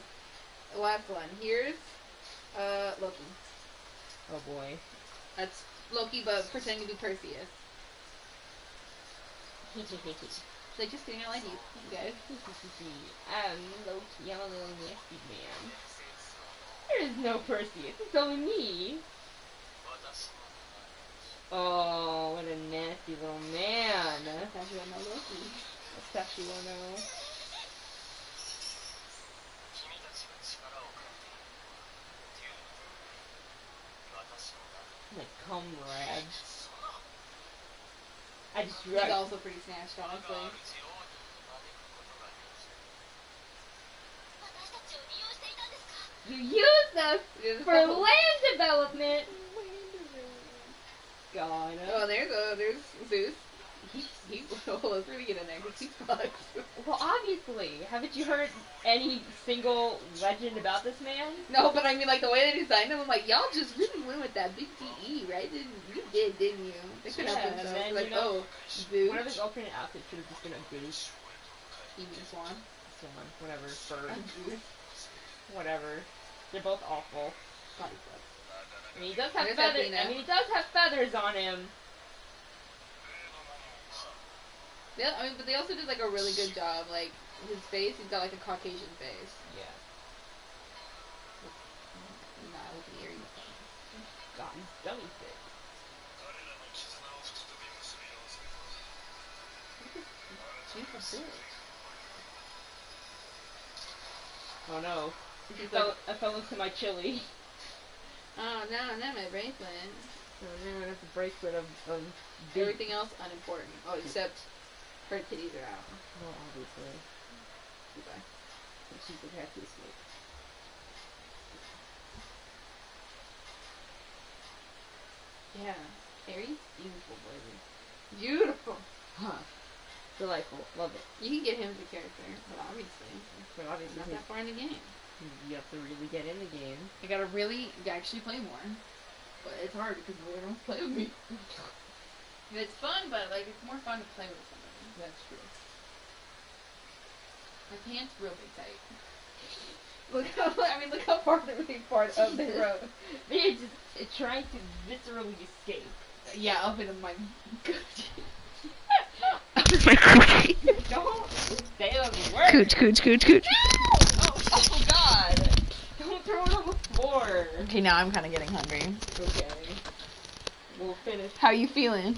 The last one. Here's uh Loki. Oh boy. That's Loki, but pretending to be Perseus. [laughs] Like, just kidding, I like you, you guys. I'm Loki, I'm a little nasty man. There is no Perseus, it's only me. Oh, what a nasty little man. That's I know Loki. Especially when uh, my comrades. I just He's also pretty snatched, honestly. You used us for [laughs] land development. God. Oh, there's a there's Zeus. He, he, well, let's really get in there because he's fucked. Well, obviously, haven't you heard any single legend about this man? No, but I mean, like, the way they designed him, I'm like, y'all just really went with that big DE, right? Didn't, you did, didn't you? They could Yeah, have and themselves. like, know, oh, Zeus. One of his alternate outfits should have just been a goose. Evening Swan. Someone, whatever, bird, whatever. They're both awful. God, he. I mean, he does have There's feathers. I mean, he does have feathers on him. Yeah, I mean, but they also did like a really good job. Like his face, he's got like a Caucasian face. Yeah. Not with the earrings. God, he's dummy bitch. [laughs] Oh no. I fell, I fell into my chili. [laughs] oh no, not my bracelet. Oh no, that's a bracelet of, of Everything else unimportant. Oh, except her titties are out. Well, obviously. Goodbye. She's a happiest snake. Yeah. Ares, beautiful baby. Beautiful. Huh. Delightful. Love it. You can get him as a character, but obviously, But obviously, not that far in the game. you have to really get in the game. I gotta really actually play more. But it's hard because no one wants to play with me. [laughs] It's fun, but like it's more fun to play with. That's true. My pants real big tight. Look how [laughs] I mean, look how far the big part of the road. They're just uh, trying to viscerally escape. Yeah, up in my [laughs] Don't say those words. Cooch, cooch, cooch, cooch. Oh, oh God! Don't throw it on the floor. Okay, now I'm kind of getting hungry. Okay. We'll finish. How you feeling?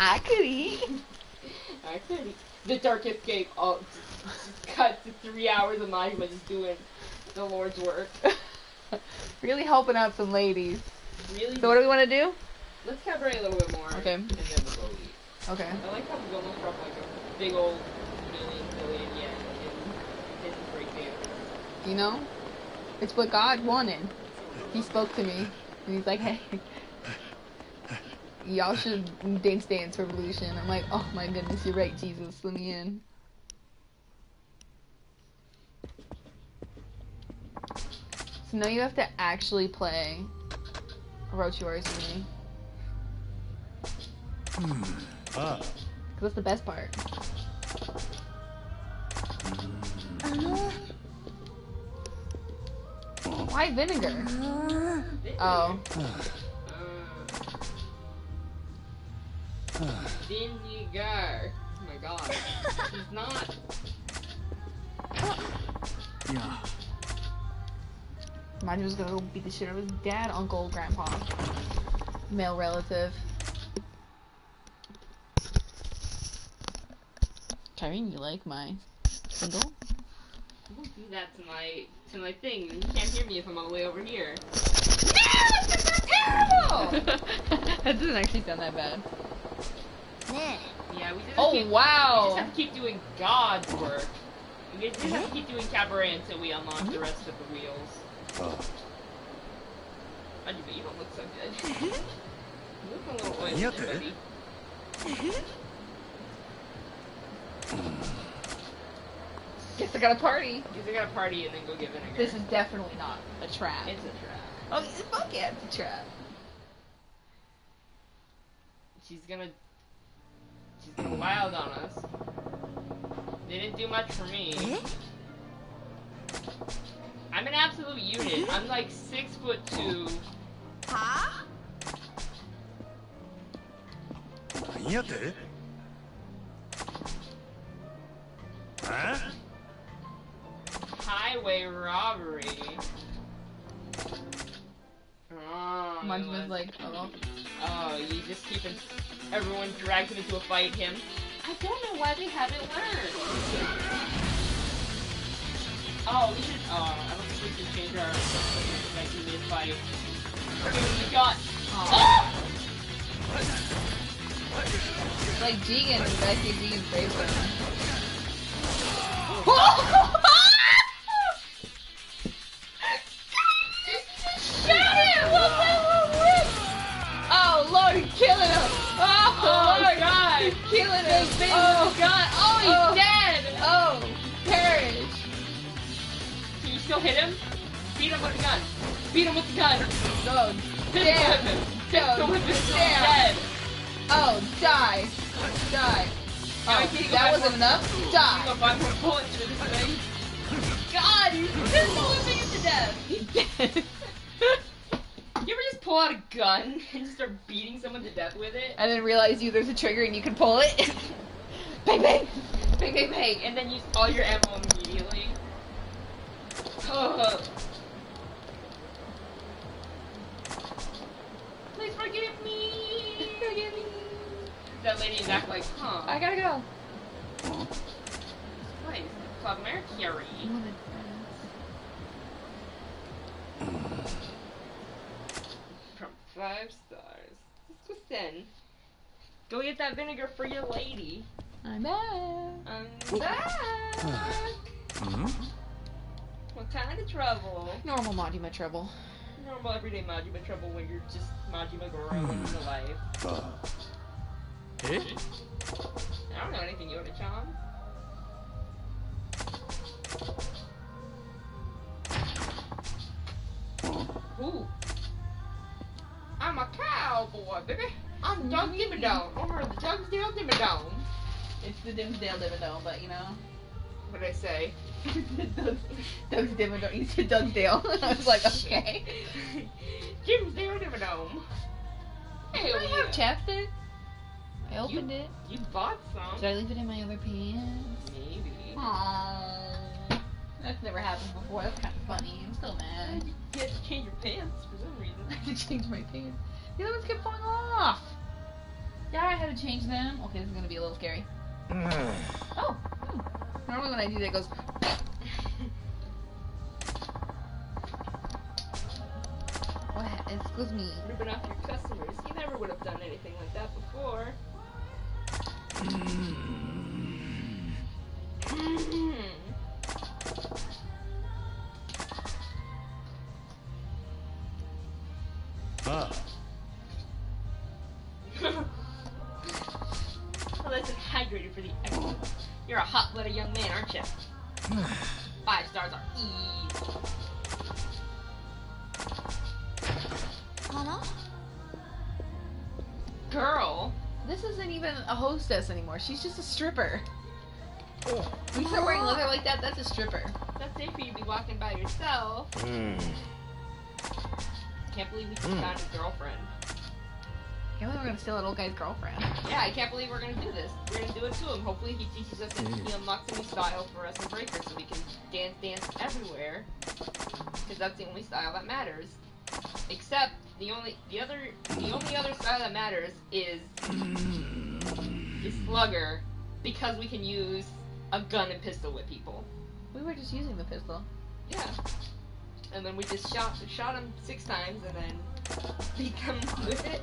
I could eat. I could eat. I could eat. The Dark Escape. Oh, just cut to three hours of Majima just doing the Lord's work. [laughs] Really helping out some ladies. Really? So what do we want to do? Let's cabaret a little bit more. Okay. And then we'll go eat. Okay. I like how we almost dropped like a big old million billion yen in his breakdance. You know, it's what God wanted. He spoke to me, and he's like, "Hey, y'all should dance dance revolution." I'm like, "Oh my goodness, you're right, Jesus. Let me in." So now you have to actually play Orochimaru's with me, hmm. Ah, cause that's the best part. Hmm. Why vinegar? Ah. Oh. Ah. Uh, vinegar. Oh my god. She's not. yeah. Imagine was gonna go beat the shit out of his dad, uncle, grandpa, male relative. Kyrene, you like my single? Don't do that to my to my thing. You can't hear me if I'm all the way over here. [laughs] that doesn't actually sound that bad. Yeah, we just Oh keep, We wow! just have to keep doing God's work. We just have to keep doing cabaret until we unlock the rest of the wheels. Ah, Anyway, you don't look so good. you [laughs] look a little oily, Yeah, buddy. Guess I got a party. Because I gotta party and then go get vinegar. This is definitely not a trap. It's a trap. oh, fuck yeah, it's a trap. She's gonna wild on us. They didn't do much for me. Eh? I'm an absolute unit. I'm like six foot two. Huh? Highway robbery. Ah, oh, Majima's it was- like, oh. oh, you just keep it. Everyone drags him into a fight. Him. I don't know why they haven't learned. Oh, we should. Oh, I don't think we should change our like mid fight. Okay, we got. Oh! Like Jigen, I see Jigen's brave Oh killing him! Big Oh God! Oh, he's Oh. dead! Oh, perish! Can you still hit him? Beat him with the gun. Beat him with the gun. Oh, Pistol damn! whip him. Pistol Oh, whip damn. dead. Oh, die! Die! Oh, that wasn't enough? Die! got five more bullets for this thing. God, he's pistol [laughs] whipping him to death! He's dead. [laughs] you ever just pull out a gun [laughs] and just start beating someone to death with it? And then realize you there's a trigger and you can pull it. [laughs] bang bang! Bang, bang, bang, and then use all your ammo immediately. Oh. Please forgive me. Forgive me. That lady is act like, huh? I gotta go. Nice. Club Mercury. From five stars. Listen. Go get that vinegar for your lady. I'm back. I'm back. Hmm? What kind of trouble? Normal Majima trouble. Normal everyday Majima trouble when you're just Majima growing into life. あえ I don't know anything, Yoda-chan. Ooh. I'm a cowboy, boy, baby. I'm Doug Dimmadome. Over the Dugsdale Dimmadome. It's the Dimmsdale Dimmadome, but you know. What did I say? Doug's, Doug's Dimmadome. You said Dugsdale. [laughs] I was like, okay. Dimmsdale Dimmadome. Do Hell I have chapstick? I opened it. You bought some. Did I leave it in my other pants? Maybe. Aww. That's never happened before. That's kind of funny. I'm still mad. You had to change your pants for some reason. [laughs] I had to change my pants. The other ones kept falling off. Yeah, I had to change them. Okay, this is gonna be a little scary. [sighs] Oh. hmm. Normally when I do that, it goes. [laughs] What? Excuse me. Ripping off your customers. You never would have done anything like that before. [sighs] Ah, [laughs] well, that's hydrated for the excellent. You're a hot-blooded young man, aren't you? [sighs] Five stars are easy. Hana? Girl. This isn't even a hostess anymore. She's just a stripper. When you start wearing leather like that, that's a stripper. That's safe for you to be walking by yourself. Can't believe we just Hmm. found a girlfriend. I Can't believe we're gonna steal that old guy's girlfriend. Yeah, I can't believe we're gonna do this. We're gonna do it to him. Hopefully he teaches us and he unlocks a new style for us in Breaker so we can dance dance everywhere. Because that's the only style that matters. Except the only the other the only other style that matters is [clears throat] the slugger because we can use a gun and pistol with people. We were just using the pistol. Yeah. And then we just shot shot him six times and then he comes [laughs] with it.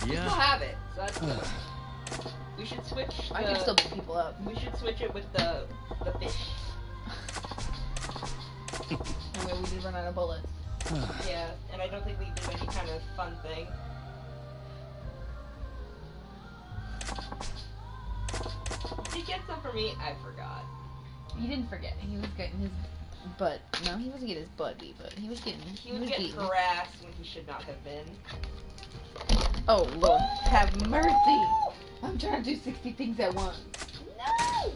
Yeah. We still have it, so that's good. [sighs] We should switch. I can still beat people up. We should switch it with the the fish. [laughs] Anyway, we did run out of bullets. [sighs] Yeah, and I don't think we do any kind of fun thing. Did you get some for me? I forgot. He didn't forget. He was getting his butt. No, he wasn't getting his butt beat, but he was getting. He was getting eating. harassed when he should not have been. Oh Lord, have mercy! I'm trying to do 60 things at once. No!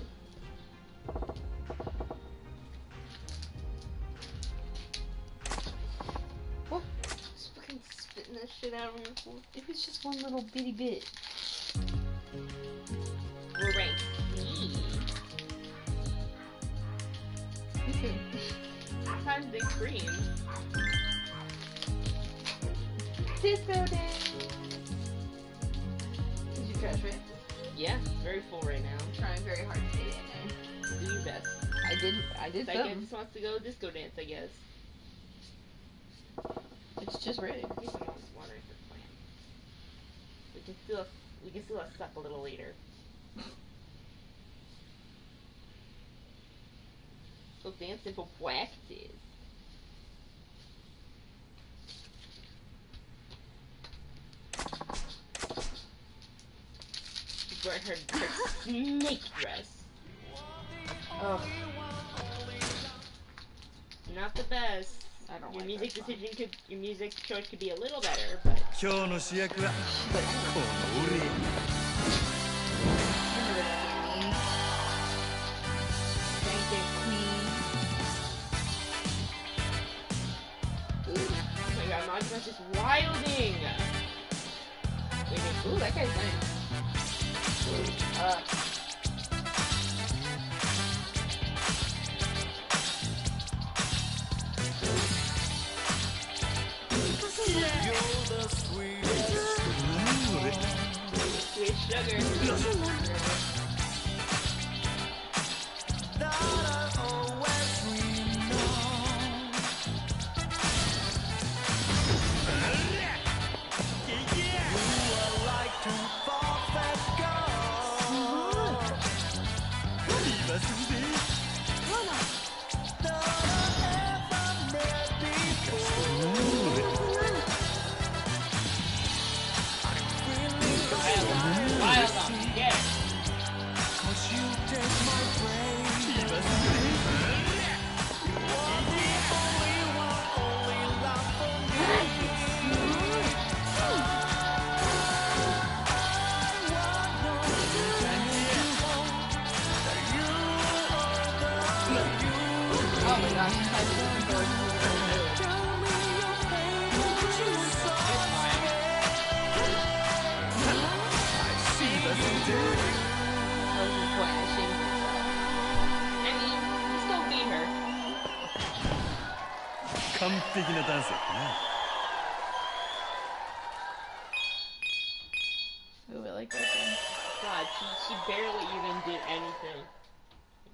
What? Just fucking spitting that shit out of your food. It was just one little bitty bit. We're ranked too. Times big cream. Disco dance. Did you trash it? Yeah, very full right now. I'm trying very hard to stay in there. Do your best. there. I didn't. I did Psycho some. just wants to go disco dance, I guess. It's just ready. Maybe someone's watering for plant. We can still we can still suck a little later. So dancing for practice. She's wearing her, her snake dress. Ugh. Not the best. I don't Your like music that decision could, your music choice could be a little better, but [laughs] my just wilding! Wait, wait, ooh, that guy's nice. Uh, Sweet sugar. On, 敵なダンスだったな Ooh, I like that one. God, she, she barely even did anything.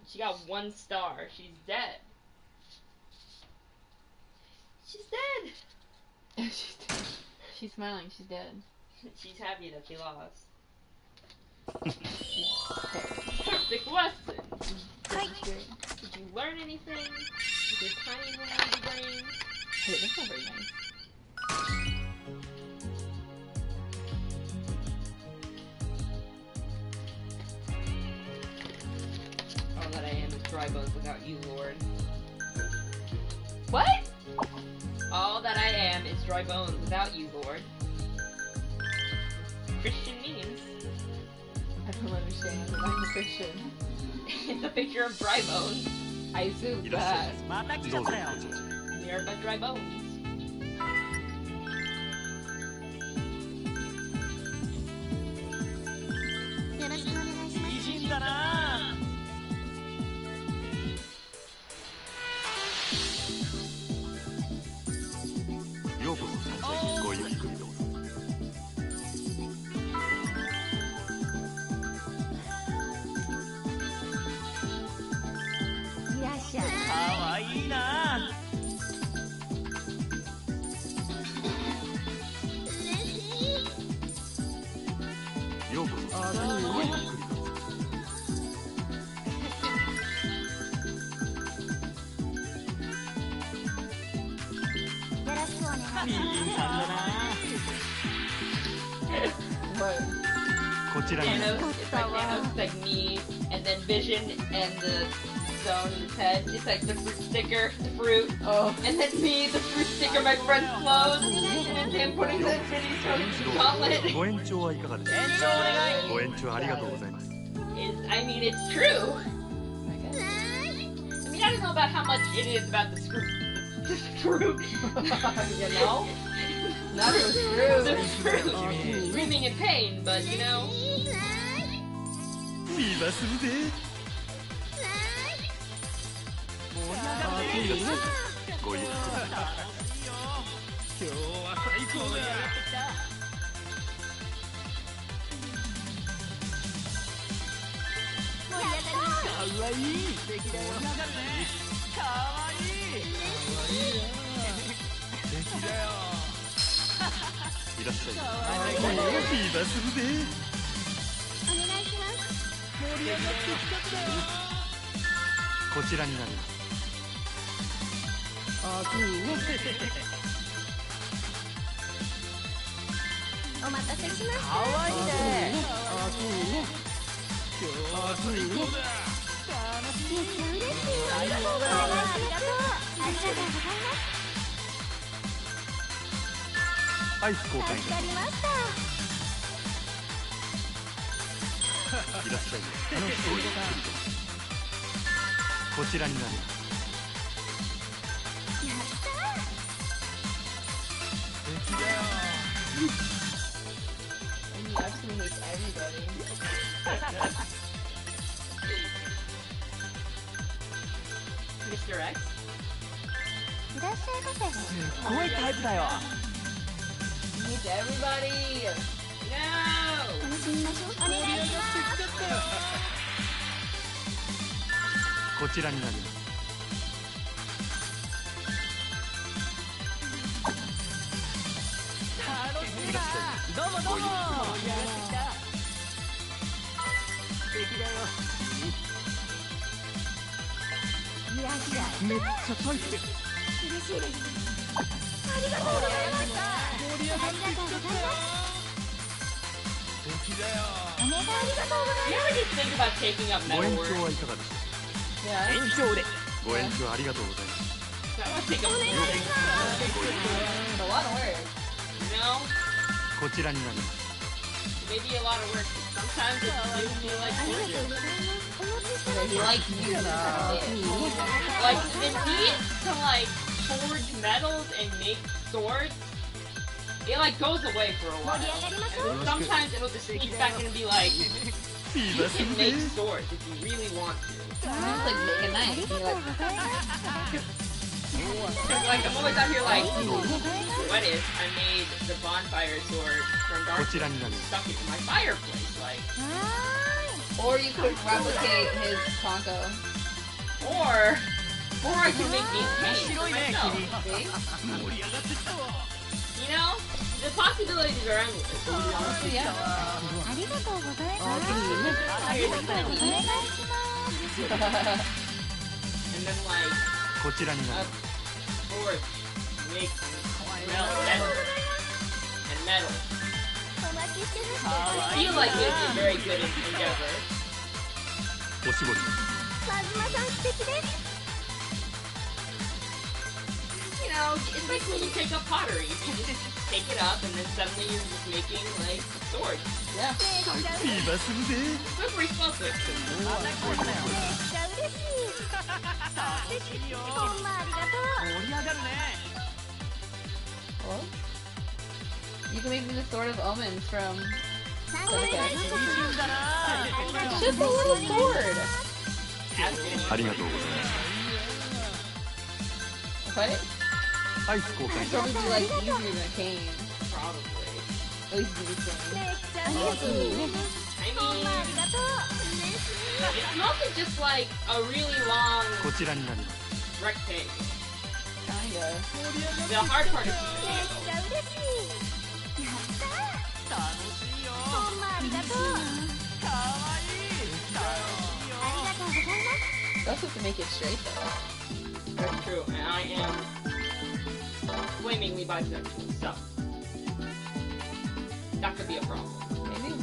She got one star. She's dead. She's dead. [laughs] she's, she's smiling. She's dead. [laughs] She's happy that she lost. [laughs] Perfect lesson. Did you learn anything? With your tiny little brain? Wait, that's not very nice. All that I am is dry bones without you, Lord. What? All that I am is dry bones without you, Lord. Christian memes. I don't understand, but I'm a Christian. [laughs] it's a picture of dry bones. I assume that near but dry bones. Easy, ちらに Thanos, it's like Thanos, it's like me, and then Vision, and the stone in his head. It's like the fruit sticker, the fruit, Oh. and then me, the fruit sticker, my friend's clothes, and then him putting the Infinity Stone どう gauntlet. ぞご延長はいかがでしょう延長お願いご延長ありがとうございます Is I mean, it's true. I guess. I mean, I don't know about how much it is about the fruit. The fruit. [laughs] you know? Not so [laughs] The true. fruit. Screaming in pain, but you know. 見するぜごゆっくり今日は最高だ。かわいいかわいいいいらっしゃいかわいいするぜこちらになります。お待たせしました。かわいいね。めっちゃ嬉しいありがとうございますありがとうありがとうございアイス助かりましたいらっしゃいこちらになますいらっしゃいませすごいタイプだよ Meet everybody! Yeah! 楽しみましょう。お願いします。こちらになります。どうもどうも。盛り上がってきた素敵だよいらっしゃいめっちゃタイプ嬉しいです。ありがとうございました。ありがとうございます敵だよ You ever just think about taking up い metal ご延 work? 長はいかがでしょ Yeah. 延長でうご延長ありがとうございます I want to take up metal It's a lot of work. You know? こちらになります Maybe a lot of work. Sometimes it just feel like ありが torture. とうございますお持ちして Yeah, he likes you. Yeah. Like the need to like forge metals and make swords, it like goes away for a while. Sometimes it'll just sneak back and be like, you can make swords if you really want to. Just like make a knife. Like, I'm always out here like, what if I made the bonfire sword from Dark and stuck it in my fireplace? Like, or you could replicate his Tonko. Or, or I could make these paint myself. You know, the possibilities are endless. Oh, yeah. ありがとうございます。ありがとうございます。And then like, こちらになる。Forth, make, melt, and metal. I feel like this is very good endeavor. おしぼり。カズマさん素敵です。know, it's like when you take up pottery. You just take it up and then suddenly you're just making like swords. Yeah. 今すぐで Slippery slope. めっちゃ嬉しい。ほんまありがとう。盛り上がるね Hello? You can make me the Sword of Omens from 参加してください。いいんだな Just a little sword! ありがとうござい What? ますアイ ス交換 Sword would be like easier than a cane. Probably. At least do the cane. めっちゃ嬉しい。 I ほん mean, まありがとう。嬉しい。 it's mostly [laughs] just like a really long こちらになります rectangle. Kinda. The hard part is め the っ handle. ちゃ嬉しい。やった楽しいよー。ほんまありがとう。かわいい楽しいよありがとうございます。 You also have to make it straight though. That's true, and I am flamingly bisexual, so that could be a problem. Maybe.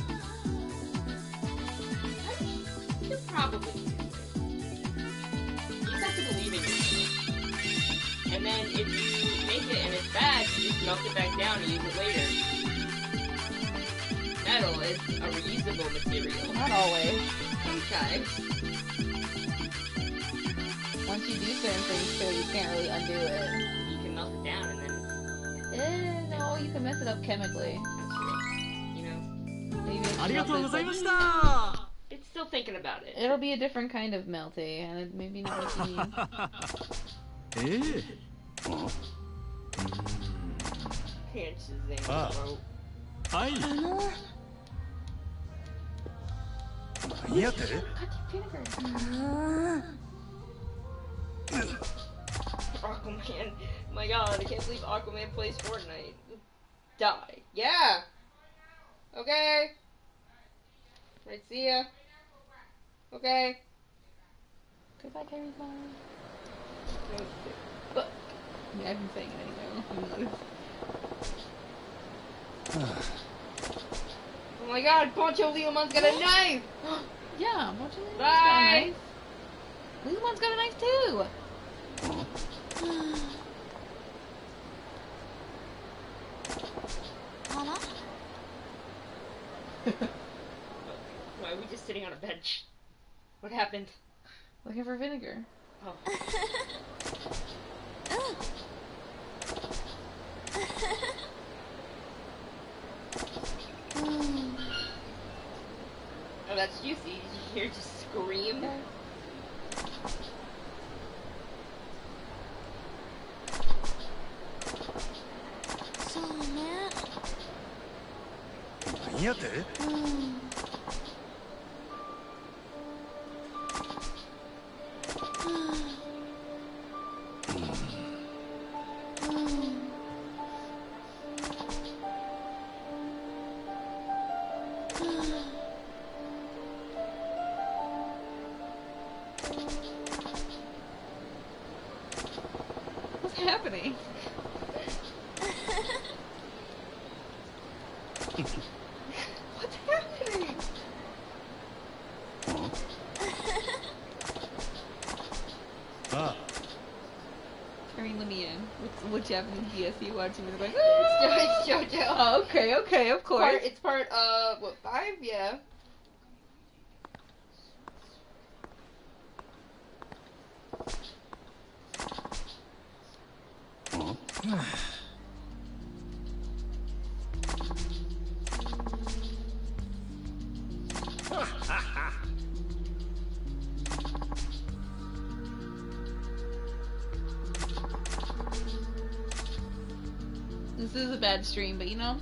You probably do it. You have to believe in yourself. And then if you make it and it's bad, you just melt it back down and use it later. Metal is a reusable material. Not always. Sometimes. Once you do certain things it, you can't really undo it down and then... Eh, no, you can mess it up chemically. You know? Maybe it's, like, it's still thinking about it. It'll be a different kind of melty, and it maybe not [laughs] ah. Hi. Yep. Aquaman. [laughs] My god, I can't believe Aquaman plays Fortnite. Die. Yeah! Okay. Right, see ya. Okay. Goodbye, Carrie But, I mean, I've been saying it anyway. [laughs] [sighs] Oh my god, Poncho Leomon's got a knife! [gasps] yeah, bonchil's got a knife Leomon's got a knife too! [laughs] Why are we just sitting on a bench? What happened? Looking for vinegar. Oh. [laughs] Oh, that's juicy. Did you hear just scream? 何やって？うん。うん。Japanese DS are watching? Like, It's Jo- it's JoJo. [laughs] oh, okay, okay, of course. Part, it's part, uh, Bad stream, but you know,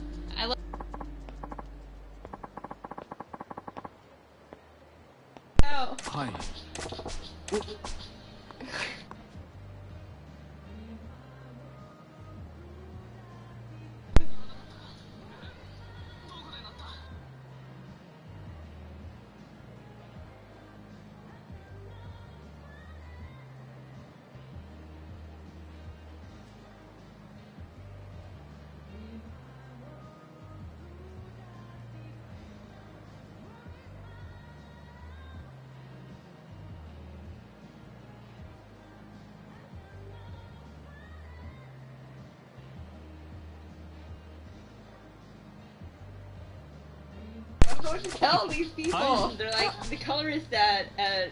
to tell these people. They're like the colorist at at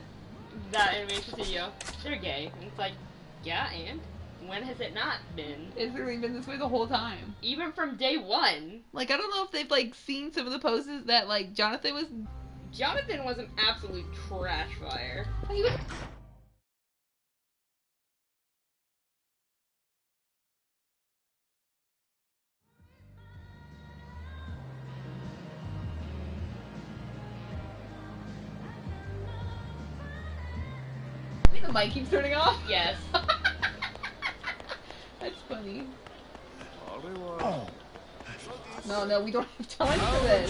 that animation studio. They're gay. And it's like, yeah, and when has it not been? It's really been this way the whole time. Even from day one, Like I don't know if they've like seen some of the poses that like Jonathan was. Jonathan was an absolute trash fire. He light keeps turning off? Yes. [laughs] That's funny. No, no, we don't have time for this.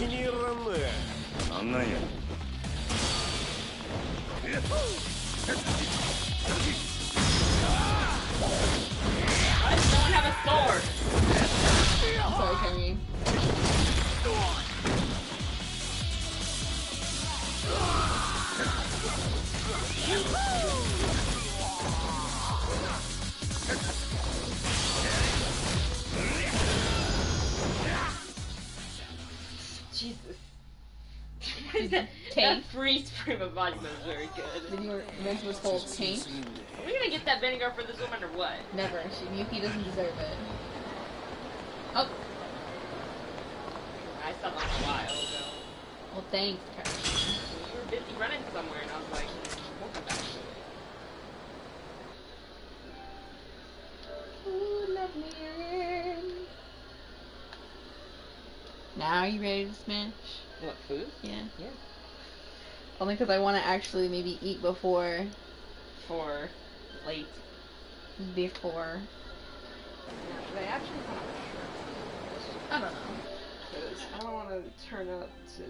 Have a sword? I'm sorry, Kenny. You that, that Tank. freeze frame of Majima is very good. Then you were meant to called Tank. Are we gonna get that vinegar for this woman or what? Never. She, Yuki doesn't deserve it. Oh, I saw on a while ago. well, thanks, Kerry. We were busy running somewhere and I was like, we'll come back to it. Ooh, let me in. Now, are you ready to smash? What, food? Yeah. Yeah. Only because I want to actually maybe eat before. For late. Before. Should I actually I don't know. Because I don't want to turn up to